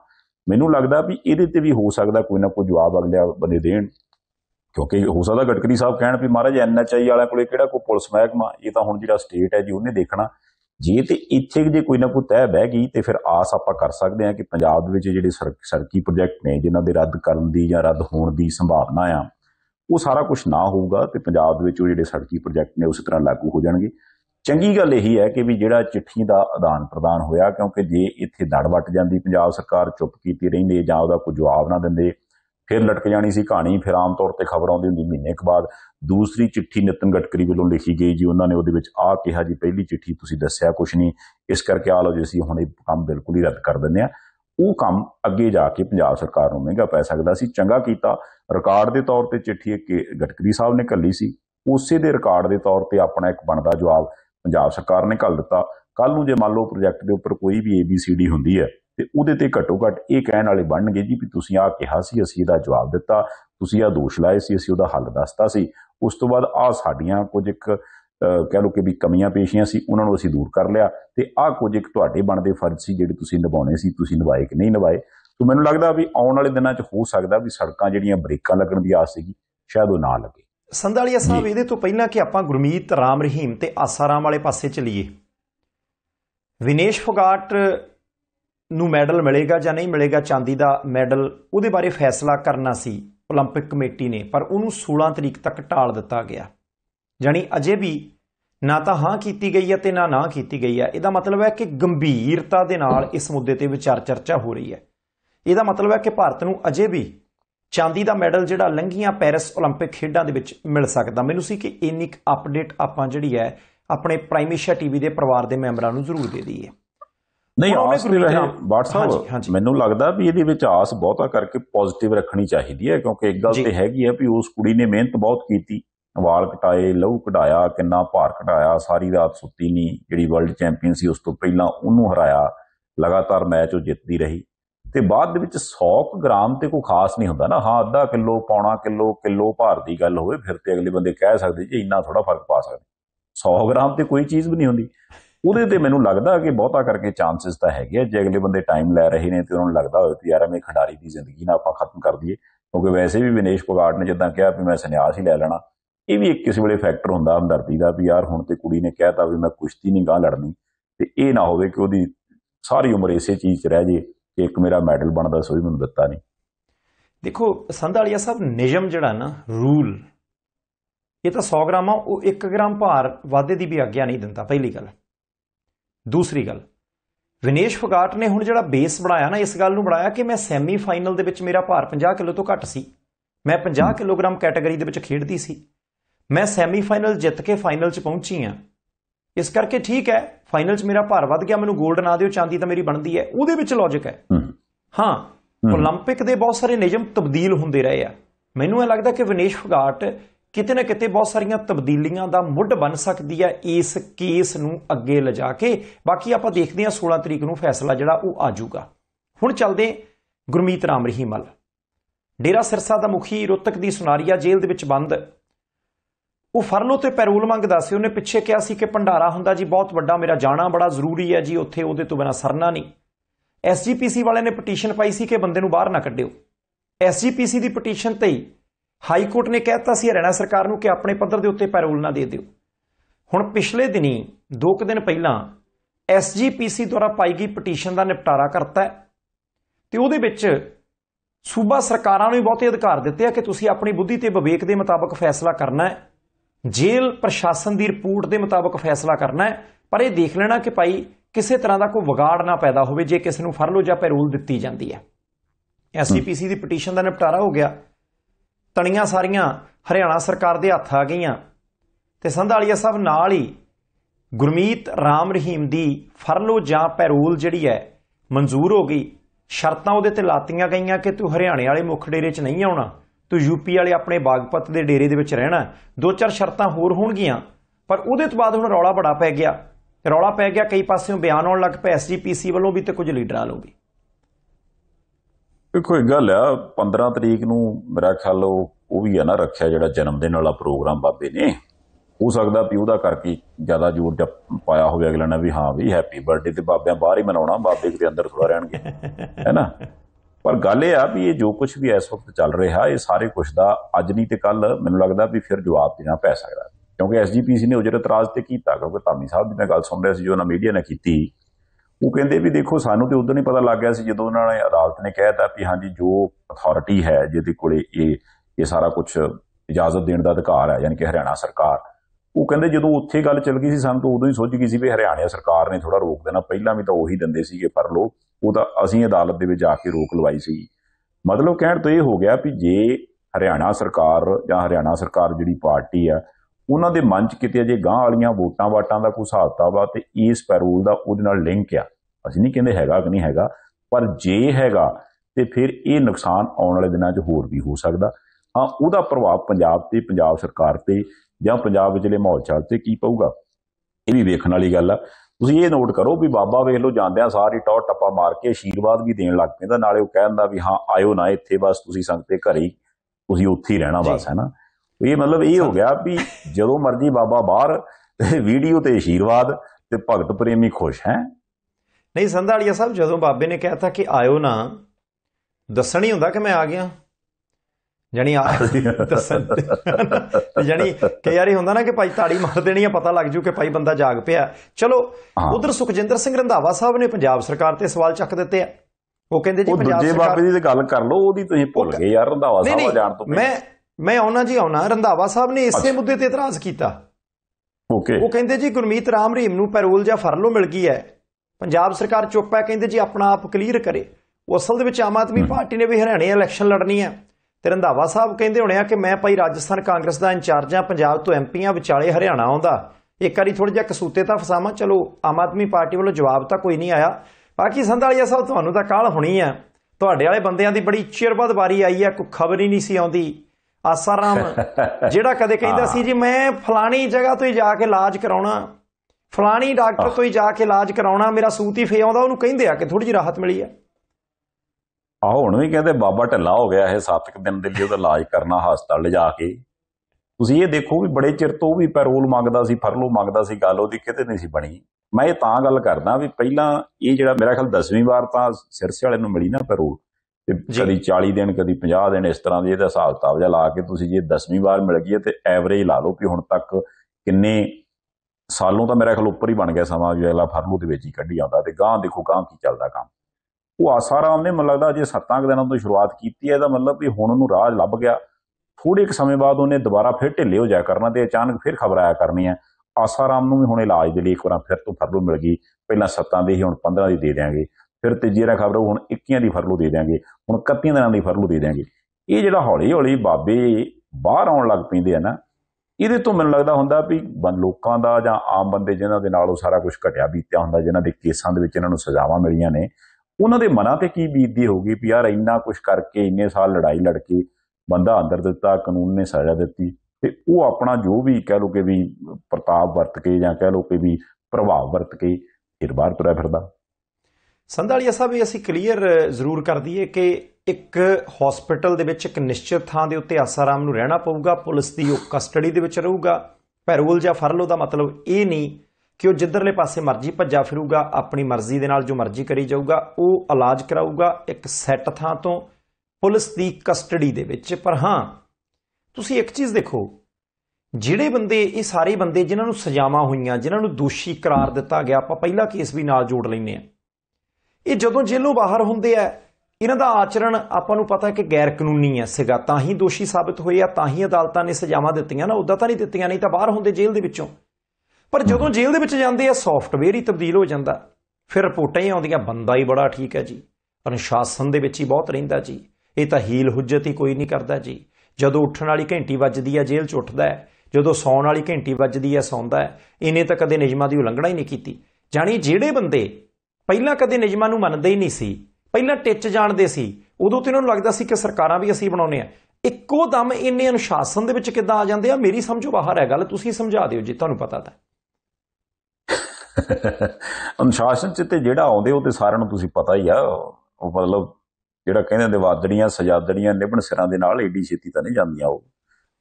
ਮੈਨੂੰ ਲੱਗਦਾ ਵੀ ਇਹਦੇ ਤੇ ਵੀ ਹੋ ਸਕਦਾ ਕੋਈ ਨਾ ਕੋਈ ਜਵਾਬ ਅਗਲੇ ਬੰਦੇ ਦੇਣ। ਕਿਉਂਕਿ ਹੋ ਸਕਦਾ ਗਡਕਰੀ ਸਾਹਿਬ ਕਹਿਣ ਵੀ ਮਹਾਰਾਜ ਐਨਐਚਆਈ ਵਾਲਿਆਂ ਕੋਲੇ ਕਿਹੜਾ ਕੋਈ ਪੁਲਿਸ ਮਹਿਕਮਾ? ਇਹ ਤਾਂ ਹੁਣ ਜਿਹੜਾ ਸਟੇਟ ਹੈ ਜੀ, ਉਹਨੇ ਦੇਖਣਾ। ਜੇ ਤੇ ਇੱਥੇ ਜੇ ਕੋਈ ਨਾ ਕੋਈ ਤਹਿ ਬਹਿ ਗਈ, ਤੇ ਫਿਰ ਆਸ ਆਪਾਂ ਕਰ ਸਕਦੇ ਹਾਂ ਕਿ ਪੰਜਾਬ ਦੇ ਵਿੱਚ ਜਿਹੜੇ ਸੜਕ- ਸੜਕੀ ਪ੍ਰੋਜੈਕਟ ਨੇ, ਜਿਨ੍ਹਾਂ ਦੇ ਰੱਦ ਕਰਨ ਦੀ ਜਾਂ ਰੱਦ ਹੋਣ ਦੀ ਸੰਭਾਵਨਾ ਆ, ਉਹ ਸਾਰਾ ਕੁਝ ਨਾ ਹੋਊਗਾ ਤੇ ਪੰਜਾਬ ਦੇ ਵਿੱਚ ਉਹ ਜਿਹੜੇ ਸੜਕੀ ਪ੍ਰੋਜੈਕਟ ਨੇ, ਉਸੇ ਤਰ੍ਹਾਂ ਲਾਗੂ ਹੋ ਜਾਣਗੇ। ਚੰਗੀ ਗੱਲ ਇਹੀ ਹੈ ਕਿ ਵੀ ਜਿਹੜਾ ਚਿੱਠੀ ਦਾ ਆਦਾਨ ਪ੍ਰਦਾਨ ਹੋਇਆ, ਕਿਉਂਕਿ ਜੇ ਇੱਥੇ ਦੜ ਵੱਟ ਜਾਂਦੀ, ਪੰਜਾਬ ਸਰਕਾਰ ਚੁੱਪ ਕੀਤੀ ਰਹਿੰਦੀ ਜਾਂ ਉਹਦਾ ਕੋਈ ਜਵਾਬ ਨਾ ਦਿੰਦੇ ਫਿਰ ਲਟਕ ਜਾਣੀ ਸੀ ਕਹਾਣੀ, ਫਿਰ ਆਮ ਤੌਰ ਤੇ ਖਬਰ ਆਉਂਦੀ ਹੁੰਦੀ ਮਹੀਨੇ ਕੁ ਬਾਅਦ। ਦੂਸਰੀ ਚਿੱਠੀ ਨਿਤਨ ਗਟਕਰੀ ਵੱਲੋਂ ਲਿਖੀ ਗਈ ਜੀ, ਉਹਨਾਂ ਨੇ ਉਹਦੇ ਵਿੱਚ ਆਹ ਕਿਹਾ ਜੀ, ਪਹਿਲੀ ਚਿੱਠੀ ਤੁਸੀਂ ਦੱਸਿਆ ਕੁਛ ਨਹੀਂ। ਇਸ ਕਰਕੇ ਆ ਲਓ ਜੀ, ਅਸੀਂ ਹੁਣ ਇਹ ਕੰਮ ਬਿਲਕੁਲ ਹੀ ਰੱਦ ਕਰ ਦਿੰਦੇ ਆ ਉਹ ਕੰਮ ਅੱਗੇ ਜਾ ਕੇ ਪੰਜਾਬ ਸਰਕਾਰ ਨੂੰ ਮਹਿੰਗਾ ਪੈ ਸਕਦਾ ਸੀ, ਚੰਗਾ ਕੀਤਾ। ਰਿਕਾਰਡ ਦੇ ਤੌਰ ਤੇ ਚਿੱਠੀ ਇੱਕ ਗਟਕਰੀ ਸਾਹਿਬ ਨੇ ਕੱਲੀ ਸੀ। ਉਸੇ ਦੇ ਰਿਕਾਰਡ ਦੇ ਤੌਰ ਤੇ ਆਪਣਾ ਇੱਕ ਬਣਦਾ ਜਵਾਬ ਪੰਜਾਬ ਸਰਕਾਰ ਨੇ ਕੱਲ ਦਿੱਤਾ। ਕੱਲ ਨੂੰ ਜੇ ਮੰਨ ਲਓ ਪ੍ਰੋਜੈਕਟ ਦੇ ਉੱਪਰ ਕੋਈ ਵੀ ABCD ਹੁੰਦੀ ਹੈ ਤੇ ਉਹਦੇ ਤੇ ਘੱਟੋ ਘੱਟ ਇਹ ਕਹਿਣ ਵਾਲੇ ਬਣਨਗੇ ਜੀ ਵੀ ਤੁਸੀਂ ਆਹ ਕਿਹਾ ਸੀ ਅਸੀਂ ਇਹਦਾ ਜਵਾਬ ਦਿੱਤਾ ਤੁਸੀਂ ਆਹ ਦੋਸ਼ ਲਾਏ ਸੀ ਅਸੀਂ ਉਹਦਾ ਹੱਲ ਦੱਸਤਾ ਸੀ। ਉਸ ਤੋਂ ਬਾਅਦ ਆਹ ਸਾਡੀਆਂ ਕੁਝ ਇੱਕ ਕਹਿ ਲਓ ਕਿ ਵੀ ਕਮੀਆਂ ਪੇਸ਼ੀਆਂ ਸੀ ਉਹਨਾਂ ਨੂੰ ਅਸੀਂ ਦੂਰ ਕਰ ਲਿਆ ਤੇ ਆਹ ਕੁਝ ਇੱਕ ਤੁਹਾਡੇ ਬਣਦੇ ਫਰਜ਼ ਸੀ ਜਿਹੜੇ ਤੁਸੀਂ ਨਿਭਾਉਣੇ ਸੀ ਤੁਸੀਂ ਨਿਭਾਏ ਕਿ ਨਹੀਂ ਨਿਭਾਏ। ਸੋ ਮੈਨੂੰ ਲੱਗਦਾ ਵੀ ਆਉਣ ਵਾਲੇ ਦਿਨਾਂ 'ਚ ਹੋ ਸਕਦਾ ਵੀ ਸੜਕਾਂ ਜਿਹੜੀਆਂ ਬ੍ਰੇਕਾਂ ਲੱਗਣ ਦੀ ਆਸ ਸੀਗੀ ਸ਼ਾਇਦ ਉਹ ਨਾ ਲੱਗੇ। ਸੰਧਾਲੀਆ ਸਾਹਿਬ। ਇਹਦੇ ਤੋਂ ਪਹਿਲਾਂ ਕਿ ਆਪਾਂ ਗੁਰਮੀਤ ਰਾਮ ਰਹੀਮ ਤੇ ਆਸਾਰਾਮ ਵਾਲੇ ਪਾਸੇ ਚਲੀਏ। ਵਿਨੇਸ਼ ਫੋਗਾਟ ਨੂੰ ਮੈਡਲ ਮਿਲੇਗਾ ਜਾਂ ਨਹੀਂ ਮਿਲੇਗਾ ਚਾਂਦੀ ਦਾ ਮੈਡਲ ਉਹਦੇ ਬਾਰੇ ਫੈਸਲਾ ਕਰਨਾ ਸੀ 올림픽 ਕਮੇਟੀ ਨੇ ਪਰ ਉਹਨੂੰ 16 ਤਰੀਕ ਤੱਕ ਟਾਲ ਦਿੱਤਾ ਗਿਆ ਜਾਣੀ ਅਜੇ ਵੀ ਨਾ ਤਾਂ ਹਾਂ ਕੀਤੀ ਗਈ ਹੈ ਤੇ ਨਾ ਨਾ ਕੀਤੀ ਗਈ ਹੈ ਇਹਦਾ ਮਤਲਬ ਹੈ ਕਿ ਗੰਭੀਰਤਾ ਦੇ ਨਾਲ ਇਸ ਮੁੱਦੇ ਤੇ ਵਿਚਾਰ ਚਰਚਾ ਹੋ ਰਹੀ ਹੈ ਇਹਦਾ ਮਤਲਬ ਹੈ ਕਿ ਭਾਰਤ ਨੂੰ ਅਜੇ ਵੀ ਚਾਂਦੀ ਦਾ ਮੈਡਲ ਜਿਹੜਾ ਲੰਘੀਆਂ ਪੈਰਿਸ 올림픽 ਖੇਡਾਂ ਦੇ ਵਿੱਚ ਮਿਲ ਸਕਦਾ ਮੈਨੂੰ ਸੀ ਕਿ ਇੰਨੀ ਅਪਡੇਟ ਆਪਾਂ ਜਿਹੜੀ ਹੈ ਆਪਣੇ ਪ੍ਰਾਈਮੇਸ਼ੀਆ ਟੀਵੀ ਦੇ ਪਰਿਵਾਰ ਦੇ ਮੈਂਬਰਾਂ ਨੂੰ ਜ਼ਰੂਰ ਦੇ ਦਈਏ ਨਹੀਂ ਆਸ ਬਾਟ ਸਾਹਿਬ। ਮੈਨੂੰ ਲੱਗਦਾ ਵੀ ਇਹਦੇ ਵਿੱਚ ਆਸ ਬਹੁਤਾ ਕਰਕੇ ਪੋਜ਼ਿਟਿਵ ਰੱਖਣੀ ਚਾਹੀਦੀ ਹੈ ਕਿਉਂਕਿ ਇੱਕ ਗੱਲ। ਤੇ ਹੈਗੀ ਹੈ ਵੀ ਉਸ ਕੁੜੀ ਨੇ ਮਿਹਨਤ ਬਹੁਤ ਕੀਤੀ ਵਾਲ ਕਟਾਏ ਲਹੂ ਕਢਾਇਆ ਕਿੰਨਾ ਭਾਰ ਘਟਾਇਆ ਸਾਰੀ ਰਾਤ ਸੁੱਤੀ ਨਹੀਂ ਜਿਹੜੀ ਵਰਲਡ ਚੈਂਪੀਅਨ ਸੀ ਉਸ ਤੋਂ ਪਹਿਲਾਂ ਉਹਨੂੰ ਹਰਾਇਆ ਲਗਾਤਾਰ ਮੈਚ ਉਹ ਜਿੱਤਦੀ ਰਹੀ ਤੇ ਬਾਅਦ ਦੇ ਵਿੱਚ 100 ਕੁ ਗ੍ਰਾਮ ਤੇ ਕੋਈ ਖਾਸ ਨਹੀਂ ਹੁੰਦਾ ਨਾ ਹਾਂ ਅੱਧਾ ਕਿਲੋ ਪੌਣਾ ਕਿਲੋ ਕਿਲੋ ਭਾਰ ਦੀ ਗੱਲ ਹੋਵੇ ਫਿਰ ਤੇ ਅਗਲੇ ਬੰਦੇ ਕਹਿ ਸਕਦੇ ਜੀ ਇੰਨਾ ਥੋੜਾ ਫ਼ਰਕ ਪਾ ਸਕਦੇ 100 ਗ੍ਰਾਮ ਤੇ ਕੋਈ ਚੀਜ਼ ਵੀ ਨਹੀਂ ਹੁੰਦੀ ਉਹਦੇ ਤੇ ਮੈਨੂੰ ਲੱਗਦਾ ਕਿ ਬਹੁਤਾ ਕਰਕੇ ਚਾਂਸਸ ਤਾਂ ਹੈਗੇ ਆ। ਜੇ ਅਗਲੇ ਬੰਦੇ ਟਾਈਮ ਲੈ ਰਹੇ ਨੇ ਤੇ ਉਹਨਾਂ ਨੂੰ ਲੱਗਦਾ ਹੋਵੇ ਕਿ ਯਾਰ ਐਵੇਂ ਖਿਡਾਰੀ ਦੀ ਜ਼ਿੰਦਗੀ ਨਾ ਆਪਾਂ ਖਤਮ ਕਰ ਦਈਏ, ਕਿਉਂਕਿ ਵੈਸੇ ਵੀ ਵਿਨੇਸ਼ ਫੋਗਾਟ ਨੇ ਜਿੱਦਾਂ ਕਿਹਾ ਵੀ ਮੈਂ ਸੰਨਿਆਸ ਹੀ ਲੈ ਲੈਣਾ। ਇਹ ਵੀ ਇੱਕ ਕਿਸੇ ਵੇਲੇ ਫੈਕਟਰ ਹੁੰਦਾ ਹਮਦਰਦੀ ਦਾ ਵੀ ਯਾਰ ਹੁਣ ਤੇ ਕੁੜੀ ਨੇ ਕਹਿਤਾ ਵੀ ਮੈਂ ਕੁਸ਼ਤੀ ਨਹੀਂ ਗਾਂ ਲੜਨੀ। ਤੇ ਇਹ ਨਾ ਹੋਵੇ ਕਿ ਉਹਦੀ ਸਾਰੀ ਉਮਰ ਇਸੇ ਚੀਜ਼ 'ਚ ਰਹਿ ਜੇ ਕਿ ਇੱਕ ਮੇਰਾ ਮੈਡਲ ਬਣਦਾ ਸੋ ਹੀ ਮੈਨੂੰ ਦਿੱਤਾ ਨਹੀਂ ਦੇਖੋ ਸੰਧਾਲੀਆ ਸਾਹਿਬ, ਨਿਯਮ ਜਿਹੜਾ ਨਾ, ਰੂਲ, ਇਹ ਤਾਂ 100 ਗ੍ਰਾਮ ਆ ਉਹ 1 ਗ੍ਰਾਮ ਭਾਰ ਵਾਧੇ ਦੀ ਵੀ ਆਗਿਆ ਨਹੀਂ ਦਿੰਦਾ, ਪਹਿਲੀ ਗੱਲ। ਦੂਸਰੀ ਗੱਲ ਵਿਨੇਸ਼ ਫਗਾਟ ਨੇ ਹੁਣ ਜਿਹੜਾ ਬੇਸ ਬਣਾਇਆ ਨਾ ਇਸ ਗੱਲ ਨੂੰ ਬਣਾਇਆ ਕਿ ਮੈਂ ਸੈਮੀ ਫਾਈਨਲ ਦੇ ਵਿੱਚ ਮੇਰਾ ਭਾਰ 50 ਕਿਲੋ ਤੋਂ ਘੱਟ ਸੀ। ਮੈਂ 50 ਕਿਲੋਗ੍ਰਾਮ ਕੈਟਾਗਰੀ ਦੇ ਵਿੱਚ ਖੇਡਦੀ ਸੀ। ਮੈਂ ਸੈਮੀ ਫਾਈਨਲ ਜਿੱਤ ਕੇ ਫਾਈਨਲ 'ਚ ਪਹੁੰਚੀ ਆ ਇਸ ਕਰਕੇ ਠੀਕ ਹੈ ਫਾਈਨਲ 'ਚ ਮੇਰਾ ਭਾਰ ਵੱਧ ਗਿਆ ਮੈਨੂੰ 골ਡ ਨਾ ਦਿਓ ਚਾਂਦੀ ਤਾਂ ਮੇਰੀ ਬਣਦੀ ਹੈ। ਉਹਦੇ ਵਿੱਚ ਲੌਜੀਕ ਹੈ। ਹਾਂ। ਓਲੰਪਿਕ ਦੇ ਬਹੁਤ ਸਾਰੇ ਨਿਯਮ ਤਬਦੀਲ ਹੁੰਦੇ ਰਹੇ ਆ। ਮੈਨੂੰ ਇਹ ਲੱਗਦਾ ਕਿ ਵਿਨੇਸ਼ ਫਗਾਟ ਕਿਤੇ ਨਾ ਕਿਤੇ ਬਹੁਤ ਸਾਰੀਆਂ ਤਬਦੀਲੀਆਂ ਦਾ ਮੁੱਢ ਬਣ ਸਕਦੀ ਹੈ ਇਸ ਕੇਸ ਨੂੰ ਅੱਗੇ ਲਿਜਾ ਕੇ। ਬਾਕੀ ਆਪਾਂ ਦੇਖਦੇ ਹਾਂ 16 ਤਰੀਕ ਨੂੰ ਫੈਸਲਾ ਜਿਹੜਾ ਉਹ ਆ ਜਾਊਗਾ। ਹੁਣ ਚੱਲਦੇ ਗੁਰਮੀਤ ਰਾਮ ਰਹੀਮ ਵੱਲ ਡੇਰਾ ਸਿਰਸਾ ਦਾ ਮੁਖੀ ਰੋਤਕ ਦੀ ਸੁਨਾਰੀਆ ਜੇਲ੍ਹ ਦੇ ਵਿੱਚ ਬੰਦ। ਉਹ ਫਰਲੋ ਤੇ ਪੈਰੋਲ ਮੰਗਦਾ ਸੀ। ਉਹਨੇ ਪਿੱਛੇ ਕਿਹਾ ਸੀ ਕਿ ਭੰਡਾਰਾ ਹੁੰਦਾ ਜੀ, ਬਹੁਤ ਵੱਡਾ ਮੇਰਾ ਜਾਣਾ ਬੜਾ ਜ਼ਰੂਰੀ ਹੈ ਜੀ, ਉੱਥੇ ਉਹਦੇ ਤੋਂ ਬਿਨਾ ਸਰਨਾ ਨਹੀਂ। ਐਸਜੀਪੀਸੀ ਵਾਲਿਆਂ ਨੇ ਪਟੀਸ਼ਨ ਪਾਈ ਸੀ ਕਿ ਬੰਦੇ ਨੂੰ ਬਾਹਰ ਨਾ ਕੱਢਿਓ। ਐਸਜੀਪੀਸੀ ਦੀ ਪਟੀਸ਼ਨ ਤੇ ਹੀ ਹਾਈ ਕੋਰਟ ਨੇ ਕਹਿਤਾ ਸੀ ਹਰਿਆਣਾ ਸਰਕਾਰ ਨੂੰ ਕਿ ਆਪਣੇ ਪੱਧਰ ਦੇ ਉੱਤੇ ਪੈਰੋਲ ਨਾ ਦੇ ਦਿਓ। ਹੁਣ ਪਿਛਲੇ ਦਿਨੀ, ਦੋ ਕੁ ਦਿਨ ਪਹਿਲਾਂ ਐਸਜੀਪੀਸੀ ਦੁਆਰਾ ਪਾਈ ਗਈ ਪਟੀਸ਼ਨ ਦਾ ਨਿਪਟਾਰਾ ਕਰਤਾ ਹੈ ਤੇ ਉਹਦੇ ਵਿੱਚ ਸੂਬਾ ਸਰਕਾਰਾਂ ਨੂੰ ਵੀ ਬਹੁਤੇ ਅਧਿਕਾਰ ਦਿੱਤੇ ਆ ਕਿ ਤੁਸੀਂ ਆਪਣੀ ਬੁੱਧੀ ਤੇ ਵਿਵੇਕ ਦੇ ਮੁਤਾਬਕ ਫੈਸਲਾ ਕਰਨਾ ਹੈ, ਜੇਲ੍ਹ ਪ੍ਰਸ਼ਾਸਨ ਦੀ ਰਿਪੋਰਟ ਦੇ ਮੁਤਾਬਕ ਫੈਸਲਾ ਕਰਨਾ ਹੈ, ਪਰ ਇਹ ਦੇਖ ਲੈਣਾ ਕਿ ਭਾਈ ਕਿਸੇ ਤਰ੍ਹਾਂ ਦਾ ਕੋਈ ਵਿਗਾੜ ਨਾ ਪੈਦਾ ਹੋਵੇ, ਜੇ ਕਿਸੇ ਨੂੰ ਫਰਲੋ ਜਾਂ ਪੈਰੋਲ ਦਿੱਤੀ ਜਾਂਦੀ ਹੈ। ਐਸਜੀਪੀਸੀ ਦੀ ਪਟੀਸ਼ਨ ਦਾ ਨਿਪਟਾਰਾ ਹੋ ਗਿਆ। ਤਣੀਆਂ ਸਾਰੀਆਂ ਹਰਿਆਣਾ ਸਰਕਾਰ ਦੇ ਹੱਥ ਆ ਗਈਆਂ। ਤੇ ਸੰਧਾਲੀਆ ਸਾਹਿਬ ਨਾਲ ਹੀ ਗੁਰਮੀਤ ਰਾਮ ਰਹੀਮ ਦੀ ਫਰਲੋ ਜਾਂ ਪੈਰੋਲ ਜਿਹੜੀ ਹੈ ਮਨਜ਼ੂਰ ਹੋ ਗਈ। ਸ਼ਰਤਾਂ ਉਹਦੇ ਤੇ ਲਾਤੀਆਂ ਗਈਆਂ ਕਿ ਤੂੰ ਹਰਿਆਣੇ ਵਾਲੇ ਮੁੱਖ ਡੇਰੇ 'ਚ ਨਹੀਂ ਆਉਣਾ, ਤੂੰ ਯੂਪੀ ਵਾਲੇ ਆਪਣੇ ਬਾਗਪਤ ਦੇ ਡੇਰੇ ਦੇ ਵਿੱਚ ਰਹਿਣਾ। ਦੋ ਚਾਰ ਸ਼ਰਤਾਂ ਹੋਰ ਹੋਣਗੀਆਂ, ਪਰ ਉਹਦੇ ਤੋਂ ਬਾਅਦ ਹੁਣ ਰੌਲਾ ਬੜਾ ਪੈ ਗਿਆ। ਰੌਲਾ ਪੈ ਗਿਆ, ਕਈ ਪਾਸਿਓਂ ਬਿਆਨ ਆਉਣ ਲੱਗ ਪਏ ਐਸਜੀਪੀਸੀ ਵੱਲੋਂ ਵੀ ਤੇ ਕੁਝ ਲੀਡਰਾਂ ਵੱਲੋਂ ਵੀ। ਦੇਖੋ, ਇੱਕ ਗੱਲ ਆ 15 ਤਰੀਕ ਨੂੰ ਮੇਰਾ ਖਿਆਲ ਉਹ ਵੀ ਆ ਨਾ ਰੱਖਿਆ ਜਿਹੜਾ ਜਨਮ ਦਿਨ ਵਾਲਾ ਪ੍ਰੋਗਰਾਮ ਬਾਬੇ ਨੇ। ਹੋ ਸਕਦਾ ਵੀ ਉਹਦਾ ਕਰਕੇ ਜ਼ਿਆਦਾ ਜ਼ੋਰ ਜਪ ਪਾਇਆ ਹੋਵੇ ਅਗਲੇ ਨੇ ਵੀ ਹਾਂ ਵੀ ਹੈਪੀ ਬਰਥਡੇ ਤੇ ਬਾਬਿਆਂ ਬਾਹਰ ਹੀ ਮਨਾਉਣਾ, ਬਾਬੇ ਕਿਤੇ ਅੰਦਰ ਥੋੜਾ ਰਹਿਣਗੇ ਹੈਨਾ ਪਰ ਗੱਲ ਇਹ ਆ ਵੀ ਇਹ ਜੋ ਕੁਝ ਵੀ ਇਸ ਵਕਤ ਚੱਲ ਰਿਹਾ, ਇਹ ਸਾਰੇ ਕੁਝ ਦਾ ਅੱਜ ਨਹੀਂ ਤੇ ਕੱਲ ਮੈਨੂੰ ਲੱਗਦਾ ਵੀ ਫਿਰ ਜਵਾਬ ਦੇਣਾ ਪੈ ਸਕਦਾ। ਕਿਉਂਕਿ ਐਸਜੀਪੀਸੀ ਨੇ ਉਹ ਜਿਹੜਾ ਇਤਰਾਜ਼ ਤੇ ਕੀਤਾ, ਕਿਉਂਕਿ ਧਾਮੀ ਸਾਹਿਬ ਦੀ ਮੈਂ ਗੱਲ ਸੁਣ ਰਿਹਾ ਸੀ, ਜੋ ਉਹਨਾਂ ਮੀਡੀਆ ਨੇ ਕੀਤੀ ਉਹ ਕਹਿੰਦੇ ਵੀ ਦੇਖੋ, ਸਾਨੂੰ ਤੇ ਉਦੋਂ ਨਹੀਂ ਪਤਾ ਲੱਗ ਗਿਆ ਸੀ ਜਦੋਂ ਉਹਨਾਂ ਨੇ ਅਦਾਲਤ ਨੇ ਕਹਿਤਾ ਵੀ ਹਾਂਜੀ, ਜੋ ਅਥਾਰਟੀ ਹੈ, ਜਿਹਦੇ ਕੋਲੇ ਇਹ ਇਹ ਸਾਰਾ ਕੁਝ ਇਜਾਜ਼ਤ ਦੇਣ ਦਾ ਅਧਿਕਾਰ ਹੈ, ਯਾਨੀ ਕਿ ਹਰਿਆਣਾ ਸਰਕਾਰ। ਉਹ ਕਹਿੰਦੇ ਜਦੋਂ ਉੱਥੇ ਗੱਲ ਚੱਲ ਗਈ ਸੀ, ਸਾਨੂੰ ਤਾਂ ਉਦੋਂ ਹੀ ਸੋਚ ਗਈ ਸੀ ਵੀ ਹਰਿਆਣਾ ਸਰਕਾਰ ਨੇ ਥੋੜਾ ਰੋਕ ਦੇਣਾ। ਪਹਿਲਾਂ ਵੀ ਤਾਂ ਉਹੀ ਦਿੰਦੇ ਸੀਗੇ, ਪਰ ਲੋ, ਉਹ ਤਾਂ ਅਸੀਂ ਅਦਾਲਤ ਦੇ ਵਿੱਚ ਜਾ ਕੇ ਰੋਕ ਲਵਾਈ ਸੀ। ਮਤਲਬ ਕਹਿਣ ਤੋਂ ਇਹ ਹੋ ਗਿਆ ਵੀ ਜੇ ਹਰਿਆਣਾ ਸਰਕਾਰ ਜਾਂ ਹਰਿਆਣਾ ਸਰਕਾਰ ਜਿਹੜੀ ਪਾਰਟੀ ਆ ਉਹਨਾਂ ਦੇ ਮਨ 'ਚ ਕਿਤੇ ਅਜੇ ਗਾਂ ਵਾਲੀਆਂ ਵੋਟਾਂ ਵਾਟਾਂ ਦਾ ਕੋਈ ਹਿਸਾਬ ਕਿਤਾਬ ਆ ਤੇ ਇਸ ਪੈਰੋਲ ਦਾ ਉਹਦੇ ਨਾਲ ਲਿੰਕ ਆ। ਅਸੀਂ ਨਹੀਂ ਕਹਿੰਦੇ ਹੈਗਾ ਕਿ ਨਹੀਂ ਹੈਗਾ ਪਰ ਜੇ ਹੈਗਾ ਤੇ ਫਿਰ ਇਹ ਨੁਕਸਾਨ ਆਉਣ ਵਾਲੇ ਦਿਨਾਂ 'ਚ ਹੋਰ ਵੀ ਹੋ ਸਕਦਾ। ਹਾਂ ਉਹਦਾ ਪ੍ਰਭਾਵ ਪੰਜਾਬ ਤੇ ਪੰਜਾਬ ਸਰਕਾਰ ਤੇ ਜਾਂ ਪੰਜਾਬ ਵਿਚਲੇ ਮਾਹੌਲ ਚਾਲ ਤੇ ਕੀ ਪਊਗਾ? ਇਹ ਵੀ ਵੇਖਣ ਵਾਲੀ ਗੱਲ ਆ। ਤੁਸੀਂ ਇਹ ਨੋਟ ਕਰੋ ਵੀ ਬਾਬਾ ਵੇਖ ਲਓ ਜਾਂਦਿਆਂ ਸਾਰੀ ਟੌਰ ਟੱਪਾ ਮਾਰ ਕੇ ਆਸ਼ੀਰਵਾਦ ਵੀ ਦੇਣ ਲੱਗ ਪੈਂਦਾ ਨਾਲੇ ਉਹ ਕਹਿੰਦਾ ਵੀ ਹਾਂ ਆਇਓ ਨਾ ਇੱਥੇ ਬਸ ਤੁਸੀਂ ਸੰਗਤੇ ਘਰੇ ਹੀ ਤੁਸੀਂ ਉੱਥੇ ਹੀ ਰਹਿਣਾ ਬਸ ਹੈ ਨਾ? ਇਹ ਮਤਲਬ ਇਹ ਹੋ ਗਿਆ ਵੀ ਜਦੋਂ ਮਰਜ਼ੀ ਬਾਬਾ ਬਾਹਰ ਵੀਡੀਓ ਤੇ ਆਸ਼ੀਰਵਾਦ ਤੇ ਭਗਤ ਪ੍ਰੇਮੀ ਖੁਸ਼ ਹੈ। ਨਹੀਂ ਸੰਧਾਲੀਆ ਸਾਹਿਬ ਜਦੋਂ ਬਾਬੇ ਨੇ ਕਹਿਤਾ ਕਿ ਆਇਓ ਨਾ ਦੱਸਣ ਹੀ ਹੁੰਦਾ ਕਿ ਮੈਂ ਆ ਗਿਆ। ਜਾਨੀ ਆ ਦੱਸਣ ਤੇ ਜਾਨੀ ਕਿ ਯਾਰ ਇਹ ਹੁੰਦਾ ਨਾ ਕਿ ਭਾਈ ਤਾੜੀ ਮਾਰ ਦੇਣੀ ਆ ਪਤਾ ਲੱਗ ਜੂ ਕਿ ਭਾਈ ਬੰਦਾ ਜਾਗ ਪਿਆ। ਚਲੋ। ਉਧਰ ਸੁਖਜਿੰਦਰ ਸਿੰਘ ਰੰਧਾਵਾ ਸਾਹਿਬ ਨੇ ਪੰਜਾਬ ਸਰਕਾਰ ਤੇ ਸਵਾਲ ਚੱਕ ਦਿੱਤੇ ਆ। ਉਹ ਕਹਿੰਦੇ ਜੀ ਪੰਜਾਬ ਦੂਜੇ ਸਰਕਾਰ ਬਾਬੇ ਦੀ ਤੇ ਗੱਲ ਕਰ ਲਓ ਉਹਦੀ ਤੁਸੀਂ ਭੁੱਲ ਗਏ ਯਾਰ ਰੰਧਾਵਾ ਸਾਹਿਬ ਜਾਣ ਤੋਂ ਮੈਂ ਮੈਂ ਆਉਣਾ ਜੀ ਆਉਣਾ। ਰੰਧਾਵਾ ਸਾਹਿਬ ਨੇ ਇਸੇ। ਮੁੱਦੇ ਤੇ ਇਤਰਾਜ਼ ਕੀਤਾ। ਓਕੇ। ਉਹ ਕਹਿੰਦੇ ਜੀ ਗੁਰਮੀਤ ਰਾਮ ਰਹੀਮ ਨੂੰ ਪੈਰੋਲ ਜਾਂ ਫਰਲੋ ਮਿਲ ਗਈ ਹੈ। ਪੰਜਾਬ ਸਰਕਾਰ ਚੁੱਪ ਹੈ ਕਹਿੰਦੇ ਜੀ ਆਪਣਾ ਆਪ ਕਲੀਅਰ ਕਰੇ। ਉਹ ਅਸਲ ਦੇ ਵਿੱਚ ਆਮ ਆਦਮੀ ਪਾਰਟੀ ਨੇ ਵੀ ਹਰਿਆਣੇ ਇਲੈਕਸ਼ਨ ਲੜਨੀ ਹੈ। ਤੇ ਰੰਧਾਵਾ ਸਾਹਿਬ ਕਹਿੰਦੇ ਹੋਣੇ ਆ ਕਿ ਮੈਂ ਭਾਈ ਰਾਜਸਥਾਨ ਕਾਂਗਰਸ ਦਾ ਇੰਚਾਰਜ ਆ ਪੰਜਾਬ ਤੋਂ ਐਮਪੀਆਂ ਵਿਚਾਲੇ ਹਰਿਆਣਾ ਆਉਂਦਾ। ਇੱਕ ਵਾਰੀ ਥੋੜਾ ਜਿਹਾ ਕਸੂਤੇ ਤਾਂ ਫਸਾਵਾਂ। ਚਲੋ ਆਮ ਆਦਮੀ ਪਾਰਟੀ ਵੱਲੋਂ ਜਵਾਬ ਤਾਂ ਕੋਈ ਨਹੀਂ ਆਇਆ। ਬਾਕੀ ਸੰਧਾਲੀਆ ਸਾਹਿਬ ਤੁਹਾਨੂੰ ਤਾਂ ਕਾਲ ਹੋਣੀ ਆ ਤੁਹਾਡੇ ਵਾਲੇ ਬੰਦਿਆਂ ਦੀ ਬੜੀ ਚਿਰ ਬਾਅਦ ਵਾਰੀ ਆਈ ਆ ਕੋਈ ਖਬਰ ਹੀ ਨਹੀਂ ਸੀ ਆਉਂਦੀ। ਆਸਾਰਾਮ ਜਿਹੜਾ ਕਦੇ ਕਹਿੰਦਾ ਸੀ ਜੀ ਮੈਂ ਫਲਾਣੀ ਜਗ੍ਹਾ ਤੋਂ ਹੀ ਜਾ ਕੇ ਇਲਾਜ ਕਰਾਉਣਾ ਫਲਾਣੀ ਡਾਕਟਰ ਤੋਂ ਹੀ ਜਾ ਕੇ ਇਲਾਜ ਕਰਾਉਣਾ ਮੇਰਾ ਸੂਤ ਹੀ ਫੇ ਆਉਂਦਾ ਉਹਨੂੰ ਕਹਿੰਦੇ ਆ ਕਿ ਥੋੜੀ ਜਿਹੀ ਰਾਹਤ ਮਿਲੀ ਆ। ਆਹੋ ਹੁਣ ਵੀ ਕਹਿੰਦੇ ਬਾਬਾ ਢਿੱਲਾ ਹੋ ਗਿਆ ਇਹ 7 ਦਿਨ ਦੇ ਲਈ ਉਹਦਾ ਇਲਾਜ ਕਰਨਾ ਹਸਪਤਾਲ ਲਿਜਾ ਕੇ। ਤੁਸੀਂ ਇਹ ਦੇਖੋ ਵੀ ਬੜੇ ਚਿਰ ਤੋਂ ਵੀ ਪੈਰੋਲ ਮੰਗਦਾ ਸੀ ਫਰਲੋ ਮੰਗਦਾ ਸੀ ਗੱਲ ਉਹਦੀ ਕਿਤੇ ਨਹੀਂ ਸੀ ਬਣੀ। ਮੈਂ ਇਹ ਤਾਂ ਗੱਲ ਕਰਦਾ ਵੀ ਪਹਿਲਾਂ ਇਹ ਜਿਹੜਾ ਮੇਰਾ ਖਿਆਲ 10ਵੀਂ ਵਾਰ ਤਾਂ ਸਿਰਸੇ ਵਾਲੇ ਨੂੰ ਮਿਲੀ ਨਾ ਪੈਰੋਲ। ਤੇ। ਕਦੀ 40 ਦਿਨ ਕਦੀ 50 ਦਿਨ ਇਸ ਤਰ੍ਹਾਂ ਦੀ ਇਹਦਾ ਹਿਸਾਬ ਕਿਤਾਬ ਜਿਹਾ ਲਾ ਕੇ ਤੁਸੀਂ ਜੇ 10ਵੀਂ ਵਾਰ ਮਿਲ ਗਈ ਹੈ ਤੇ ਐਵਰੇਜ ਲਾ ਲਓ ਕਿ ਹੁਣ ਤੱਕ ਕਿੰਨੇ ਸਾਲੋਂ ਤਾਂ ਮੇਰਾ ਖਿਆਲ ਉੱਪਰ ਹੀ ਬਣ ਗਿਆ ਸਮਾਂ ਵੀ ਅਗਲਾ ਫਰਲੋ ਦੇ ਵਿੱਚ ਹੀ ਕੱਢੀ ਆਉਂਦਾ ਤੇ ਗਾਂ ਦੇਖੋ ਗਾਂ ਕੀ ਚੱਲਦਾ ਕੰਮ। ਉਹ ਆਸਾਰਾਮ ਨੇ ਮੈਨੂੰ ਲੱਗਦਾ ਜੇ ਸੱਤਾਂ ਕੁ ਦਿਨਾਂ ਤੋਂ ਸ਼ੁਰੂਆਤ ਕੀਤੀ ਹੈ ਇਹਦਾ ਮਤਲਬ ਵੀ ਹੁਣ ਉਹਨੂੰ ਰਾਹ ਲੱਭ ਗਿਆ। ਥੋੜੇ ਕੁ ਸਮੇਂ ਬਾਅਦ ਉਹਨੇ ਦੁਬਾਰਾ ਫਿਰ ਢਿੱਲੇ ਹੋ ਜਾਇਆ ਕਰਨਾ ਤੇ ਅਚਾਨਕ ਫਿਰ ਖਬਰ ਆਇਆ ਕਰਨੀ ਹੈ। ਆਸਾਰਾਮ ਨੂੰ ਵੀ ਹੁਣ ਇਲਾਜ ਦੇ ਲਈ ਇੱਕ ਵਾਰ ਫਿਰ ਤੋਂ ਫਰਲੋ ਮਿਲ ਗਈ। ਪਹਿਲਾਂ ਸੱਤਾਂ ਦੀ ਸੀ ਹੁਣ 15 ਦੀ ਦੇ ਦਿਆਂਗੇ। ਫਿਰ ਤੀਜੀ ਰਾ ਖਬਰ ਹੁਣ 21 ਦੀ ਫਰਲੂ ਦੇ ਦਿਆਂਗੇ, ਹੁਣ 31 ਦਿਨਾਂ ਦੀ ਫਰਲੂ ਦੇ ਦਿਆਂਗੇ। ਇਹ ਜਿਹੜਾ ਹੌਲੀ ਹੌਲੀ ਬਾਬੇ ਬਾਹਰ ਆਉਣ ਲੱਗ ਪੈਂਦੇ ਆ ਨਾ, ਇਹਦੇ ਤੋਂ ਮੈਨੂੰ ਲੱਗਦਾ ਹੁੰਦਾ ਵੀ ਬੰ- ਲੋਕਾਂ ਦਾ ਜਾਂ ਆਮ ਬੰਦੇ ਜਿਨ੍ਹਾਂ ਦੇ ਨਾਲ ਉਹ ਸਾਰਾ ਕੁਝ ਘਟਿਆ ਬੀਤਿਆ ਹੁੰਦਾ, ਜਿਨ੍ਹਾਂ ਦੇ ਕੇਸਾਂ ਦੇ ਵਿੱਚ ਇਹਨਾਂ ਨੂੰ ਸਜ਼ਾਵਾਂ ਮਿਲੀਆਂ ਨੇ, ਉਹਨਾਂ ਦੇ ਮਨਾਂ ਤੇ ਕੀ ਬੀਤਦੀ ਹੋਊਗੀ ਵੀ ਯਾਰ ਇੰਨਾ ਕੁਝ ਕਰਕੇ ਇੰਨੇ ਸਾਲ ਲੜਾਈ ਲੜ ਕੇ ਬੰਦਾ ਅੰਦਰ ਦਿੱਤਾ, ਕਾਨੂੰਨ ਨੇ ਸਜ਼ਾ ਦਿੱਤੀ ਤੇ ਉਹ ਆਪਣਾ ਜੋ ਵੀ ਕਹਿ ਲੋ ਕਿ ਵੀ ਪ੍ਰਤਾਪ ਵਰਤ ਕੇ ਜਾਂ ਕਹਿ ਲੋ ਕਿ ਵੀ ਪ੍ਰਭਾਵ ਵਰਤ ਕੇ ਫਿਰ ਬਾਹਰ ਤੁਰਿਆ ਫਿਰਦਾ। ਸੰਧਾਲੀਆ ਸਾਹਿਬ, ਇਹ ਅਸੀਂ ਕਲੀਅਰ ਜ਼ਰੂਰ ਕਰ ਦਈਏ ਕਿ ਇੱਕ ਹਸਪੀਟਲ ਦੇ ਵਿੱਚ ਇੱਕ ਨਿਸ਼ਚਿਤ ਥਾਂ ਦੇ ਉੱਤੇ ਆਸਾਰਾਮ ਨੂੰ ਰਹਿਣਾ ਪਊਗਾ, ਪੁਲਿਸ ਦੀ ਉਹ ਕਸਟਡੀ ਦੇ ਵਿੱਚ ਰਹੂਗਾ। ਪੈਰੋਲ ਜਾਂ ਫਰਲੋ ਦਾ ਮਤਲਬ ਇਹ ਨਹੀਂ ਕਿ ਉਹ ਜਿੱਧਰਲੇ ਪਾਸੇ ਮਰਜ਼ੀ ਭੱਜਾ ਫਿਰੂਗਾ, ਆਪਣੀ ਮਰਜ਼ੀ ਦੇ ਨਾਲ ਜੋ ਮਰਜ਼ੀ ਕਰੀ ਜਾਊਗਾ, ਉਹ ਇਲਾਜ ਕਰਾਊਗਾ ਇੱਕ ਸੈੱਟ ਥਾਂ ਤੋਂ ਪੁਲਿਸ ਦੀ ਕਸਟਡੀ ਦੇ ਵਿੱਚ। ਪਰ ਹਾਂ, ਤੁਸੀਂ ਇੱਕ ਚੀਜ਼ ਦੇਖੋ, ਜਿਹੜੇ ਬੰਦੇ, ਇਹ ਸਾਰੇ ਬੰਦੇ ਜਿਨ੍ਹਾਂ ਨੂੰ ਸਜ਼ਾਵਾਂ ਹੋਈਆਂ, ਜਿਨ੍ਹਾਂ ਨੂੰ ਦੋਸ਼ੀ ਕਰਾਰ ਦਿੱਤਾ ਗਿਆ, ਆਪਾਂ ਪਹਿਲਾ ਕੇਸ ਵੀ ਨਾਲ ਜੋੜ ਲੈਂਦੇ ਆ ਇਹ ਜਦੋਂ ਜੇਲ੍ਹੋਂ ਬਾਹਰ ਹੁੰਦੇ ਆ, ਇਹਨਾਂ ਦਾ ਆਚਰਣ ਆਪਾਂ ਨੂੰ ਪਤਾ ਹੈ ਕਿ ਗੈਰ ਕਾਨੂੰਨੀ ਹੈ ਸਿਗਾ। ਤਾਂ ਹੀ ਦੋਸ਼ੀ ਸਾਬਤ ਹੋਏ ਆ, ਤਾਂ ਹੀ ਅਦਾਲਤਾਂ ਨੇ ਸਜ਼ਾਵਾਂ ਦਿੱਤੀਆਂ ਨਾ ਉਦਾਂ ਤਾਂ ਨਹੀਂ ਦਿੱਤੀਆਂ, ਨਹੀਂ ਤਾਂ ਬਾਹਰ ਹੁੰਦੇ ਜੇਲ੍ਹ ਦੇ ਵਿੱਚੋਂ। ਪਰ ਜਦੋਂ ਜੇਲ੍ਹ ਦੇ ਵਿੱਚ ਜਾਂਦੇ ਆ ਸੌਫਟਵੇਅਰ ਹੀ ਤਬਦੀਲ ਹੋ ਜਾਂਦਾ। ਫਿਰ ਰਿਪੋਰਟਾਂ ਹੀ ਆਉਂਦੀਆਂ, ਬੰਦਾ ਹੀ ਬੜਾ ਠੀਕ ਹੈ ਜੀ। ਅਨੁਸ਼ਾਸਨ ਦੇ ਵਿੱਚ ਹੀ ਬਹੁਤ ਰਹਿੰਦਾ ਜੀ। ਇਹ ਤਾਂ ਹੀਲ ਹੁਜਤ ਹੀ ਕੋਈ ਨਹੀਂ ਕਰਦਾ ਜੀ। ਜਦੋਂ ਉੱਠਣ ਵਾਲੀ ਘੰਟੀ ਵੱਜਦੀ ਹੈ ਜੇਲ੍ਹ 'ਚ ਉੱਠਦਾ ਹੈ। ਜਦੋਂ ਸੌਣ ਵਾਲੀ ਘੰਟੀ ਵੱਜਦੀ ਹੈ ਸੌਂਦਾ ਹੈ। ਇਹਨੇ ਤਾਂ ਕਦੇ ਨਿਯਮਾਂ ਦੀ ਉਲੰਘਣਾ ਹੀ ਨਹੀਂ ਕੀਤੀ। ਜਾਣੀ ਜਿਹੜੇ ਬੰਦੇ ਪਹਿਲਾਂ ਕਦੇ ਨਿਯਮਾਂ ਨੂੰ ਮੰਨਦੇ ਹੀ ਨਹੀਂ ਸੀ। ਪਹਿਲਾਂ ਟਿੱਚ ਜਾਣਦੇ ਸੀ। ਉਦੋਂ ਤੇ ਇਹਨਾਂ ਨੂੰ ਲੱਗਦਾ ਸੀ ਕਿ ਸਰਕਾਰਾਂ ਵੀ ਅਸੀਂ ਬਣਾਉਨੇ ਆ ਇੱਕੋ ਦਮ ਇੰਨੇ ਅਨੁਸ਼ਾਸਨ ਦੇ ਵਿੱਚ ਕਿੱਦਾਂ ਆ ਜਾਂਦੇ ਆ, ਮੇਰੀ ਸਮਝੋ ਬਾਹਰ ਹੈ ਗੱਲ, ਤੁਸੀਂ ਸਮਝਾ ਦਿਓ ਜੇ ਤੁਹਾਨੂੰ ਪਤਾ ਤਾਂ। ਅਨੁਸ਼ਾਸਨ ਚ ਤੇ ਜਿਹੜਾ ਆਉਂਦੇ ਉਹ ਤੇ ਸਾਰਿਆਂ ਨੂੰ ਤੁਸੀਂ ਪਤਾ ਹੀ ਆ। ਉਹ ਮਤਲਬ ਜਿਹੜਾ ਕਹਿੰਦੇ ਹੁੰਦੇ ਵਾਦੜੀਆਂ, ਸਜਾਦੜੀਆਂ ਨਿਭਣ ਸਿਰਾਂ ਦੇ ਨਾਲ ਏਡੀ ਛੇਤੀ ਤਾਂ ਨਹੀਂ ਜਾਂਦੀਆਂ ਉਹ।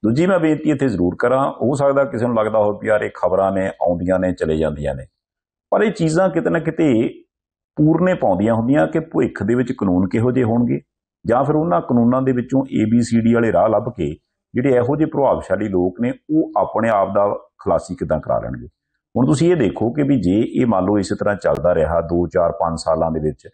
ਦੂਜੀ ਮੈਂ ਬੇਨਤੀ ਇੱਥੇ ਜ਼ਰੂਰ ਕਰਾਂ, ਹੋ ਸਕਦਾ ਕਿਸੇ ਨੂੰ ਲੱਗਦਾ ਹੋਵੇ ਵੀ ਯਾਰ ਇਹ ਖਬਰਾਂ ਨੇ, ਆਉਂਦੀਆਂ ਨੇ, ਚਲੇ ਜਾਂਦੀਆਂ ਨੇ। ਪਰ ਇਹ ਚੀਜ਼ਾਂ ਕਿਤੇ ਨਾ ਕਿਤੇ ਪੂਰਨੇ ਪਾਉਂਦੀਆਂ ਹੁੰਦੀਆਂ ਕਿ ਭਵਿੱਖ ਦੇ ਵਿੱਚ ਕਾਨੂੰਨ ਕਿਹੋ ਜਿਹੇ ਹੋਣਗੇ? ਜਾਂ ਫਿਰ ਉਹਨਾਂ ਕਾਨੂੰਨਾਂ ਦੇ ਵਿੱਚੋਂ ਏ ਬੀ ਸੀ ਡੀ ਵਾਲੇ ਰਾਹ ਲੱਭ ਕੇ ਜਿਹੜੇ ਇਹੋ ਜਿਹੇ ਪ੍ਰਭਾਵਸ਼ਾਲੀ ਲੋਕ ਨੇ, ਉਹ ਆਪਣੇ ਆਪ ਦਾ ਖਲਾਸੀ ਕਿਦਾਂ ਕਰਾ ਲੈਣਗੇ? ਹੁਣ ਤੁਸੀਂ ਇਹ ਦੇਖੋ ਕਿ ਵੀ ਜੇ ਇਹ ਮੰਨ ਲਓ ਇਸੇ ਤਰ੍ਹਾਂ ਚੱਲਦਾ ਰਿਹਾ 2 4 5 ਸਾਲਾਂ ਦੇ ਵਿੱਚ,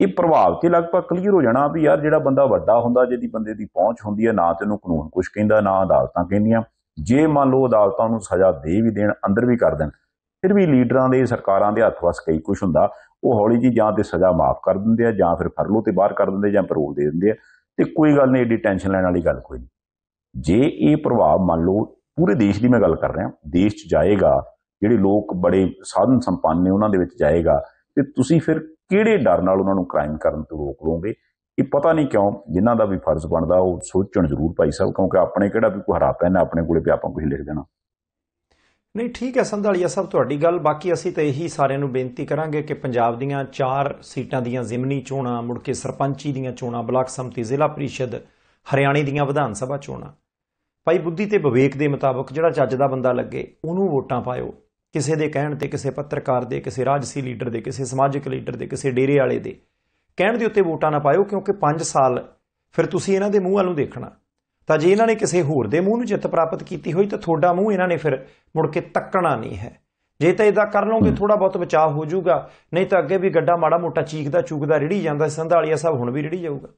ਇਹ ਪ੍ਰਭਾਵ ਤੇ ਲਗਭਗ ਕਲੀਅਰ ਹੋ ਜਾਣਾ ਵੀ ਯਾਰ ਜਿਹੜਾ ਬੰਦਾ ਵੱਡਾ ਹੁੰਦਾ, ਜਿਹਦੀ ਬੰਦੇ ਦੀ ਪਹੁੰਚ ਹੁੰਦੀ ਹੈ, ਨਾ ਤੈਨੂੰ ਕਾਨੂੰਨ ਕੁਝ ਕਹਿੰਦਾ, ਨਾ ਅਦਾਲਤਾਂ ਕਹਿੰਦੀਆਂ। ਜੇ ਮੰਨ ਲਓ ਅਦਾਲਤਾਂ ਨੂੰ ਸਜ਼ਾ ਦੇ ਵੀ ਦੇਣ, ਅੰਦਰ ਵੀ ਕਰ ਦੇਣ, ਫਿਰ ਵੀ ਲੀਡਰਾਂ ਦੇ, ਸਰਕਾਰਾਂ ਦੇ ਹੱਥ ਵਸ ਕਈ ਕੁਝ ਹੁੰਦਾ। ਉਹ ਹੌਲੀ ਜੀ ਜਾਂ ਤੇ ਸਜ਼ਾ ਮਾਫ ਕਰ ਦਿੰਦੇ ਆ, ਜਾਂ ਫਿਰ ਫਰਲੋ ਤੇ ਬਾਹਰ ਕਰ ਦਿੰਦੇ ਜਾਂ ਪਰੋਲ ਦੇ ਦਿੰਦੇ ਆ। ਤੇ ਕੋਈ ਗੱਲ ਨਹੀਂ, ਏਡੀ ਟੈਨਸ਼ਨ ਲੈਣ ਵਾਲੀ ਗੱਲ ਕੋਈ ਨਹੀਂ। ਜੇ ਇਹ ਪ੍ਰਭਾਵ ਮੰਨ ਲਓ ਪੂਰੇ ਦੇਸ਼ ਦੀ ਮੈਂ ਗੱਲ ਕਰ ਰਿਹਾ, ਦੇਸ਼ 'ਚ ਜਾਏਗਾ, ਜਿਹੜੇ ਲੋਕ ਬੜੇ ਸਾਧਨ ਸੰਪੰਨ ਨੇ, ਉਹਨਾਂ ਦੇ ਵਿੱਚ ਜਾਏਗਾ, ਤੇ ਤੁਸੀਂ ਫਿਰ ਕਿਹੜੇ ਡਰ ਨਾਲ ਉਹਨਾਂ ਨੂੰ ਕ੍ਰਾਈਮ ਕਰਨ ਤੋਂ ਰੋਕ ਲਓਗੇ? ਇਹ ਪਤਾ ਨਹੀਂ ਕਿਉਂ, ਜਿਨ੍ਹਾਂ ਦਾ ਵੀ ਫਰਜ਼ ਬਣਦਾ, ਉਹ ਸੋਚਣ ਜ਼ਰੂਰ ਭਾਈ ਸਾਹਿਬ, ਕਿਉਂਕਿ ਆਪਣੇ ਕਿਹੜਾ ਵੀ ਕੋਈ ਹਰਾ ਪੈਨ ਆਪਣੇ ਕੋਲੇ ਵੀ ਆਪਾਂ ਕੁਝ ਲਿਖ ਦੇਣਾ। ਨਹੀਂ, ਠੀਕ ਹੈ, ਸੰਧਾਲੀਆ ਸਾਹਿਬ, ਤੁਹਾਡੀ ਗੱਲ। ਬਾਕੀ ਅਸੀਂ ਤਾਂ ਇਹੀ ਸਾਰਿਆਂ ਨੂੰ ਬੇਨਤੀ ਕਰਾਂਗੇ ਕਿ ਪੰਜਾਬ ਦੀਆਂ ਚਾਰ ਸੀਟਾਂ ਦੀਆਂ ਜ਼ਿਮਨੀ ਚੋਣਾਂ, ਮੁੜ ਕੇ ਸਰਪੰਚੀ ਦੀਆਂ ਚੋਣਾਂ, ਬਲਾਕ ਸੰਮਤੀ, ਜ਼ਿਲ੍ਹਾ ਪ੍ਰੀਸ਼ਦ, ਹਰਿਆਣੇ ਦੀਆਂ ਵਿਧਾਨ ਸਭਾ ਚੋਣਾਂ। ਭਾਈ ਬੁੱਧੀ ਤੇ ਵਿਵੇਕ ਦੇ ਮੁਤਾਬਕ ਜਿਹੜਾ ਚੱਜ ਦਾ ਬੰਦਾ ਲੱਗੇ, ਉਹਨੂੰ ਵੋਟਾਂ ਪਾਇਓ। ਕਿਸੇ ਦੇ ਕਹਿਣ ਤੇ, ਕਿਸੇ ਪੱਤਰਕਾਰ ਦੇ, ਕਿਸੇ ਰਾਜਸੀ ਲੀਡਰ ਦੇ, ਕਿਸੇ ਸਮਾਜਿਕ ਲੀਡਰ ਦੇ, ਕਿਸੇ ਡੇਰੇ ਵਾਲੇ ਦੇ। ਕਹਿਣ ਦੇ ਉੱਤੇ ਵੋਟਾਂ ਨਾ ਪਾਇਓ, ਕਿਉਂਕਿ 5 ਸਾਲ ਫਿਰ ਤੁਸੀਂ ਇਹਨਾਂ ਦੇ ਮੂੰਹ ਵੱਲ ਨੂੰ ਦੇਖਣਾ। ਤਾਂ ਜੇ ਇਹਨਾਂ ਨੇ ਕਿਸੇ ਹੋਰ ਦੇ ਮੂੰਹ ਨੂੰ ਜਿੱਤ ਪ੍ਰਾਪਤ ਕੀਤੀ ਹੋਈ ਤਾਂ ਤੁਹਾਡਾ ਮੂੰਹ ਇਹਨਾਂ ਨੇ ਫਿਰ ਮੁੜ ਕੇ ਤੱਕਣਾ ਨਹੀਂ ਹੈ। ਜੇ ਤਾਂ ਇਦਾਂ ਕਰ ਲਓਗੇ ਥੋੜਾ ਬਹੁਤ ਬਚਾਅ ਹੋ ਜਾਊਗਾ ਨਹੀਂ ਤਾਂ ਅੱਗੇ ਵੀ ਗੱਡਾ ਮਾੜਾ ਮੋਟਾ ਚੀਕਦਾ ਚੂਕਦਾ ਰਿੜੀ ਜਾਂਦਾ ਸੰਧਾਲੀਆ ਸਾਹਿਬ ਹੁਣ ਵੀ ਰਿੜੀ ਜਾਊਗਾ।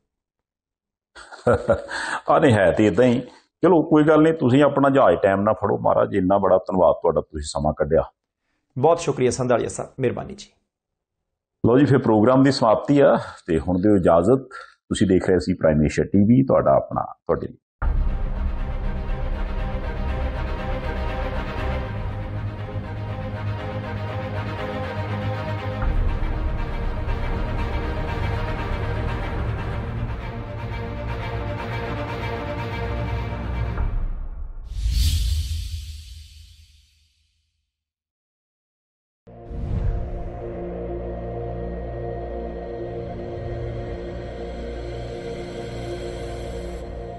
ਆ ਨਹੀਂ ਹੈ ਤੇ ਇਦਾਂ ਹੀ। ਚਲੋ ਕੋਈ ਗੱਲ ਨਹੀਂ ਤੁਸੀਂ ਆਪਣਾ ਜਹਾਜ਼ ਟਾਈਮ ਨਾਲ ਫੜੋ ਮਹਾਰਾਜ ਇੰਨਾ ਬੜਾ ਧੰਨਵਾਦ ਤੁਹਾਡਾ ਤੁਸੀਂ ਸਮਾਂ ਕੱਢਿਆ। ਬਹੁਤ ਸ਼ੁਕਰੀਆ ਸੰਧਾਲੀਆ ਸਾਹਿਬ ਮਿਹਰਬਾਨੀ ਜੀ। ਲੋ ਜੀ ਫਿਰ ਪ੍ਰੋਗਰਾਮ ਦੀ ਸਮਾਪਤੀ ਆ ਤੇ ਹੁਣ ਦਿਓ ਇਜਾਜ਼ਤ। ਤੁਸੀਂ ਦੇਖ ਰਹੇ ਸੀ ਪ੍ਰਾਈਮ ਏਸ਼ੀਆ ਟੀਵੀ ਤੁਹਾਡਾ ਆਪਣਾ ਤੁਹਾਡੇ ਲਈ। you.